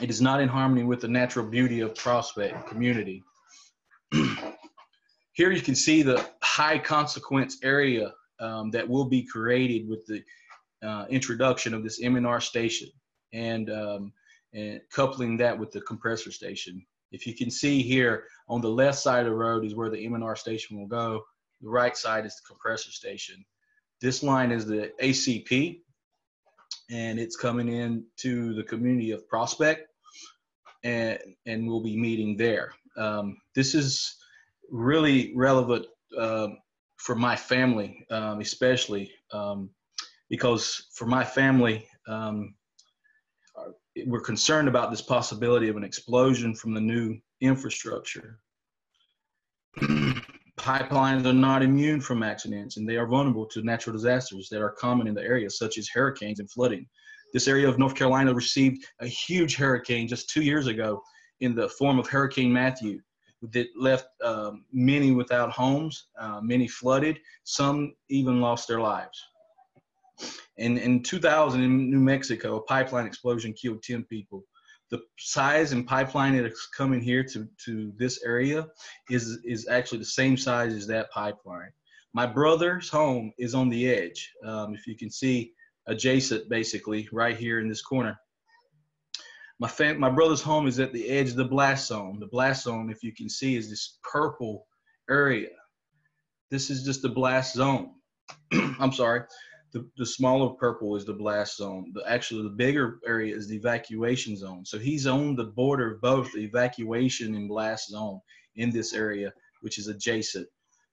It is not in harmony with the natural beauty of Prospect community. Here you can see the high consequence area um, that will be created with the uh, introduction of this M&R station and, um, and coupling that with the compressor station. If you can see here on the left side of the road is where the M&R station will go. The right side is the compressor station. This line is the ACP, and it's coming in to the community of Prospect, and, and we'll be meeting there. Um, this is really relevant um, for my family, um, especially um, because for my family, um, we're concerned about this possibility of an explosion from the new infrastructure. Pipelines are not immune from accidents and they are vulnerable to natural disasters that are common in the area, such as hurricanes and flooding. This area of North Carolina received a huge hurricane just two years ago in the form of Hurricane Matthew that left um, many without homes, uh, many flooded, some even lost their lives. And in 2000 in New Mexico, a pipeline explosion killed 10 people the size and pipeline that's coming here to, to this area is, is actually the same size as that pipeline. My brother's home is on the edge. Um, if you can see adjacent basically right here in this corner. My, fam- my brother's home is at the edge of the blast zone. The blast zone, if you can see, is this purple area. This is just the blast zone. I'm sorry the, the smaller purple is the blast zone. The actually the bigger area is the evacuation zone. So he's on the border of both the evacuation and blast zone in this area, which is adjacent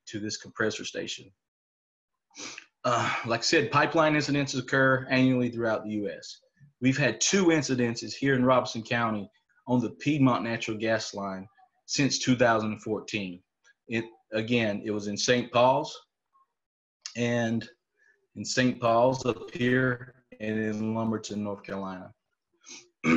to this compressor station. Uh, like I said, pipeline incidents occur annually throughout the U.S. We've had two incidences here in Robeson County on the Piedmont natural gas line since 2014. It again, it was in St. Paul's, and in St. Paul's up here and in Lumberton, North Carolina.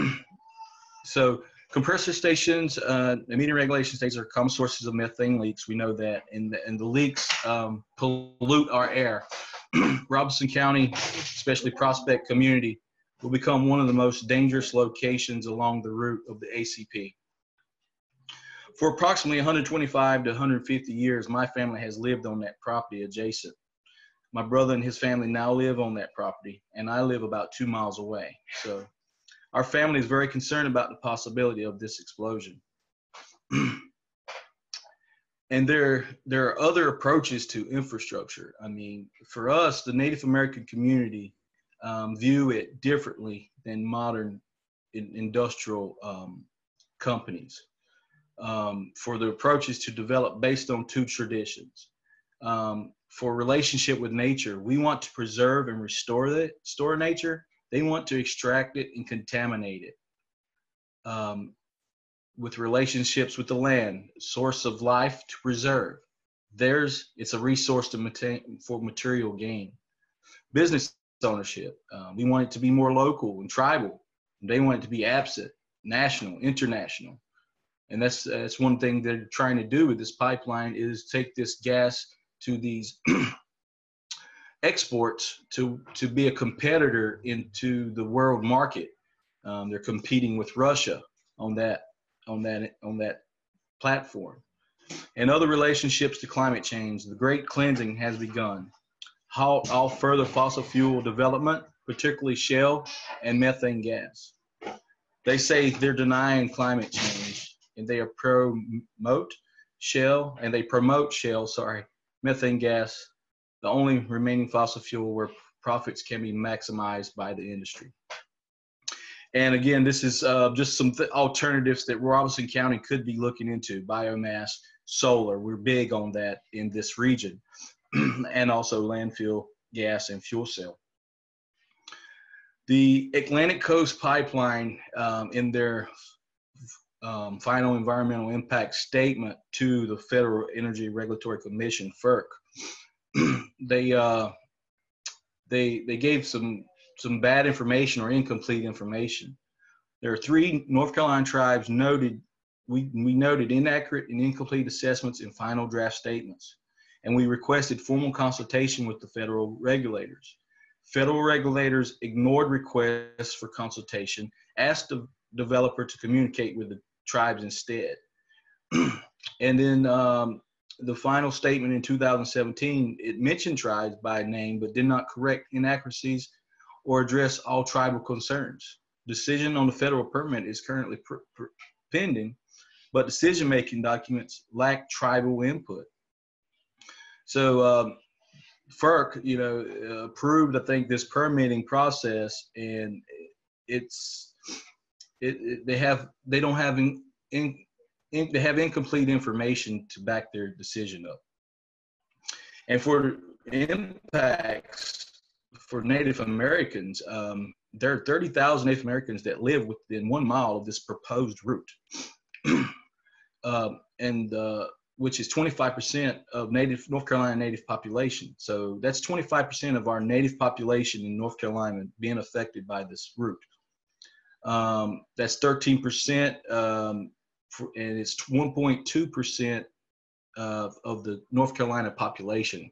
so compressor stations, uh, metering regulation stations are common sources of methane leaks. We know that, and the, and the leaks um, pollute our air. Robeson County, especially Prospect Community, will become one of the most dangerous locations along the route of the ACP. For approximately 125 to 150 years, my family has lived on that property adjacent. My brother and his family now live on that property, and I live about two miles away. So our family is very concerned about the possibility of this explosion. and there, there are other approaches to infrastructure. I mean, for us, the Native American community um, view it differently than modern in industrial um, companies um, for the approaches to develop based on two traditions. Um, for relationship with nature, we want to preserve and restore it, store nature. They want to extract it and contaminate it. Um, with relationships with the land, source of life to preserve. Theirs, it's a resource to maintain, for material gain. Business ownership, uh, we want it to be more local and tribal. They want it to be absent, national, international. And that's, that's one thing they're trying to do with this pipeline is take this gas to these exports to, to be a competitor into the world market. Um, they're competing with Russia on that on that on that platform. And other relationships to climate change, the great cleansing has begun. Halt all further fossil fuel development, particularly shale and methane gas. They say they're denying climate change and they promote shale and they promote shale, sorry, methane gas, the only remaining fossil fuel where profits can be maximized by the industry. And again, this is uh, just some th- alternatives that Robeson County could be looking into biomass, solar. We're big on that in this region, and also landfill gas and fuel cell. The Atlantic Coast Pipeline, um, in their um, final environmental impact statement to the Federal Energy Regulatory Commission, FERC, they uh, they they gave some some bad information or incomplete information. There are three North Carolina tribes noted, we, we noted inaccurate and incomplete assessments in final draft statements, and we requested formal consultation with the federal regulators. Federal regulators ignored requests for consultation, asked the developer to communicate with the tribes instead. and then um, the final statement in 2017, it mentioned tribes by name, but did not correct inaccuracies or address all tribal concerns. Decision on the federal permit is currently pending, but decision making documents lack tribal input. So, um, FERC, you know, approved, I think, this permitting process, and it's it, it they have they don't have in, in, in, they have incomplete information to back their decision up. And for impacts for Native Americans, um, there are 30,000 Native Americans that live within one mile of this proposed route, uh, and uh, which is 25% of Native North Carolina Native population. So that's 25% of our Native population in North Carolina being affected by this route. Um, that's 13%, um, for, and it's 1.2% of, of the North Carolina population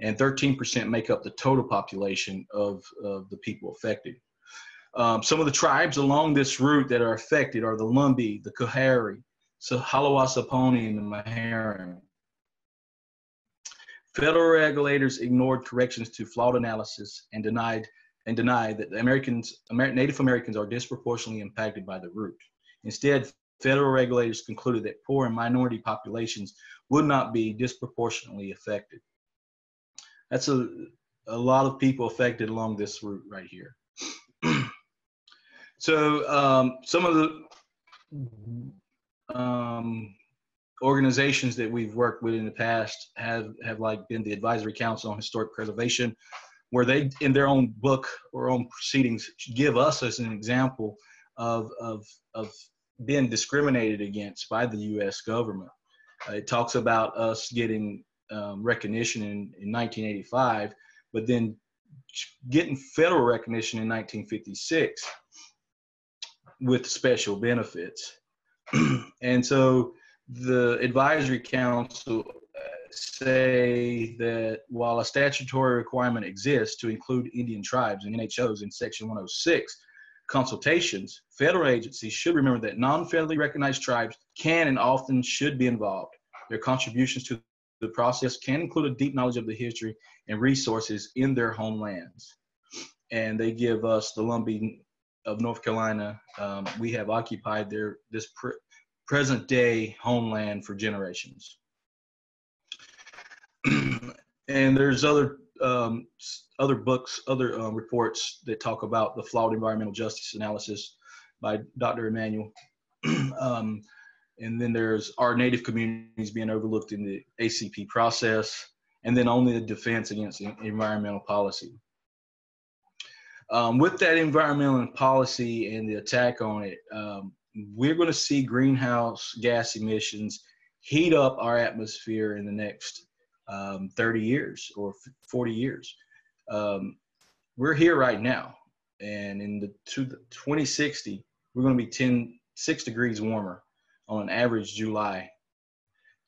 and 13% make up the total population of, of the people affected. Um, some of the tribes along this route that are affected are the Lumbee, the Coharie, so Haliwa-Saponi, and the Meherrin. Federal regulators ignored corrections to flawed analysis and denied and denied that Americans, Amer Native Americans are disproportionately impacted by the route. Instead, federal regulators concluded that poor and minority populations would not be disproportionately affected that's a a lot of people affected along this route right here. so um, some of the um, organizations that we've worked with in the past have have like been the Advisory Council on Historic Preservation, where they in their own book or own proceedings give us as an example of of of being discriminated against by the U.S. government. Uh, it talks about us getting um, recognition in, in 1985, but then getting federal recognition in 1956 with special benefits. and so the advisory council uh, say that while a statutory requirement exists to include Indian tribes and NHOs in Section 106 consultations, federal agencies should remember that non-federally recognized tribes can and often should be involved. Their contributions to the process can include a deep knowledge of the history and resources in their homelands. And they give us the Lumbee of North Carolina. Um, we have occupied their this pre present day homeland for generations. and there's other um, other books, other uh, reports that talk about the flawed environmental justice analysis by Dr. Emanuel. um, and then there's our native communities being overlooked in the ACP process, and then only the defense against environmental policy. Um, with that environmental policy and the attack on it, um, we're going to see greenhouse gas emissions heat up our atmosphere in the next um, 30 years or 40 years. Um, we're here right now, and in the 2060, we're going to be 10, 6 degrees warmer on average July.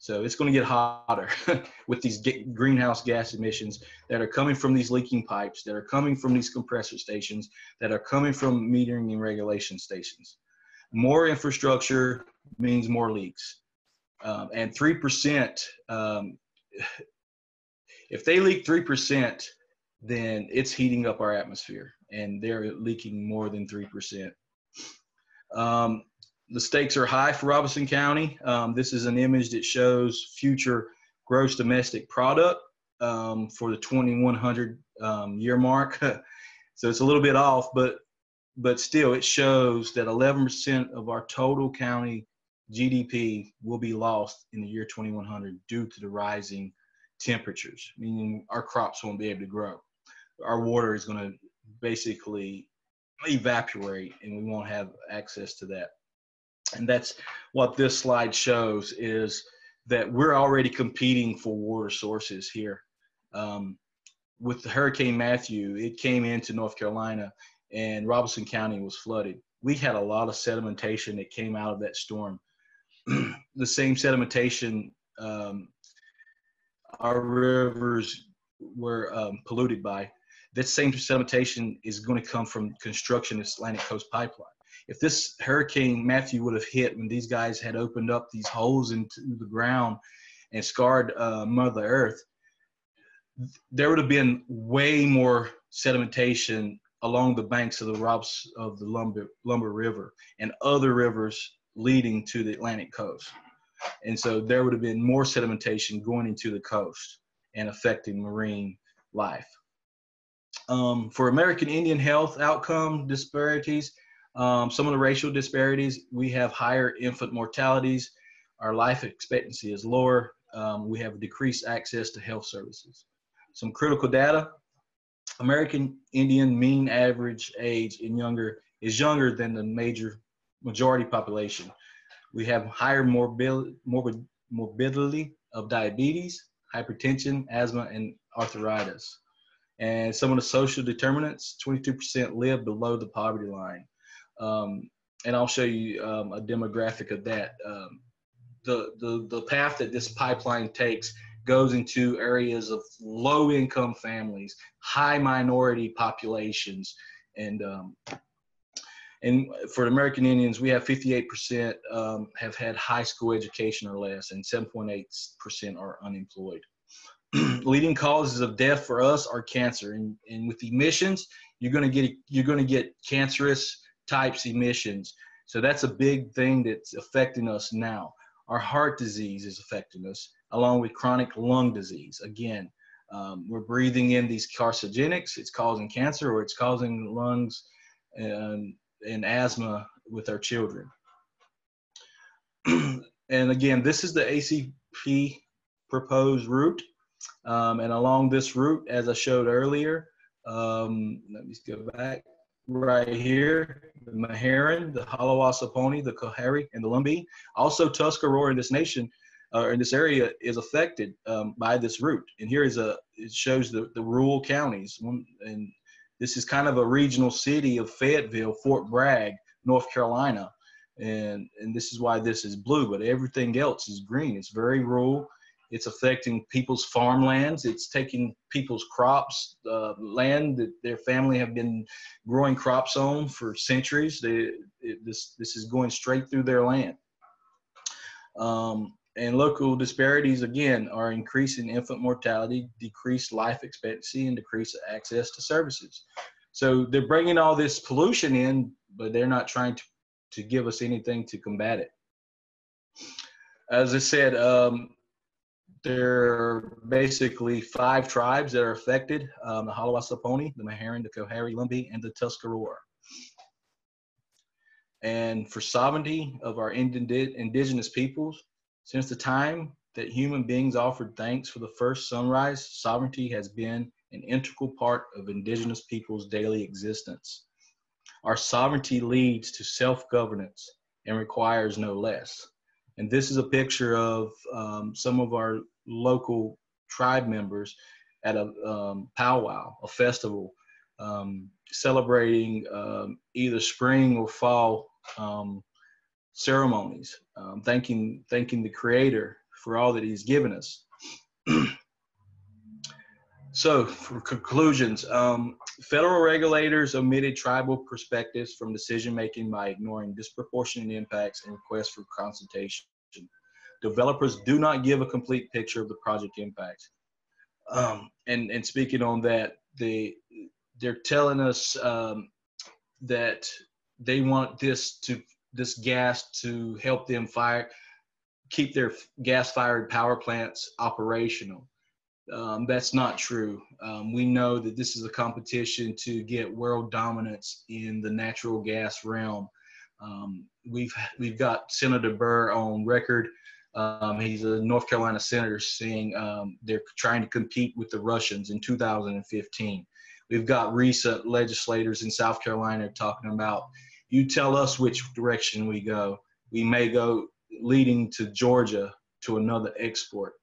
So it's going to get hotter with these greenhouse gas emissions that are coming from these leaking pipes, that are coming from these compressor stations, that are coming from metering and regulation stations. More infrastructure means more leaks. Um, and 3%, um, if they leak 3%, then it's heating up our atmosphere and they're leaking more than 3%. Um, the stakes are high for Robeson County. Um, this is an image that shows future gross domestic product um, for the 2100 um, year mark. so it's a little bit off, but but still it shows that 11% of our total county GDP will be lost in the year 2100 due to the rising temperatures, meaning our crops won't be able to grow. Our water is going to basically evaporate and we won't have access to that and that's what this slide shows is that we're already competing for water sources here. Um, with the Hurricane Matthew, it came into North Carolina and Robeson County was flooded. We had a lot of sedimentation that came out of that storm. the same sedimentation um, our rivers were um, polluted by. That same sedimentation is going to come from construction of Atlantic Coast Pipeline if this hurricane Matthew would have hit when these guys had opened up these holes into the ground and scarred uh, Mother Earth, there would have been way more sedimentation along the banks of the Robs of the Lumber, Lumber River and other rivers leading to the Atlantic coast. And so there would have been more sedimentation going into the coast and affecting marine life. Um, for American Indian health outcome disparities, um, some of the racial disparities, we have higher infant mortalities. Our life expectancy is lower. Um, we have decreased access to health services. Some critical data, American Indian mean average age in younger is younger than the major majority population. We have higher morbid, morbid, morbidity of diabetes, hypertension, asthma, and arthritis. And some of the social determinants, 22% live below the poverty line. Um, and I'll show you um, a demographic of that. Um, the, the, the path that this pipeline takes goes into areas of low income families, high minority populations, and um, and for American Indians, we have 58% um, have had high school education or less, and 7.8% are unemployed. Leading causes of death for us are cancer, and, and with emissions, you're going to get you're going to get cancerous types emissions. So that's a big thing that's affecting us now. Our heart disease is affecting us, along with chronic lung disease. Again, um, we're breathing in these carcinogenics. It's causing cancer or it's causing lungs and, and asthma with our children. and again, this is the ACP proposed route. Um, and along this route, as I showed earlier, um, let me go back right here, the Meherrin, the Haliwa-Saponi, the Coharie, and the Lumbee. Also, Tuscarora in this nation, uh, in this area, is affected um, by this route. And here is a, it shows the, the rural counties. And this is kind of a regional city of Fayetteville, Fort Bragg, North Carolina. And, and this is why this is blue, but everything else is green. It's very rural. It's affecting people's farmlands. It's taking people's crops, uh, land that their family have been growing crops on for centuries. They, it, this, this is going straight through their land. Um, and local disparities, again, are increasing infant mortality, decreased life expectancy, and decreased access to services. So they're bringing all this pollution in, but they're not trying to, to give us anything to combat it. As I said, um, there are basically five tribes that are affected um, the Haliwa-Saponi, the Meherrin, the Coharie Lumbee, and the Tuscarora. and for sovereignty of our indi- indigenous peoples. Since the time that human beings offered thanks for the first sunrise, sovereignty has been an integral part of indigenous peoples' daily existence. Our sovereignty leads to self governance and requires no less. And this is a picture of um, some of our local tribe members at a um, powwow, a festival, um, celebrating um, either spring or fall um, ceremonies, thanking thanking the Creator for all that He's given us. so, for conclusions, um, federal regulators omitted tribal perspectives from decision making by ignoring disproportionate impacts and requests for consultation. Developers do not give a complete picture of the project impacts. Um, and and speaking on that, they they're telling us um, that they want this to this gas to help them fire keep their gas fired power plants operational. Um, that's not true. Um, we know that this is a competition to get world dominance in the natural gas realm. Um, we've we've got Senator Burr on record. Um, he's a North Carolina senator saying um, they're trying to compete with the Russians in 2015. We've got recent legislators in South Carolina talking about you tell us which direction we go. We may go leading to Georgia to another export.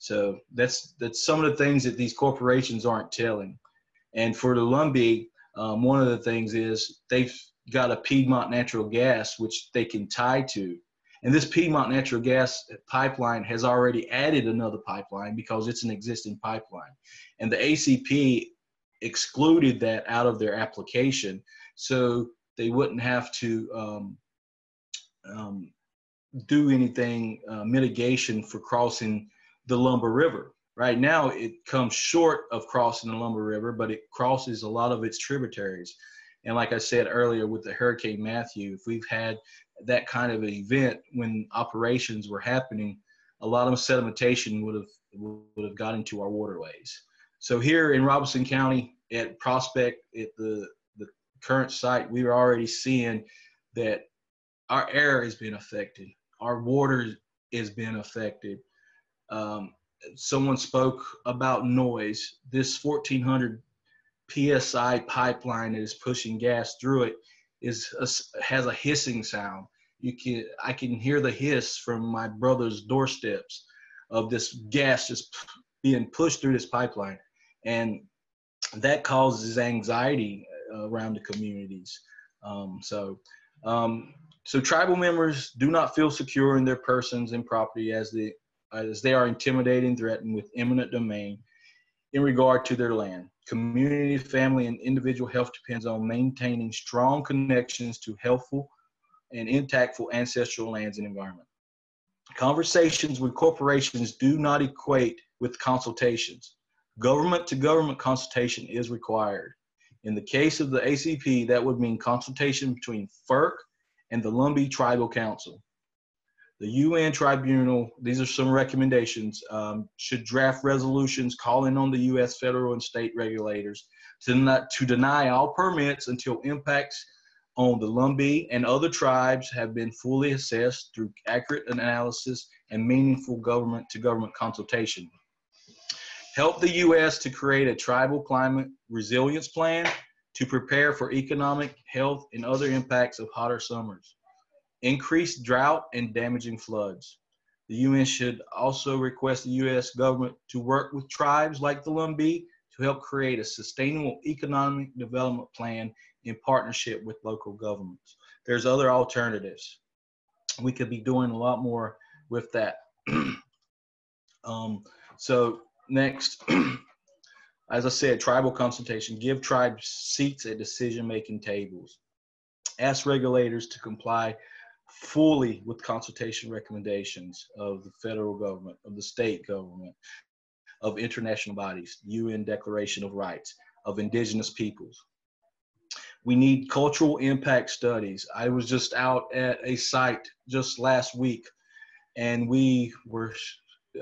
So that's that's some of the things that these corporations aren't telling. And for the Lumbee, um, one of the things is they've got a Piedmont natural gas which they can tie to. And this Piedmont natural gas pipeline has already added another pipeline because it's an existing pipeline. And the ACP excluded that out of their application. So they wouldn't have to um, um, do anything uh, mitigation for crossing the Lumber River. Right now, it comes short of crossing the Lumber River, but it crosses a lot of its tributaries. And like I said earlier, with the Hurricane Matthew, if we've had that kind of an event when operations were happening, a lot of sedimentation would have would have got into our waterways. So here in Robeson County, at Prospect, at the the current site, we are already seeing that our air has been affected, our water is being affected. Um, someone spoke about noise. This 1400 psi pipeline that is pushing gas through it is a, has a hissing sound. You can I can hear the hiss from my brother's doorsteps of this gas just being pushed through this pipeline, and that causes anxiety uh, around the communities. Um, so, um, so tribal members do not feel secure in their persons and property as they Uh, as they are intimidated and threatened with eminent domain in regard to their land. Community, family, and individual health depends on maintaining strong connections to healthful and intactful ancestral lands and environment. Conversations with corporations do not equate with consultations. Government to government consultation is required. In the case of the ACP, that would mean consultation between FERC and the Lumbee Tribal Council. The UN Tribunal, these are some recommendations, um, should draft resolutions calling on the U.S. federal and state regulators to, not, to deny all permits until impacts on the Lumbee and other tribes have been fully assessed through accurate analysis and meaningful government to government consultation help the U.S. to create a tribal climate resilience plan to prepare for economic, health, and other impacts of hotter summers, increased drought and damaging floods. The UN should also request the U.S. government to work with tribes like the Lumbee to help create a sustainable economic development plan in partnership with local governments. There's other alternatives. We could be doing a lot more with that. um, so Next, as I said, tribal consultation. Give tribes seats at decision-making tables. Ask regulators to comply fully with consultation recommendations of the federal government, of the state government, of international bodies, UN Declaration of Rights, of indigenous peoples. We need cultural impact studies. I was just out at a site just last week and we were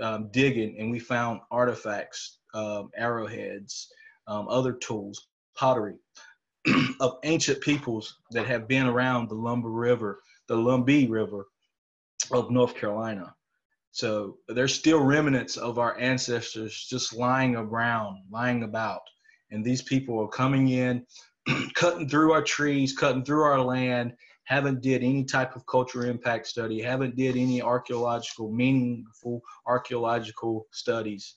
um, digging and we found artifacts, um, arrowheads, um, other tools, pottery. of ancient peoples that have been around the Lumber River, the Lumbee River of North Carolina. So there's still remnants of our ancestors just lying around, lying about. And these people are coming in, cutting through our trees, cutting through our land, haven't did any type of cultural impact study, haven't did any archaeological, meaningful archaeological studies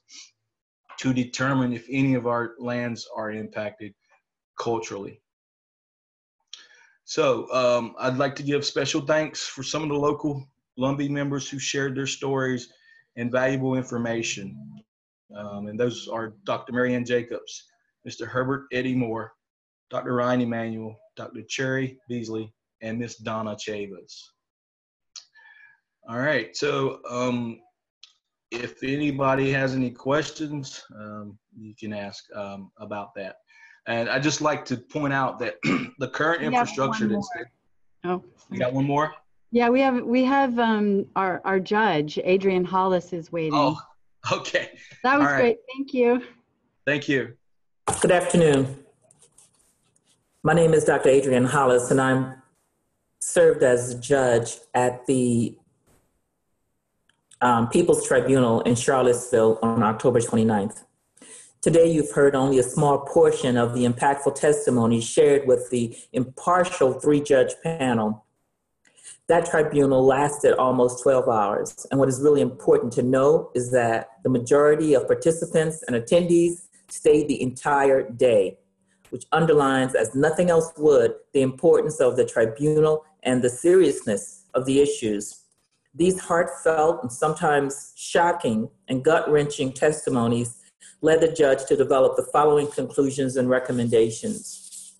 to determine if any of our lands are impacted culturally. So um, I'd like to give special thanks for some of the local Lumbee members who shared their stories and valuable information. Um, and those are Dr. Marianne Jacobs, Mr. Herbert Eddie Moore, Dr. Ryan Emanuel, Dr. Cherry Beasley, and Miss Donna Chavis. All right, so um, if anybody has any questions, um, you can ask um, about that. And I just like to point out that the current infrastructure that's Oh, you got one more? yeah, we have we have um our our judge Adrian Hollis is waiting. Oh, okay. that was all right. great. Thank you. Thank you. Good afternoon. My name is Dr. Adrian Hollis, and I'm served as judge at the um, People's Tribunal in Charlottesville on October 29th. Today, you've heard only a small portion of the impactful testimony shared with the impartial three judge panel. That tribunal lasted almost 12 hours. And what is really important to know is that the majority of participants and attendees stayed the entire day, which underlines, as nothing else would, the importance of the tribunal and the seriousness of the issues. These heartfelt and sometimes shocking and gut wrenching testimonies led the judge to develop the following conclusions and recommendations.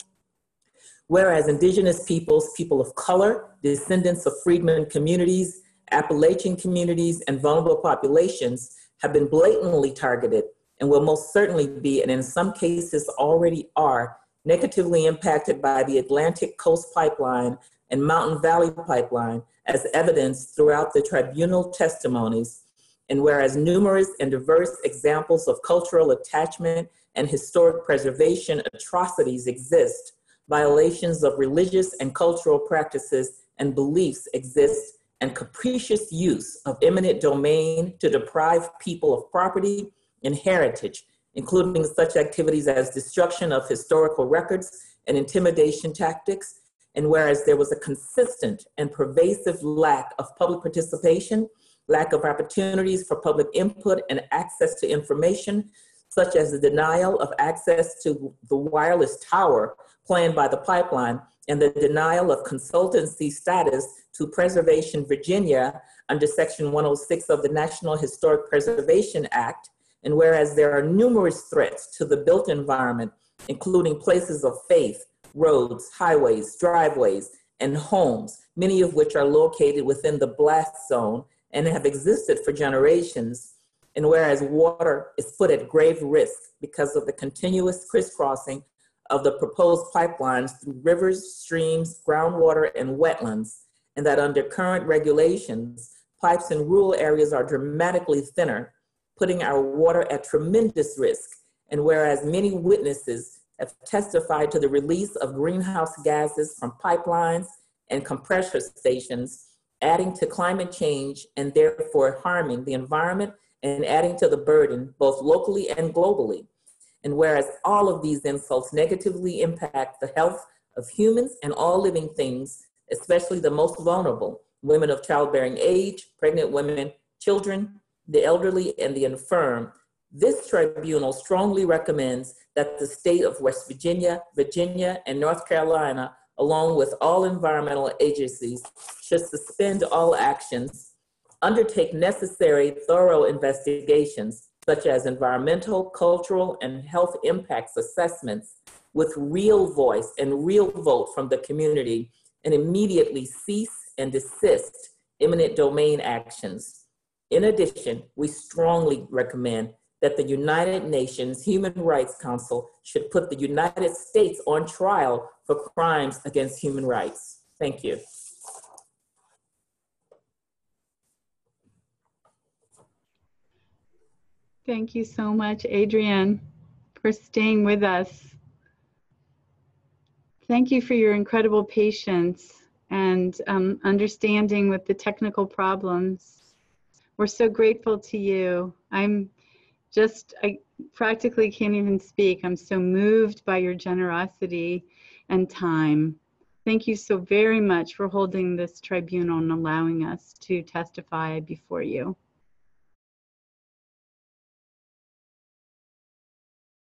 Whereas Indigenous peoples, people of color, descendants of freedmen communities, Appalachian communities, and vulnerable populations have been blatantly targeted and will most certainly be, and in some cases already are, negatively impacted by the Atlantic Coast Pipeline and Mountain Valley Pipeline, as evidenced throughout the tribunal testimonies. And whereas numerous and diverse examples of cultural attachment and historic preservation atrocities exist, violations of religious and cultural practices and beliefs exist, and capricious use of eminent domain to deprive people of property and heritage, including such activities as destruction of historical records and intimidation tactics. And whereas there was a consistent and pervasive lack of public participation, lack of opportunities for public input and access to information, such as the denial of access to the wireless tower planned by the pipeline and the denial of consultancy status to Preservation Virginia under Section 106 of the National Historic Preservation Act, and whereas there are numerous threats to the built environment, including places of faith, roads, highways, driveways, and homes, many of which are located within the blast zone and have existed for generations, and whereas water is put at grave risk because of the continuous crisscrossing of the proposed pipelines through rivers, streams, groundwater, and wetlands, and that under current regulations, pipes in rural areas are dramatically thinner, putting our water at tremendous risk. And whereas many witnesses have testified to the release of greenhouse gases from pipelines and compressor stations, adding to climate change and therefore harming the environment and adding to the burden both locally and globally. And whereas all of these insults negatively impact the health of humans and all living things, especially the most vulnerable, women of childbearing age, pregnant women, children, the elderly, and the infirm, this tribunal strongly recommends that the state of West Virginia, Virginia, and North Carolina, along with all environmental agencies, should suspend all actions, undertake necessary thorough investigations, such as environmental, cultural, and health impacts assessments with real voice and real vote from the community, and immediately cease and desist eminent domain actions. In addition, we strongly recommend that the United Nations Human Rights Council should put the United States on trial for crimes against human rights. Thank you. Thank you so much, Adrian, for staying with us. thank you for your incredible patience and um, understanding with the technical problems. We're so grateful to you. I'm just, I practically can't even speak. I'm so moved by your generosity and time. Thank you so very much for holding this tribunal and allowing us to testify before you.